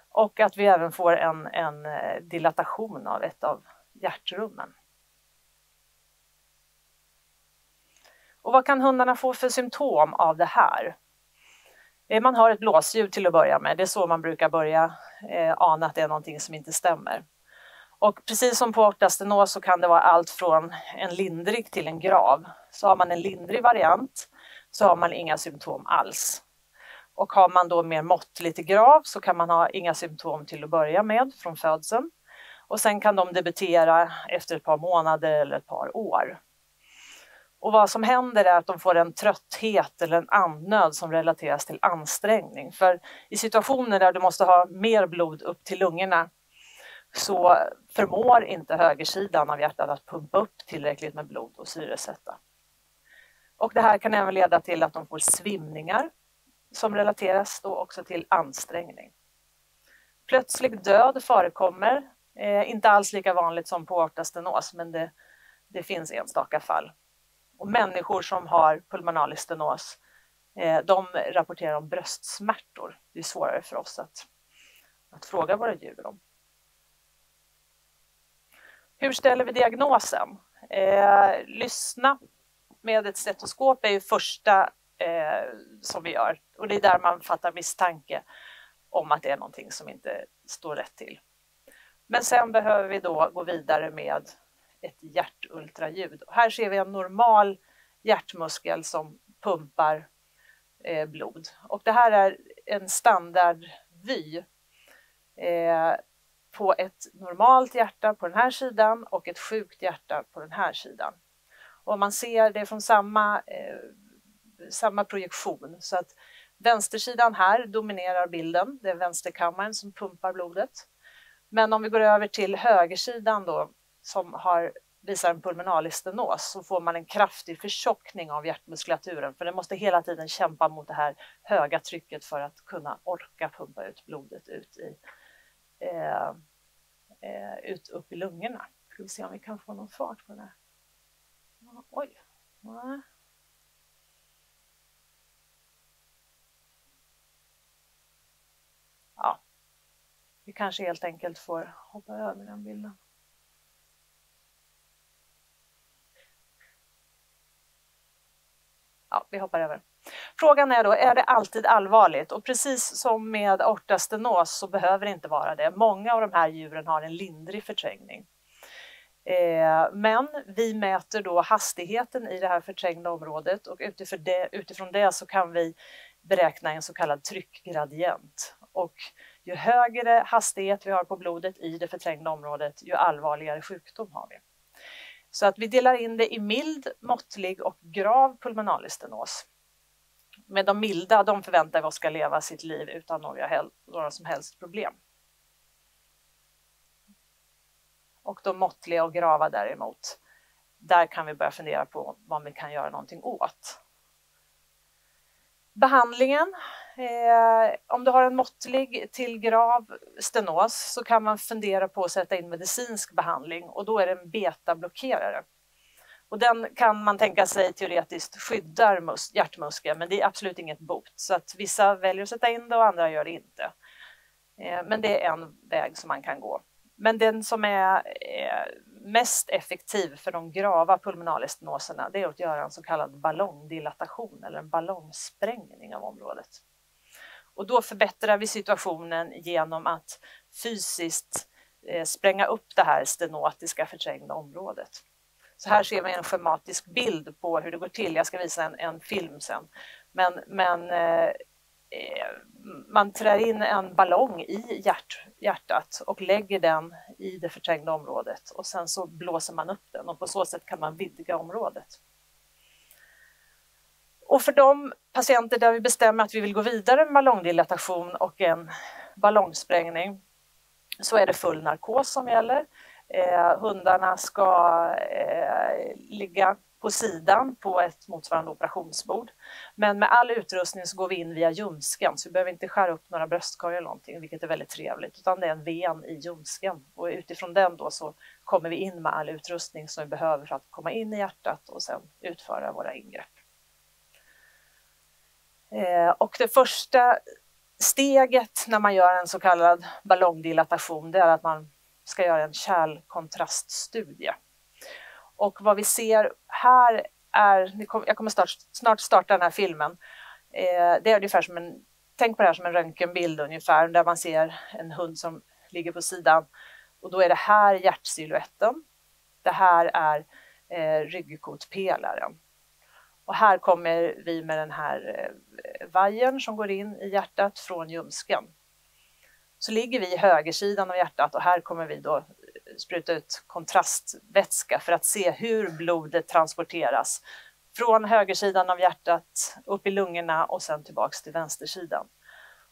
Och att vi även får en, en eh, dilatation av ett av hjärtrummen. Och vad kan hundarna få för symptom av det här? Eh, man har ett blåsljud till att börja med. Det är så man brukar börja eh, ana att det är någonting som inte stämmer. Och precis som på aortastenos så kan det vara allt från en lindrig till en grav. Så har man en lindrig variant så har man inga symptom alls. Och har man då mer måttligt grav så kan man ha inga symptom till att börja med från födseln. Och sen kan de debutera efter ett par månader eller ett par år. Och vad som händer är att de får en trötthet eller en andnöd som relateras till ansträngning. För i situationer där du måste ha mer blod upp till lungorna så förmår inte högersidan av hjärtat att pumpa upp tillräckligt med blod och syresätta. Och det här kan även leda till att de får svimningar som relateras då också till ansträngning. Plötslig död förekommer, eh, inte alls lika vanligt som på aortastenos men det, det finns enstaka fall. Och människor som har pulmonal stenos, eh, de rapporterar om bröstsmärtor. Det är svårare för oss att, att fråga våra djur om. Hur ställer vi diagnosen? Eh, lyssna med ett stetoskop är ju första eh, som vi gör och det är där man fattar misstanke om att det är någonting som inte står rätt till. Men sen behöver vi då gå vidare med ett hjärtultraljud. Här ser vi en normal hjärtmuskel som pumpar eh, blod. Och det här är en standardvy eh, på ett normalt hjärta på den här sidan och ett sjukt hjärta på den här sidan. Och man ser det från samma, eh, samma projektion så att vänstersidan här dominerar bilden. Det är vänsterkammaren som pumpar blodet. Men om vi går över till högersidan då som har, visar en pulmonalistenos så får man en kraftig förtjockning av hjärtmuskulaturen för den måste hela tiden kämpa mot det här höga trycket för att kunna orka pumpa ut blodet ut i eh, eh, ut upp i lungorna. Ska vi se om vi kan få någon fart på det här. Oj. Ja. Vi kanske helt enkelt får hoppa över den bilden. Ja, vi hoppar över. Frågan är då, är det alltid allvarligt? Och precis som med aortastenos så behöver det inte vara det. Många av de här djuren har en lindrig förträngning. Eh, men vi mäter då hastigheten i det här förträngda området och utifrån det, utifrån det så kan vi beräkna en så kallad tryckgradient. Och ju högre hastighet vi har på blodet i det förträngda området, ju allvarligare sjukdom har vi. Så att vi delar in det i mild, måttlig och grav pulmonalistenos. Med de milda, de förväntar vi oss ska leva sitt liv utan några, några som helst problem. Och de måttliga och grava däremot, där kan vi börja fundera på vad vi kan göra någonting åt. Behandlingen, eh, om du har en måttlig till grav stenos så kan man fundera på att sätta in medicinsk behandling och då är det en betablockerare. Och den kan man tänka sig teoretiskt skyddar hjärtmuskeln men det är absolut inget bot så att vissa väljer att sätta in det och andra gör det inte. Eh, men det är en väg som man kan gå. Men den som är eh, mest effektiv för de grava pulmonalestenoserna det är att göra en så kallad ballongdilatation eller en ballongsprängning av området. Och då förbättrar vi situationen genom att fysiskt eh, spränga upp det här stenotiska förträngda området. Så här ser vi en schematisk bild på hur det går till. Jag ska visa en, en film sen. Men, men eh, eh, man trär in en ballong i hjärt, hjärtat och lägger den i det förträngda området och sen så blåser man upp den och på så sätt kan man vidga området. Och för de patienter där vi bestämmer att vi vill gå vidare med ballongdilatation och en ballongsprängning så är det full narkos som gäller. Eh, hundarna ska eh, ligga på sidan på ett motsvarande operationsbord. Men med all utrustning så går vi in via ljumsken så vi behöver inte skära upp några bröstkorgar eller någonting, vilket är väldigt trevligt, utan det är en ven i ljumsken och utifrån den då så kommer vi in med all utrustning som vi behöver för att komma in i hjärtat och sen utföra våra ingrepp. Eh, och det första steget när man gör en så kallad ballongdilatation, det är att man ska göra en kärlkontraststudie. Och vad vi ser här är, jag kommer snart starta den här filmen, eh, det är ungefär som en, tänk på det här som en röntgenbild ungefär, där man ser en hund som ligger på sidan och då är det här hjärtsiluetten. Det här är eh, ryggkotpelaren. Och här kommer vi med den här eh, vajern som går in i hjärtat från ljumsken. Så ligger vi i högersidan av hjärtat och här kommer vi då eh, spruta ut kontrastvätska för att se hur blodet transporteras från högersidan av hjärtat upp i lungorna och sen tillbaks till vänstersidan.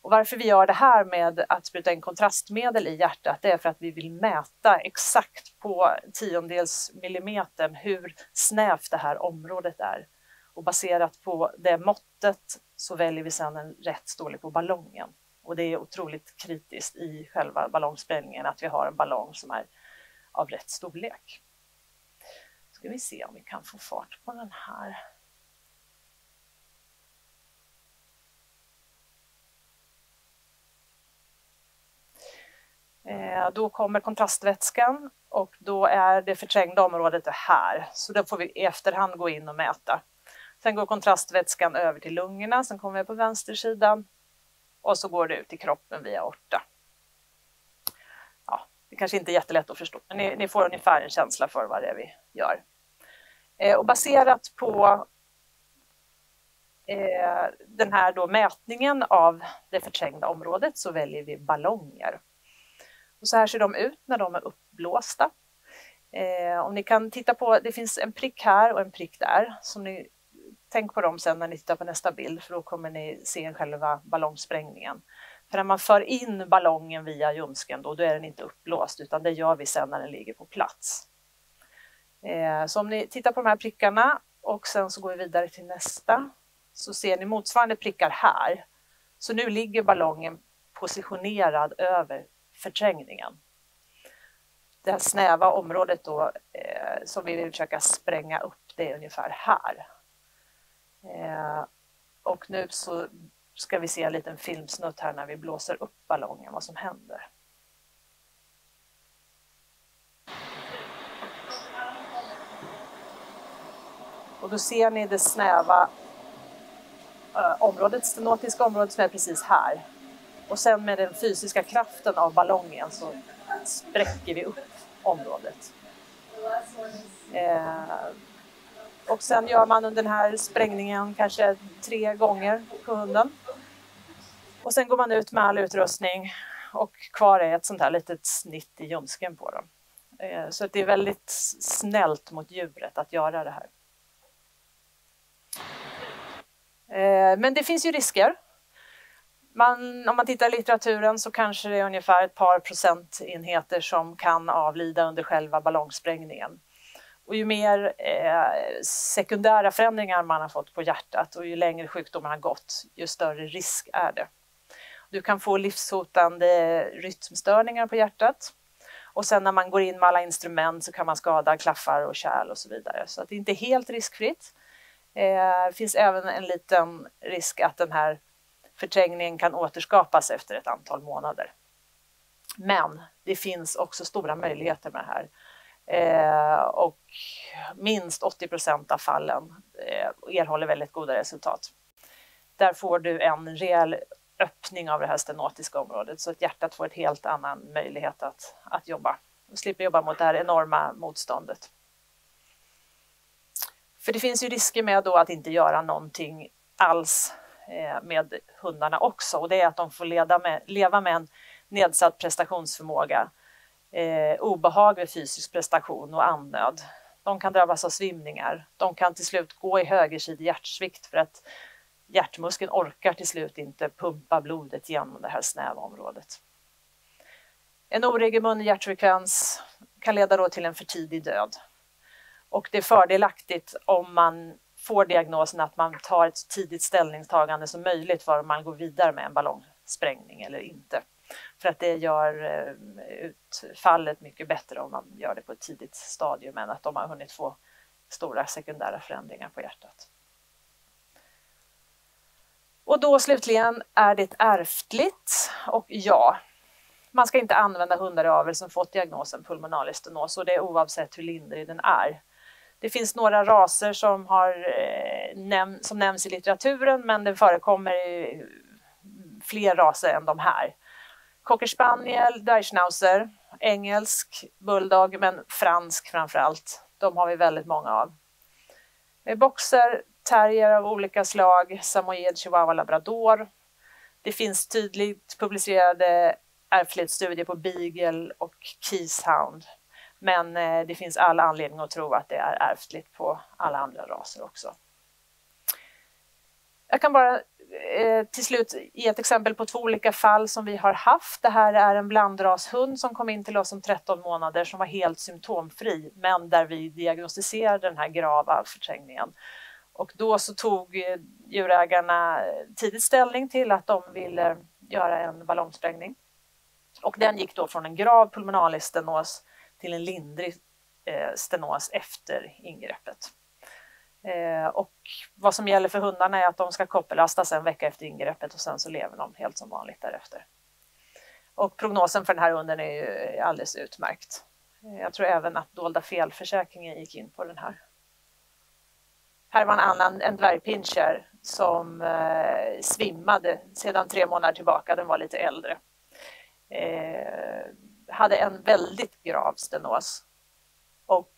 Och varför vi gör det här med att spruta in kontrastmedel i hjärtat, det är för att vi vill mäta exakt på tiondels millimetern hur snävt det här området är. Och baserat på det måttet så väljer vi sedan en rätt storlek på ballongen. Och det är otroligt kritiskt i själva ballongsprängningen att vi har en ballong som är av rätt storlek. Ska vi se om vi kan få fart på den här. Eh, då kommer kontrastvätskan och då är det förträngda området det här, så då får vi i efterhand gå in och mäta. Sen går kontrastvätskan över till lungorna, sen kommer vi på vänstersidan och så går det ut i kroppen via aorta. Ja, det kanske inte är jättelätt att förstå, men ni, ni får ungefär en känsla för vad det är vi gör. Eh, och baserat på eh, den här då mätningen av det förträngda området så väljer vi ballonger. Och så här ser de ut när de är uppblåsta. Eh, om ni kan titta på, det finns en prick här och en prick där. Som ni, tänk på dem sen när ni tittar på nästa bild för då kommer ni se själva ballongsprängningen. För när man för in ballongen via ljumsken då, då är den inte uppblåst utan det gör vi sen när den ligger på plats. Eh, så om ni tittar på de här prickarna och sen så går vi vidare till nästa så ser ni motsvarande prickar här. Så nu ligger ballongen positionerad över förträngningen. Det här snäva området då eh, som vi vill försöka spränga upp det är ungefär här. Eh, och nu så ska vi se en liten filmsnutt här när vi blåser upp ballongen, vad som händer. Och då ser ni det snäva eh, området, stenotiska området som är precis här. Och sen med den fysiska kraften av ballongen så spräcker vi upp området. Eh, och sen gör man den här sprängningen kanske tre gånger på hunden. Och sen går man ut med all utrustning och kvar är ett sånt här litet snitt i ljumsken på dem. Eh, så det är väldigt snällt mot djuret att göra det här. Eh, men det finns ju risker. Man, om man tittar i litteraturen så kanske det är ungefär ett par procentenheter som kan avlida under själva ballongsprängningen. Och ju mer eh, sekundära förändringar man har fått på hjärtat och ju längre sjukdomen har gått, ju större risk är det. Du kan få livshotande rytmstörningar på hjärtat. Och sen när man går in med alla instrument så kan man skada klaffar och kärl och så vidare. Så att det är inte helt riskfritt. Eh, det eh, finns även en liten risk att den här förträngningen kan återskapas efter ett antal månader. Men det finns också stora möjligheter med det här. Eh, och minst 80 procent av fallen eh, erhåller väldigt goda resultat. Där får du en rejäl öppning av det här stenotiska området så att hjärtat får en helt annan möjlighet att, att jobba och slipper jobba mot det här enorma motståndet. För det finns ju risker med då att inte göra någonting alls eh, med hundarna också och det är att de får med, leva med en nedsatt prestationsförmåga, eh, obehag vid fysisk prestation och andnöd. De kan drabbas av svimningar. De kan till slut gå i högersidig hjärtsvikt för att hjärtmuskeln orkar till slut inte pumpa blodet genom det här snäva området. En oregelbunden hjärtfrekvens kan leda då till en för tidig död. Och det är fördelaktigt om man får diagnosen att man tar ett tidigt ställningstagande som möjligt för om man går vidare med en ballongsprängning eller inte. För att det gör eh, utfallet mycket bättre om man gör det på ett tidigt stadium än att de har hunnit få stora sekundära förändringar på hjärtat. Och då slutligen, är det ärftligt? Och ja, man ska inte använda hundar i avel som fått diagnosen pulmonal stenos och det är oavsett hur lindrig den är. Det finns några raser som, har, eh, som nämns i litteraturen men det förekommer i mm, fler raser än de här. Cocker spaniel, Dreischnauzer, engelsk bulldog men fransk framför allt. De har vi väldigt många av. Boxer, terrier av olika slag, samoyed, chihuahua, labrador. Det finns tydligt publicerade ärftlighetsstudier på beagle och keyshound. Men eh, det finns all anledning att tro att det är ärftligt på alla andra raser också. Jag kan bara Eh, till slut ge ett exempel på två olika fall som vi har haft. Det här är en blandrashund som kom in till oss om 13 månader som var helt symptomfri, men där vi diagnostiserade den här grava förträngningen. Och då så tog eh, djurägarna eh, tidigt ställning till att de ville göra en ballongsprängning. Och den gick då från en grav pulmonale stenos till en lindrig stenos efter ingreppet. Eh, och vad som gäller för hundarna är att de ska koppelastas en vecka efter ingreppet och sen så lever de helt som vanligt därefter. Och prognosen för den här hunden är ju alldeles utmärkt. Eh, jag tror även att dolda felförsäkringen gick in på den här. Här var en annan, en dvärgpinscher som eh, svimmade sedan tre månader tillbaka. Den var lite äldre. Eh, hade en väldigt grav stenos. Och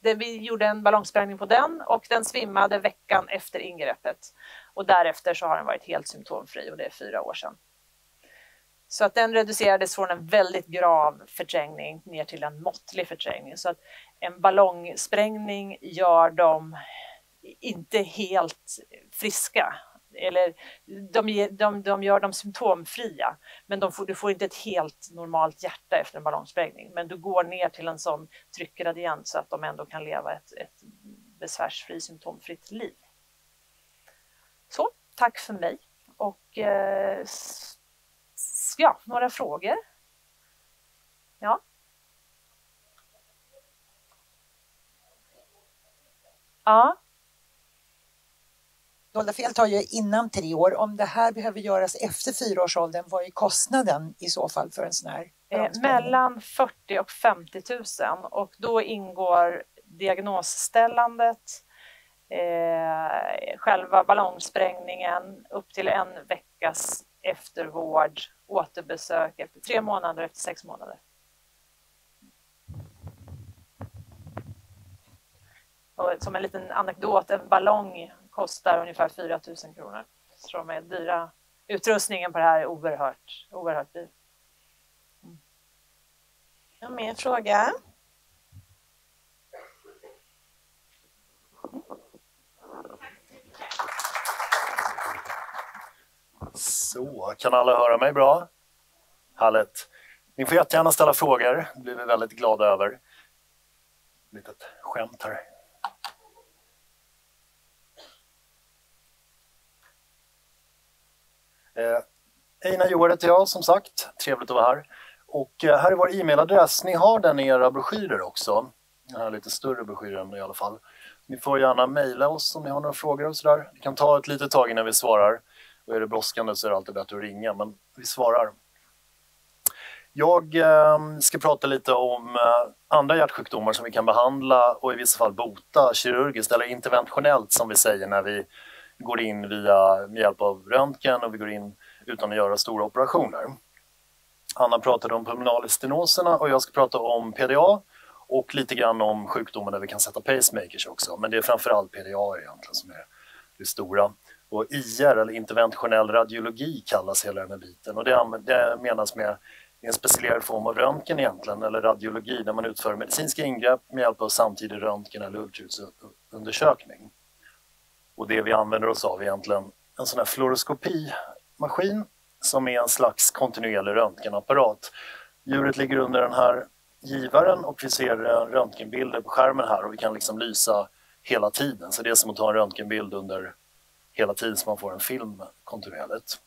det, vi gjorde en ballongsprängning på den och den svimmade veckan efter ingreppet. Och därefter så har den varit helt symptomfri och det är fyra år sedan. Så att den reducerades från en väldigt grav förträngning ner till en måttlig förträngning. Så att en ballongsprängning gör dem inte helt friska. Eller de, de, de gör dem symptomfria, men de får, du får inte ett helt normalt hjärta efter en ballongsprängning. Men du går ner till en sån tryckgradient så att de ändå kan leva ett, ett besvärsfri, symptomfritt liv. Så, tack för mig. Och eh, ja, några frågor? Ja? Ja. Dolda fel tar ju innan tre år. Om det här behöver göras efter fyraårsåldern, vad är kostnaden i så fall för en sån här? Eh, mellan 40 och 50 000 och då ingår diagnosställandet, eh, själva ballongsprängningen upp till en veckas eftervård, återbesök efter tre månader, efter sex månader. Och som en liten anekdot, en ballong kostar ungefär 4 000 kronor. Så de är dyra. Utrustningen på det här är oerhört, oerhört dyr. Mm. Jag har mer fråga. Så, kan alla höra mig bra? Härligt. Ni får jättegärna ställa frågor, det blir vi väldigt glada över. Litet skämt här. Eh, Einar Joar heter jag som sagt, trevligt att vara här. Och eh, här är vår e-mailadress, ni har den i era broschyrer också. Den här lite större broschyren i alla fall. Ni får gärna mejla oss om ni har några frågor och sådär. Det kan ta ett litet tag innan vi svarar. Och är det brådskande så är det alltid bättre att ringa, men vi svarar. Jag ehm, ska prata lite om eh, andra hjärtsjukdomar som vi kan behandla och i vissa fall bota kirurgiskt eller interventionellt som vi säger när vi går in via, med hjälp av röntgen och vi går in utan att göra stora operationer. Anna pratade om pulmonalistenoserna och jag ska prata om PDA och lite grann om sjukdomar där vi kan sätta pacemakers också. Men det är framförallt PDA egentligen som är det stora. Och IR, eller interventionell radiologi, kallas hela den här biten. Och det, det menas med en speciell form av röntgen egentligen, eller radiologi, där man utför medicinska ingrepp med hjälp av samtidig röntgen eller ultraljudsundersökning. Och det vi använder oss av är egentligen en sån här fluoroskopimaskin som är en slags kontinuerlig röntgenapparat. Djuret ligger under den här givaren och vi ser röntgenbilder på skärmen här och vi kan liksom lysa hela tiden. Så det är som att ta en röntgenbild under hela tiden så man får en film kontinuerligt.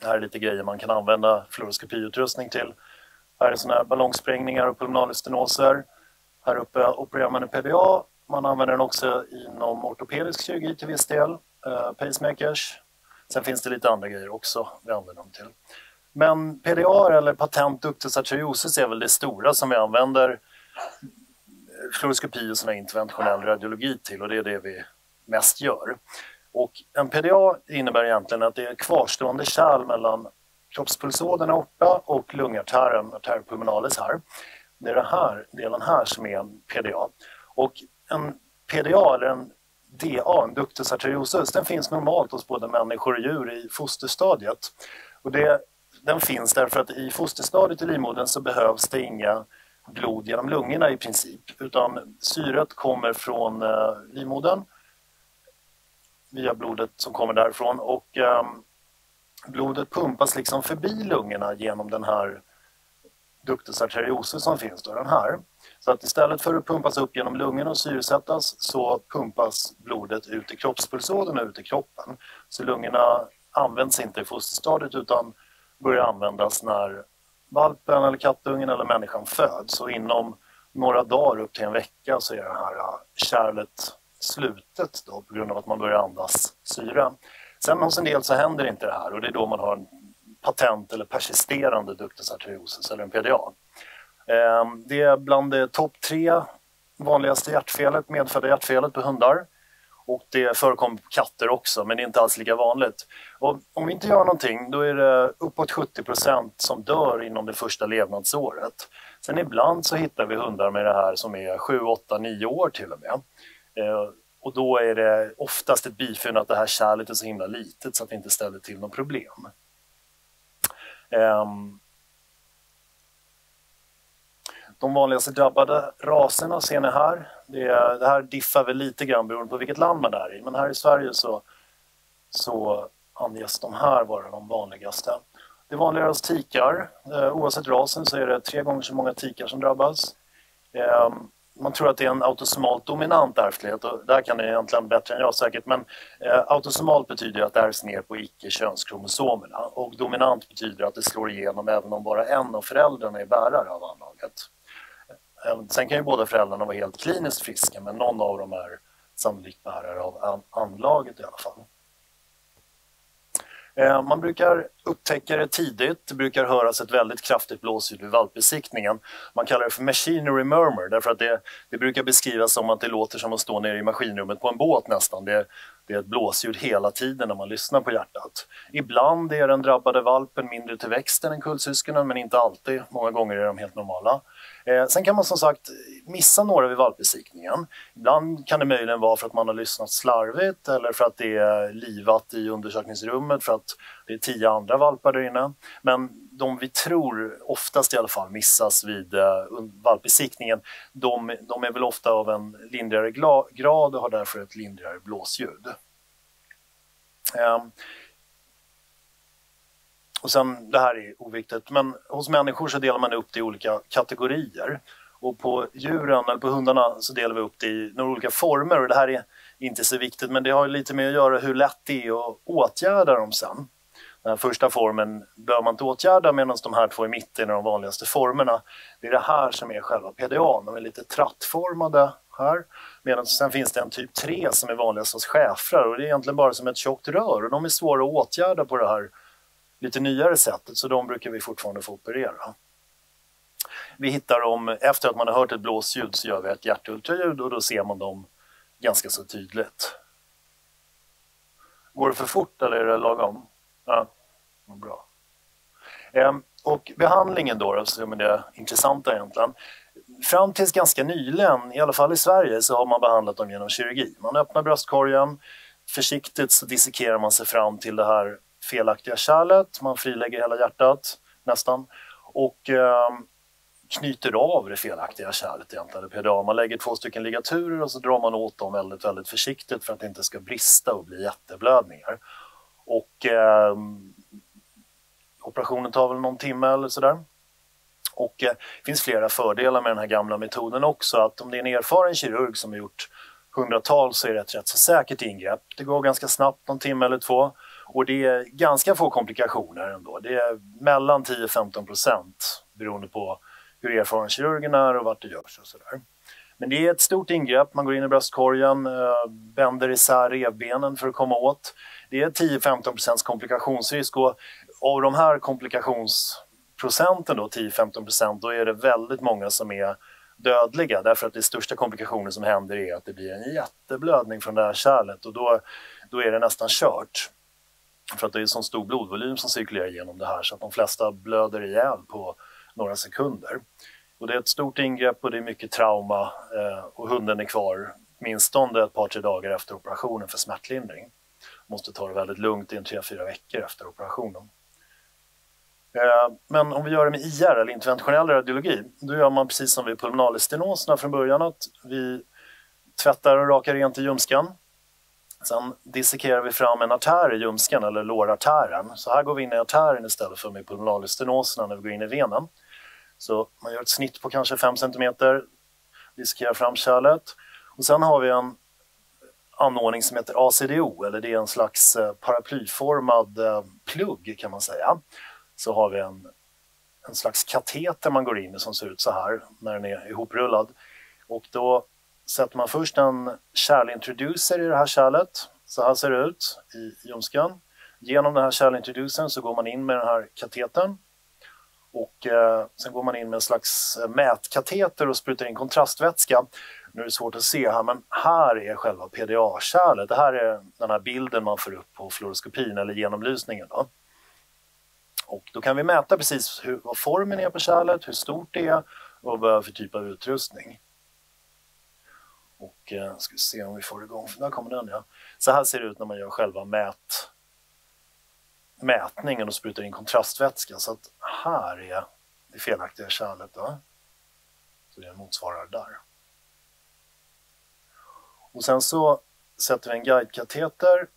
Det här är lite grejer man kan använda fluoroskopiutrustning till. Här är såna här ballongsprängningar och pulmonalystenoser. Här uppe opererar man en PDA. Man använder den också inom ortopedisk kirurgi till viss del, eh, pacemakers. Sen finns det lite andra grejer också vi använder dem till. Men PDA eller patent ductus arteriosus är väl det stora som vi använder fluoroskopi och sån interventionell radiologi till och det är det vi mest gör. Och en PDA innebär egentligen att det är kvarstående kärl mellan kroppspulsådern aorta och lungartären, arteria pulmonalis här. Det är den här delen här som är en PDA. Och en PDA, eller en DA, en ductus arteriosus, den finns normalt hos både människor och djur i fosterstadiet. Och det, den finns därför att i fosterstadiet i livmodern så behövs det inga blod genom lungorna i princip, utan syret kommer från eh, livmodern via blodet som kommer därifrån och eh, blodet pumpas liksom förbi lungorna genom den här ductus arteriosus som finns då, den här. Så att istället för att pumpas upp genom lungorna och syresättas så pumpas blodet ut i kroppspulsådern och ut i kroppen. Så lungorna används inte i fosterstadiet utan börjar användas när valpen eller kattungen eller människan föds. Så inom några dagar upp till en vecka så är det här äh, kärlet slutet då, på grund av att man börjar andas syre. Sen hos en del så händer inte det här och det är då man har en patent eller persisterande ductus arteriosus eller en PDA. Ehm, det är bland det topp tre vanligaste hjärtfelet, medfödda hjärtfelet på hundar. Och det förekommer på katter också, men det är inte alls lika vanligt. Och om vi inte gör någonting, då är det uppåt 70% som dör inom det första levnadsåret. Sen ibland så hittar vi hundar med det här som är 7, 8, 9 år till och med. Ehm, och då är det oftast ett bifynd att det här kärlet är så himla litet så att det inte ställer till något problem. Um, de vanligaste drabbade raserna ser ni här. Det, det, här diffar väl lite grann beroende på vilket land man är i, men här i Sverige så, så anges de här vara de vanligaste. Det är vanligare hos tikar. Eh, oavsett rasen så är det tre gånger så många tikar som drabbas. Ehm, man tror att det är en autosomalt dominant ärftlighet och där kan ni egentligen bättre än jag säkert men eh, autosomalt betyder att det ärvs ner på icke-könskromosomerna och dominant betyder att det slår igenom även om bara en av föräldrarna är bärare av anlaget. Ehm, sen kan ju båda föräldrarna vara helt kliniskt friska men någon av dem är sannolikt bärare av anlaget i alla fall. Ehm, man brukar upptäcka det tidigt, det brukar höras ett väldigt kraftigt blåsljud vid valpbesiktningen. Man kallar det för machinery murmur därför att det, det, brukar beskrivas som att det låter som att stå nere i maskinrummet på en båt nästan. Det, det är ett blåsljud hela tiden när man lyssnar på hjärtat. Ibland är den drabbade valpen mindre till växten än kullsyskonen men inte alltid. Många gånger är de helt normala. Eh, sen kan man som sagt missa några vid valpbesiktningen. Ibland kan det möjligen vara för att man har lyssnat slarvigt eller för att det är livat i undersökningsrummet för att det är tio andra valpar där inne. Men de vi tror oftast i alla fall missas vid eh, valpbesiktningen, de, de, är väl ofta av en lindrigare grad och har därför ett lindrigare blåsljud. Eh, och sen, det här är oviktigt, men hos människor så delar man upp det i olika kategorier. Och på djuren, eller på hundarna, så delar vi upp det i några olika former. Och det här är inte så viktigt, men det har lite med att göra hur lätt det är att åtgärda dem sen. Den första formen behöver man inte åtgärda medan de här två i mitten är de vanligaste formerna. Det är det här som är själva PDA, de är lite trattformade här. Medan sen finns det en typ 3 som är vanligast hos schäfrar och det är egentligen bara som ett tjockt rör och de är svåra att åtgärda på det här lite nyare sättet så de brukar vi fortfarande få operera. Vi hittar dem, efter att man har hört ett blåsljud så gör vi ett hjärtultraljud och då ser man dem ganska så tydligt. Går det för fort eller är det lagom? Ja, bra. Ehm, och behandlingen då, som är det intressanta egentligen. Fram tills ganska nyligen, i alla fall i Sverige, så har man behandlat dem genom kirurgi. Man öppnar bröstkorgen, försiktigt så dissekerar man sig fram till det här felaktiga kärlet. Man frilägger hela hjärtat nästan och eh, knyter av det felaktiga kärlet egentligen, PDA. Man lägger två stycken ligaturer och så drar man åt dem väldigt, väldigt försiktigt för att det inte ska brista och bli jätteblödningar. Och eh, operationen tar väl någon timme eller sådär. Och eh, det finns flera fördelar med den här gamla metoden också. Att om det är en erfaren kirurg som har gjort hundratals så är det ett rätt så säkert ingrepp. Det går ganska snabbt, någon timme eller två. Och det är ganska få komplikationer ändå. Det är mellan 10-15 procent beroende på hur erfaren kirurgen är och vart det görs och sådär. Men det är ett stort ingrepp. Man går in i bröstkorgen, eh, bänder isär revbenen för att komma åt. Det är 10-15 procents komplikationsrisk och av de här komplikationsprocenten då, 10-15 procent, då är det väldigt många som är dödliga därför att det största komplikationen som händer är att det blir en jätteblödning från det här kärlet och då, då är det nästan kört. För att det är så stor blodvolym som cirkulerar genom det här så att de flesta blöder ihjäl på några sekunder. Och det är ett stort ingrepp och det är mycket trauma eh, och hunden är kvar åtminstone ett par, tre dagar efter operationen för smärtlindring. Måste ta det väldigt lugnt i en tre, fyra veckor efter operationen. Eh, men om vi gör det med IR eller interventionell radiologi, då gör man precis som vid pulmonalistenoserna från början att vi tvättar och rakar rent i ljumsken. Sen dissekerar vi fram en artär i ljumsken eller lårartären. Så här går vi in i artären istället för med pulmonalistenoserna när vi går in i venen. Så man gör ett snitt på kanske 5 cm, dissekerar fram kärlet och sen har vi en anordning som heter ACDO, eller det är en slags eh, paraplyformad eh, plugg kan man säga så har vi en, en slags kateter man går in i som ser ut så här när den är ihoprullad. Och då sätter man först en kärlintroducer i det här kärlet. Så här ser det ut i ljumsken. Genom den här kärlintroducern så går man in med den här katetern och eh, sen går man in med en slags eh, mätkateter och sprutar in kontrastvätska. Nu är det svårt att se här, men här är själva PDA-kärlet. Det här är den här bilden man får upp på fluoroskopin eller genomlysningen. Då. Och då kan vi mäta precis hur, vad formen är på kärlet, hur stort det är och vad för typ av utrustning. Och eh, ska vi se om vi får igång, där kommer den ja. Så här ser det ut när man gör själva mät, mätningen och sprutar in kontrastvätska. Så att här är det felaktiga kärlet. Då. Så det motsvarar där. Och sen så sätter vi en guidekateter.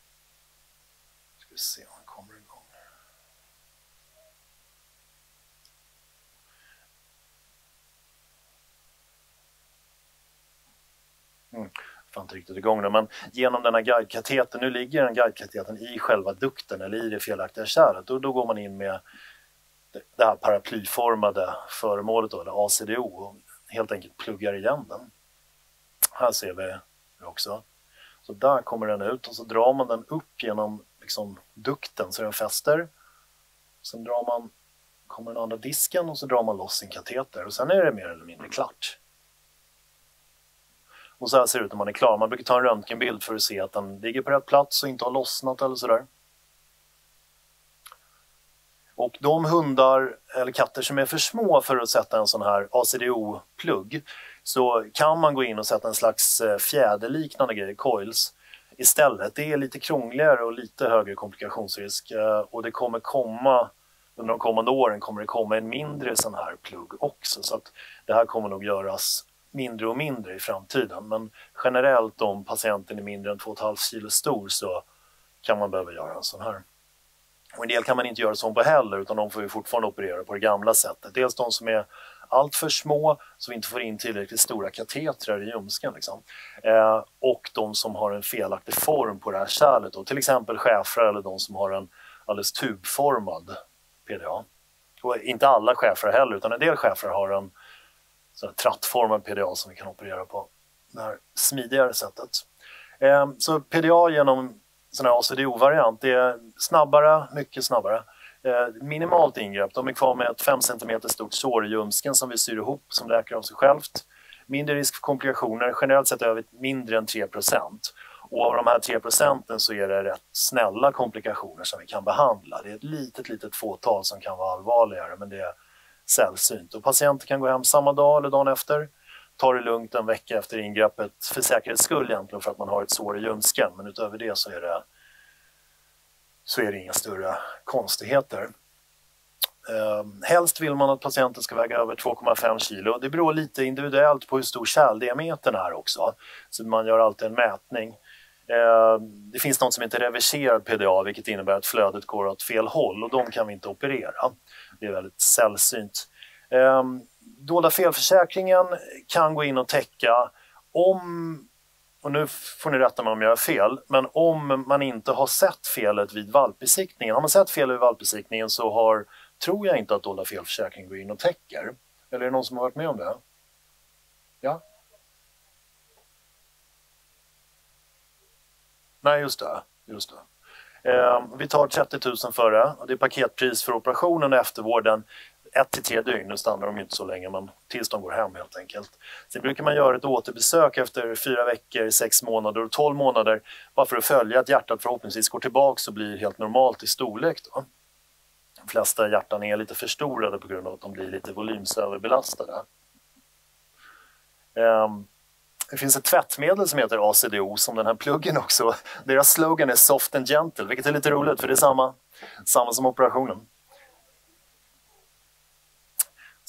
Ska vi se Mm. Får inte riktigt igång det, men genom den här guidekatetern, nu ligger den guidekatetern i själva dukten eller i det felaktiga kärlet och då går man in med det här paraplyformade föremålet då, eller ACDO och helt enkelt pluggar igen den. Här ser vi det också. Så där kommer den ut och så drar man den upp genom liksom, dukten så den fäster. Sen drar man, kommer den andra disken och så drar man loss sin kateter och sen är det mer eller mindre klart. Och så här ser det ut när man är klar. Man brukar ta en röntgenbild för att se att den ligger på rätt plats och inte har lossnat eller sådär. Och de hundar eller katter som är för små för att sätta en sån här ACDO-plugg så kan man gå in och sätta en slags eh, fjäderliknande grej, coils, istället. Det är lite krångligare och lite högre komplikationsrisk eh, och det kommer komma under de kommande åren kommer det komma en mindre sån här plugg också så att det här kommer nog göras mindre och mindre i framtiden. Men generellt om patienten är mindre än 2,5 kilo stor så kan man behöva göra en sån här. Och en del kan man inte göra sån på heller utan de får ju fortfarande operera på det gamla sättet. Dels de som är allt för små så vi inte får in tillräckligt stora katetrar i ljumsken. Liksom. Eh, och de som har en felaktig form på det här kärlet, då, till exempel schäfrar eller de som har en alldeles tubformad PDA. Och inte alla schäfrar heller utan en del schäfrar har en så trattformad PDA som vi kan operera på det här smidigare sättet. Eh, så PDA genom sån här ACDO-variant, det är snabbare, mycket snabbare. Eh, minimalt ingrepp, de är kvar med ett 5 cm stort sår i ljumsken som vi syr ihop som läker av sig självt. Mindre risk för komplikationer, generellt sett över mindre än 3% och av de här 3 procenten så är det rätt snälla komplikationer som vi kan behandla. Det är ett litet, litet fåtal som kan vara allvarligare men det är sällsynt. Och patienter kan gå hem samma dag eller dagen efter. ta det lugnt en vecka efter ingreppet för säkerhets skull egentligen för att man har ett sår i ljumsken. Men utöver det så är det, så är det inga större konstigheter. Eh, helst vill man att patienten ska väga över 2,5 kilo. Det beror lite individuellt på hur stor kärldiametern är också. Så man gör alltid en mätning. Eh, det finns något som heter reverserad PDA vilket innebär att flödet går åt fel håll och de kan vi inte operera. Det är väldigt sällsynt. Ehm, dolda felförsäkringen kan gå in och täcka om, och nu får ni rätta mig om jag har fel, men om man inte har sett felet vid valpbesiktningen. Har man sett felet vid valpbesiktningen så har, tror jag inte att dolda felförsäkringen går in och täcker. Eller är det någon som har varit med om det? Ja? Nej, just det. Just det. Eh, vi tar 30 000 för det. och Det är paketpris för operationen och eftervården. Ett till tre dygn, nu stannar de inte så länge men tills de går hem helt enkelt. Sen brukar man göra ett återbesök efter fyra veckor, sex månader och 12 månader bara för att följa att hjärtat förhoppningsvis går tillbaks och blir helt normalt i storlek. Då. De flesta hjärtan är lite förstorade på grund av att de blir lite volymsöverbelastade. Um, det finns ett tvättmedel som heter ACDO som den här pluggen också. Deras slogan är soft and gentle, vilket är lite roligt för det är samma, samma som operationen.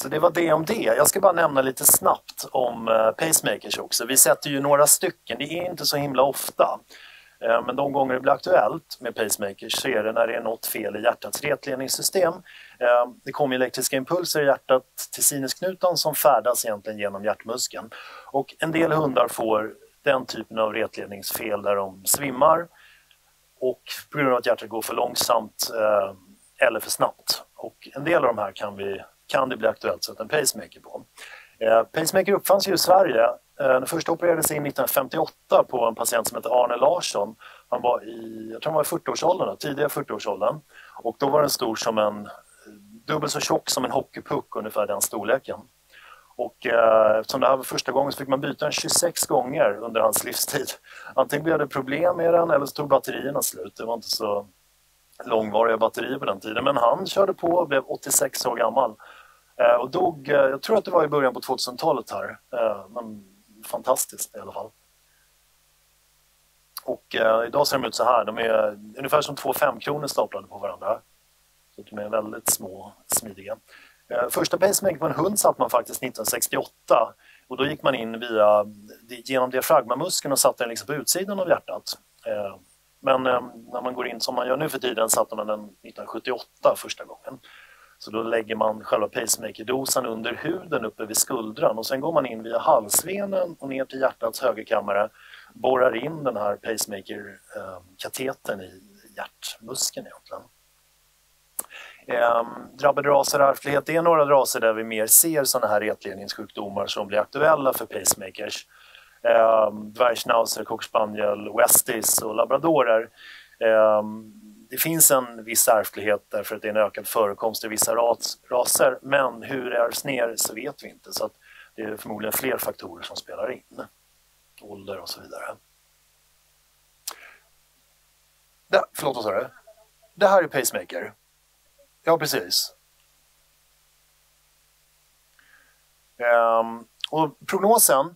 Så det var det om det. Jag ska bara nämna lite snabbt om eh, pacemakers också. Vi sätter ju några stycken, det är inte så himla ofta. Eh, men de gånger det blir aktuellt med pacemakers så är det när det är något fel i hjärtats retledningssystem. Eh, det kommer elektriska impulser i hjärtat till sinusknutan som färdas egentligen genom hjärtmuskeln. Och en del hundar får den typen av retledningsfel där de svimmar och på grund av att hjärtat går för långsamt eh, eller för snabbt. Och en del av de här kan, vi, kan det bli aktuellt att sätta en pacemaker på. Pacemaker uppfanns ju i Sverige Eh, den första opererades in 1958 på en patient som hette Arne Larsson. Han var i, jag tror han var i 40-årsåldern, tidiga 40-årsåldern. Och då var den stor som en, dubbelt så tjock som en hockeypuck, ungefär den storleken. Och eh, eftersom det här var första gången så fick man byta den 26 gånger under hans livstid. Antingen blev det problem med den eller så tog batterierna slut. Det var inte så långvariga batterier på den tiden. Men han körde på och blev 86 år gammal. Eh, och dog, eh, jag tror att det var i början på 2000-talet här. Eh, men fantastiskt i alla fall. Och eh, idag ser de ut så här. De är ungefär som två femkronor staplade på varandra. Så de är väldigt små, smidiga. Eh, första pacemaker på en hund satt man faktiskt 1968 och då gick man in via, genom diafragmamuskeln och satte den liksom på utsidan av hjärtat. Eh, men eh, när man går in som man gör nu för tiden satte man den 1978 första gången. Så då lägger man själva pacemakerdosan under huden uppe vid skuldran och sen går man in via halsvenen och ner till hjärtats högerkammare, borrar in den här pacemaker-katetern eh, i hjärtmuskeln egentligen. Eh, drabbade raser ärftlighet, det är några raser där vi mer ser sådana här retledningssjukdomar som blir aktuella för pacemakers. Eh, Dvärgschnauzer, cockspaniel, westies och labradorer. Eh, det finns en viss ärftlighet därför att det är en ökad förekomst i vissa ras, raser, men hur det ärvs ner så vet vi inte. Så att det är förmodligen fler faktorer som spelar in. Ålder och så vidare. Det, förlåt, vad sa du? Det här är pacemaker. Ja, precis. Um, och prognosen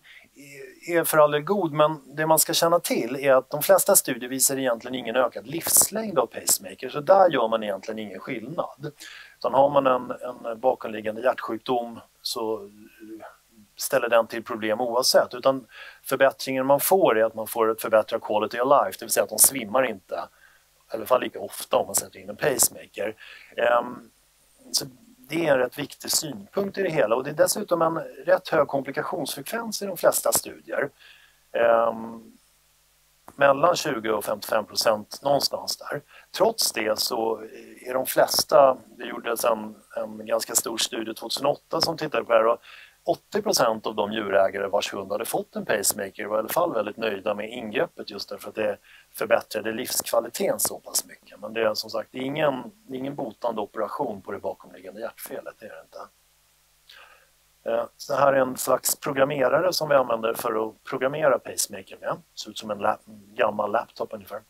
är för all del god men det man ska känna till är att de flesta studier visar egentligen ingen ökad livslängd av pacemaker så där gör man egentligen ingen skillnad. Utan har man en, en bakomliggande hjärtsjukdom så eh, ställer den till problem oavsett utan förbättringen man får är att man får ett förbättrat quality of life, det vill säga att de svimmar inte, i alla fall lika ofta om man sätter in en pacemaker. Um, så det är en rätt viktig synpunkt i det hela och det är dessutom en rätt hög komplikationsfrekvens i de flesta studier. Um, mellan 20 och 55 procent någonstans där. Trots det så är de flesta, det gjordes en, en ganska stor studie 2008 som tittade på det här och 80 procent av de djurägare vars hund hade fått en pacemaker var i alla fall väldigt nöjda med ingreppet just därför att det förbättrade livskvaliteten så pass mycket. Men det är som sagt ingen, ingen botande operation på det bakomliggande hjärtfelet, det är det inte. Eh, så det här är en slags programmerare som vi använder för att programmera pacemaker med. Det ser ut som en lap gammal laptop ungefär.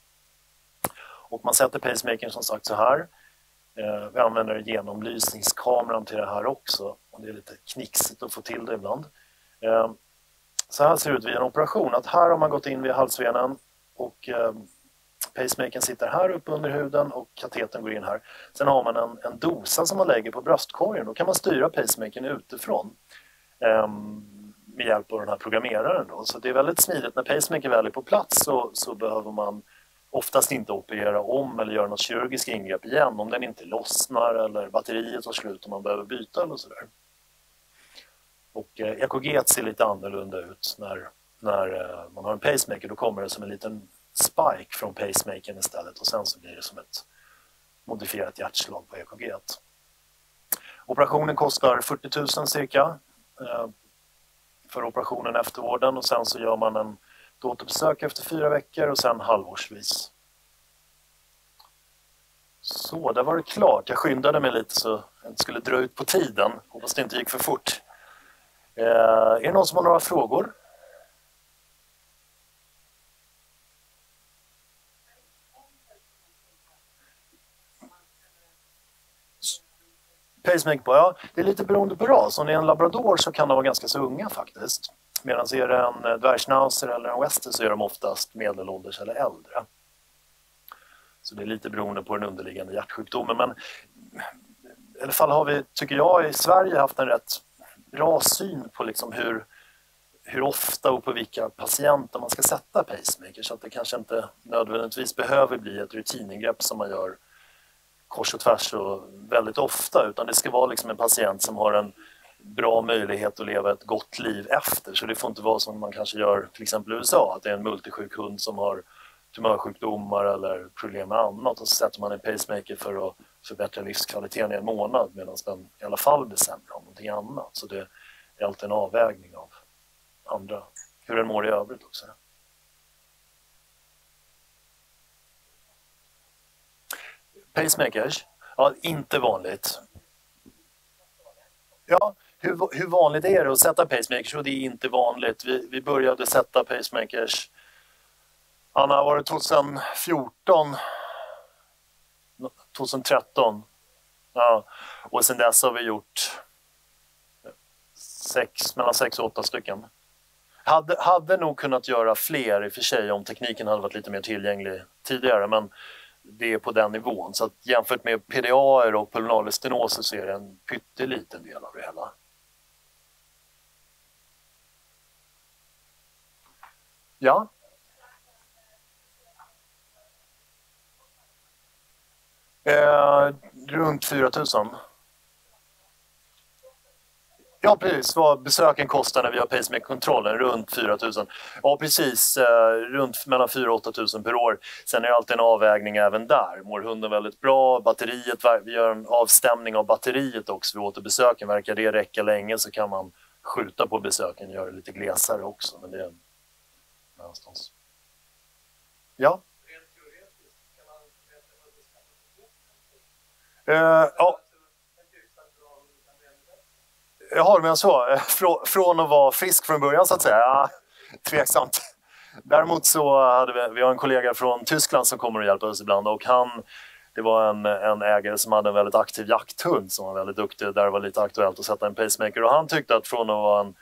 Och man sätter pacemakern som sagt så här. Eh, vi använder genomlysningskameran till det här också och det är lite knixigt att få till det ibland. Eh, så här ser det ut vid en operation. Att här har man gått in vid halsvenen och eh, pacemakern sitter här uppe under huden och katetern går in här. Sen har man en, en dosa som man lägger på bröstkorgen. Då kan man styra pacemakern utifrån eh, med hjälp av den här programmeraren. Då. Så det är väldigt smidigt. När pacemakern väl är på plats så, så behöver man oftast inte operera om eller göra något kirurgiskt ingrepp igen om den inte lossnar eller batteriet tar slut och man behöver byta eller sådär. Och eh, EKG ser lite annorlunda ut när, när eh, man har en pacemaker. Då kommer det som en liten spike från pacemakern istället och sen så blir det som ett modifierat hjärtslag på EKG. Operationen kostar 40 000 cirka eh, för operationen eftervården och sen så gör man en ett återbesök efter fyra veckor och sen halvårsvis. Så, där var det klart. Jag skyndade mig lite så jag inte skulle dra ut på tiden. Hoppas det inte gick för fort. Eh, är det någon som har några frågor? Pacemaker på, ja det är lite beroende på ras. Om det är en labrador så kan de vara ganska så unga faktiskt. Medan är det en eh, dvärgschnauzer eller en wester så är de oftast medelålders eller äldre. Så det är lite beroende på den underliggande hjärtsjukdomen. Men i alla fall har vi, tycker jag, i Sverige haft en rätt bra syn på liksom hur, hur ofta och på vilka patienter man ska sätta pacemaker så att det kanske inte nödvändigtvis behöver bli ett rutiningrepp som man gör kors och tvärs och väldigt ofta utan det ska vara liksom en patient som har en bra möjlighet att leva ett gott liv efter. Så det får inte vara som man kanske gör till exempel i USA, att det är en multisjuk hund som har tumörsjukdomar eller problem med annat och så sätter man en pacemaker för att förbättra livskvaliteten i en månad medan den i alla fall blir sämre av någonting annat. Så det är alltid en avvägning av andra, hur den mår i övrigt också. Pacemakers? Ja, inte vanligt. Ja, hur, hur vanligt är det att sätta pacemakers? Och det är inte vanligt. Vi, vi började sätta pacemakers, Anna, var det 2014? 2013? Ja, och sen dess har vi gjort sex, mellan sex och åtta stycken. Hade, hade nog kunnat göra fler i och för sig om tekniken hade varit lite mer tillgänglig tidigare men det är på den nivån. Så att jämfört med PDA och pulmonaler stenoser så är det en pytteliten del av det hela. Ja? Eh, runt 4000? 000. Ja precis, vad besöken kostar när vi har pacemaker-kontrollen, runt 4 000. Ja precis, eh, runt mellan 4 och 8 000 per år. Sen är det alltid en avvägning även där. Mår hunden väldigt bra? Batteriet, vi gör en avstämning av batteriet också vid återbesöken. Verkar det räcka länge så kan man skjuta på besöken och göra det lite glesare också. Men det är någonstans. Ja? Uh, ja. Jaha, men så. Från att vara frisk från början så att säga? Ja, tveksamt. Däremot så hade vi, vi har en kollega från Tyskland som kommer och hjälper oss ibland och han det var en, en ägare som hade en väldigt aktiv jakthund som var väldigt duktig. Där det var lite aktuellt att sätta en pacemaker och han tyckte att från att vara en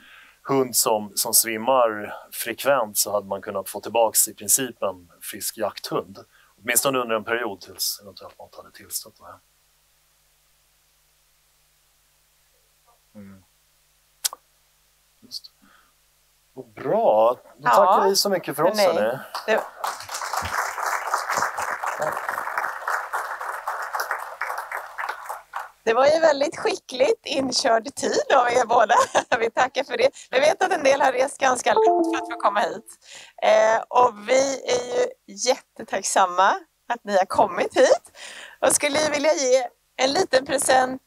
hund som, som svimmar frekvent så hade man kunnat få tillbaks i princip en frisk jakthund. Åtminstone under en period tills eventuellt något hade tillstått. Mm. Just. Bra, då tackar ja, vi så mycket för oss. Det... Det var ju väldigt skickligt inkörd tid av er båda. Vi tackar för det. Vi vet att en del har rest ganska långt för att få komma hit. Eh, och vi är ju jättetacksamma att ni har kommit hit och skulle vilja ge en liten present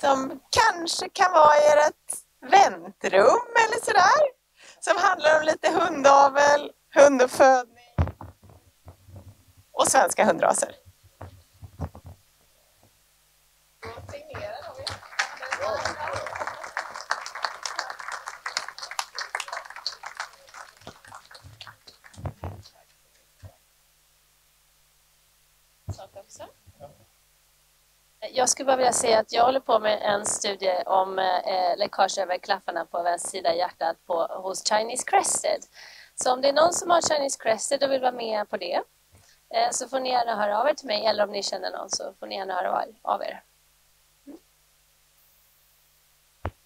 som kanske kan vara ert väntrum eller sådär. Som handlar om lite hundavel, hunduppfödning och svenska hundraser. Jag skulle bara vilja säga att jag håller på med en studie om eh, läckage över klaffarna på vänster sida hjärtat på, hos Chinese Crested. Så om det är någon som har Chinese Crested och vill vara med på det eh, så får ni gärna höra av er till mig eller om ni känner någon så får ni gärna höra av er. Mm.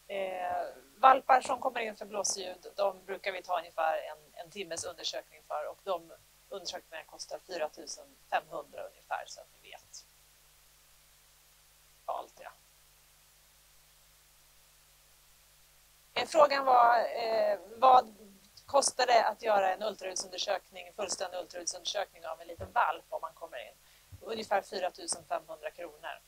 Eh, valpar som kommer in för blåsljud, de brukar vi ta ungefär en, en timmes undersökning för och de undersökningarna kostar 4 500 ungefär så allt, ja. Frågan var eh, vad kostar det att göra en ultraljudsundersökning, fullständig ultraljudsundersökning av en liten valp om man kommer in? Ungefär 4 500 kronor.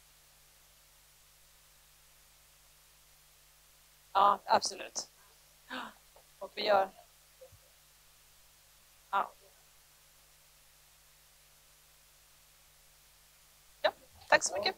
Ja, absolut. Och vi gör... Tack så mycket.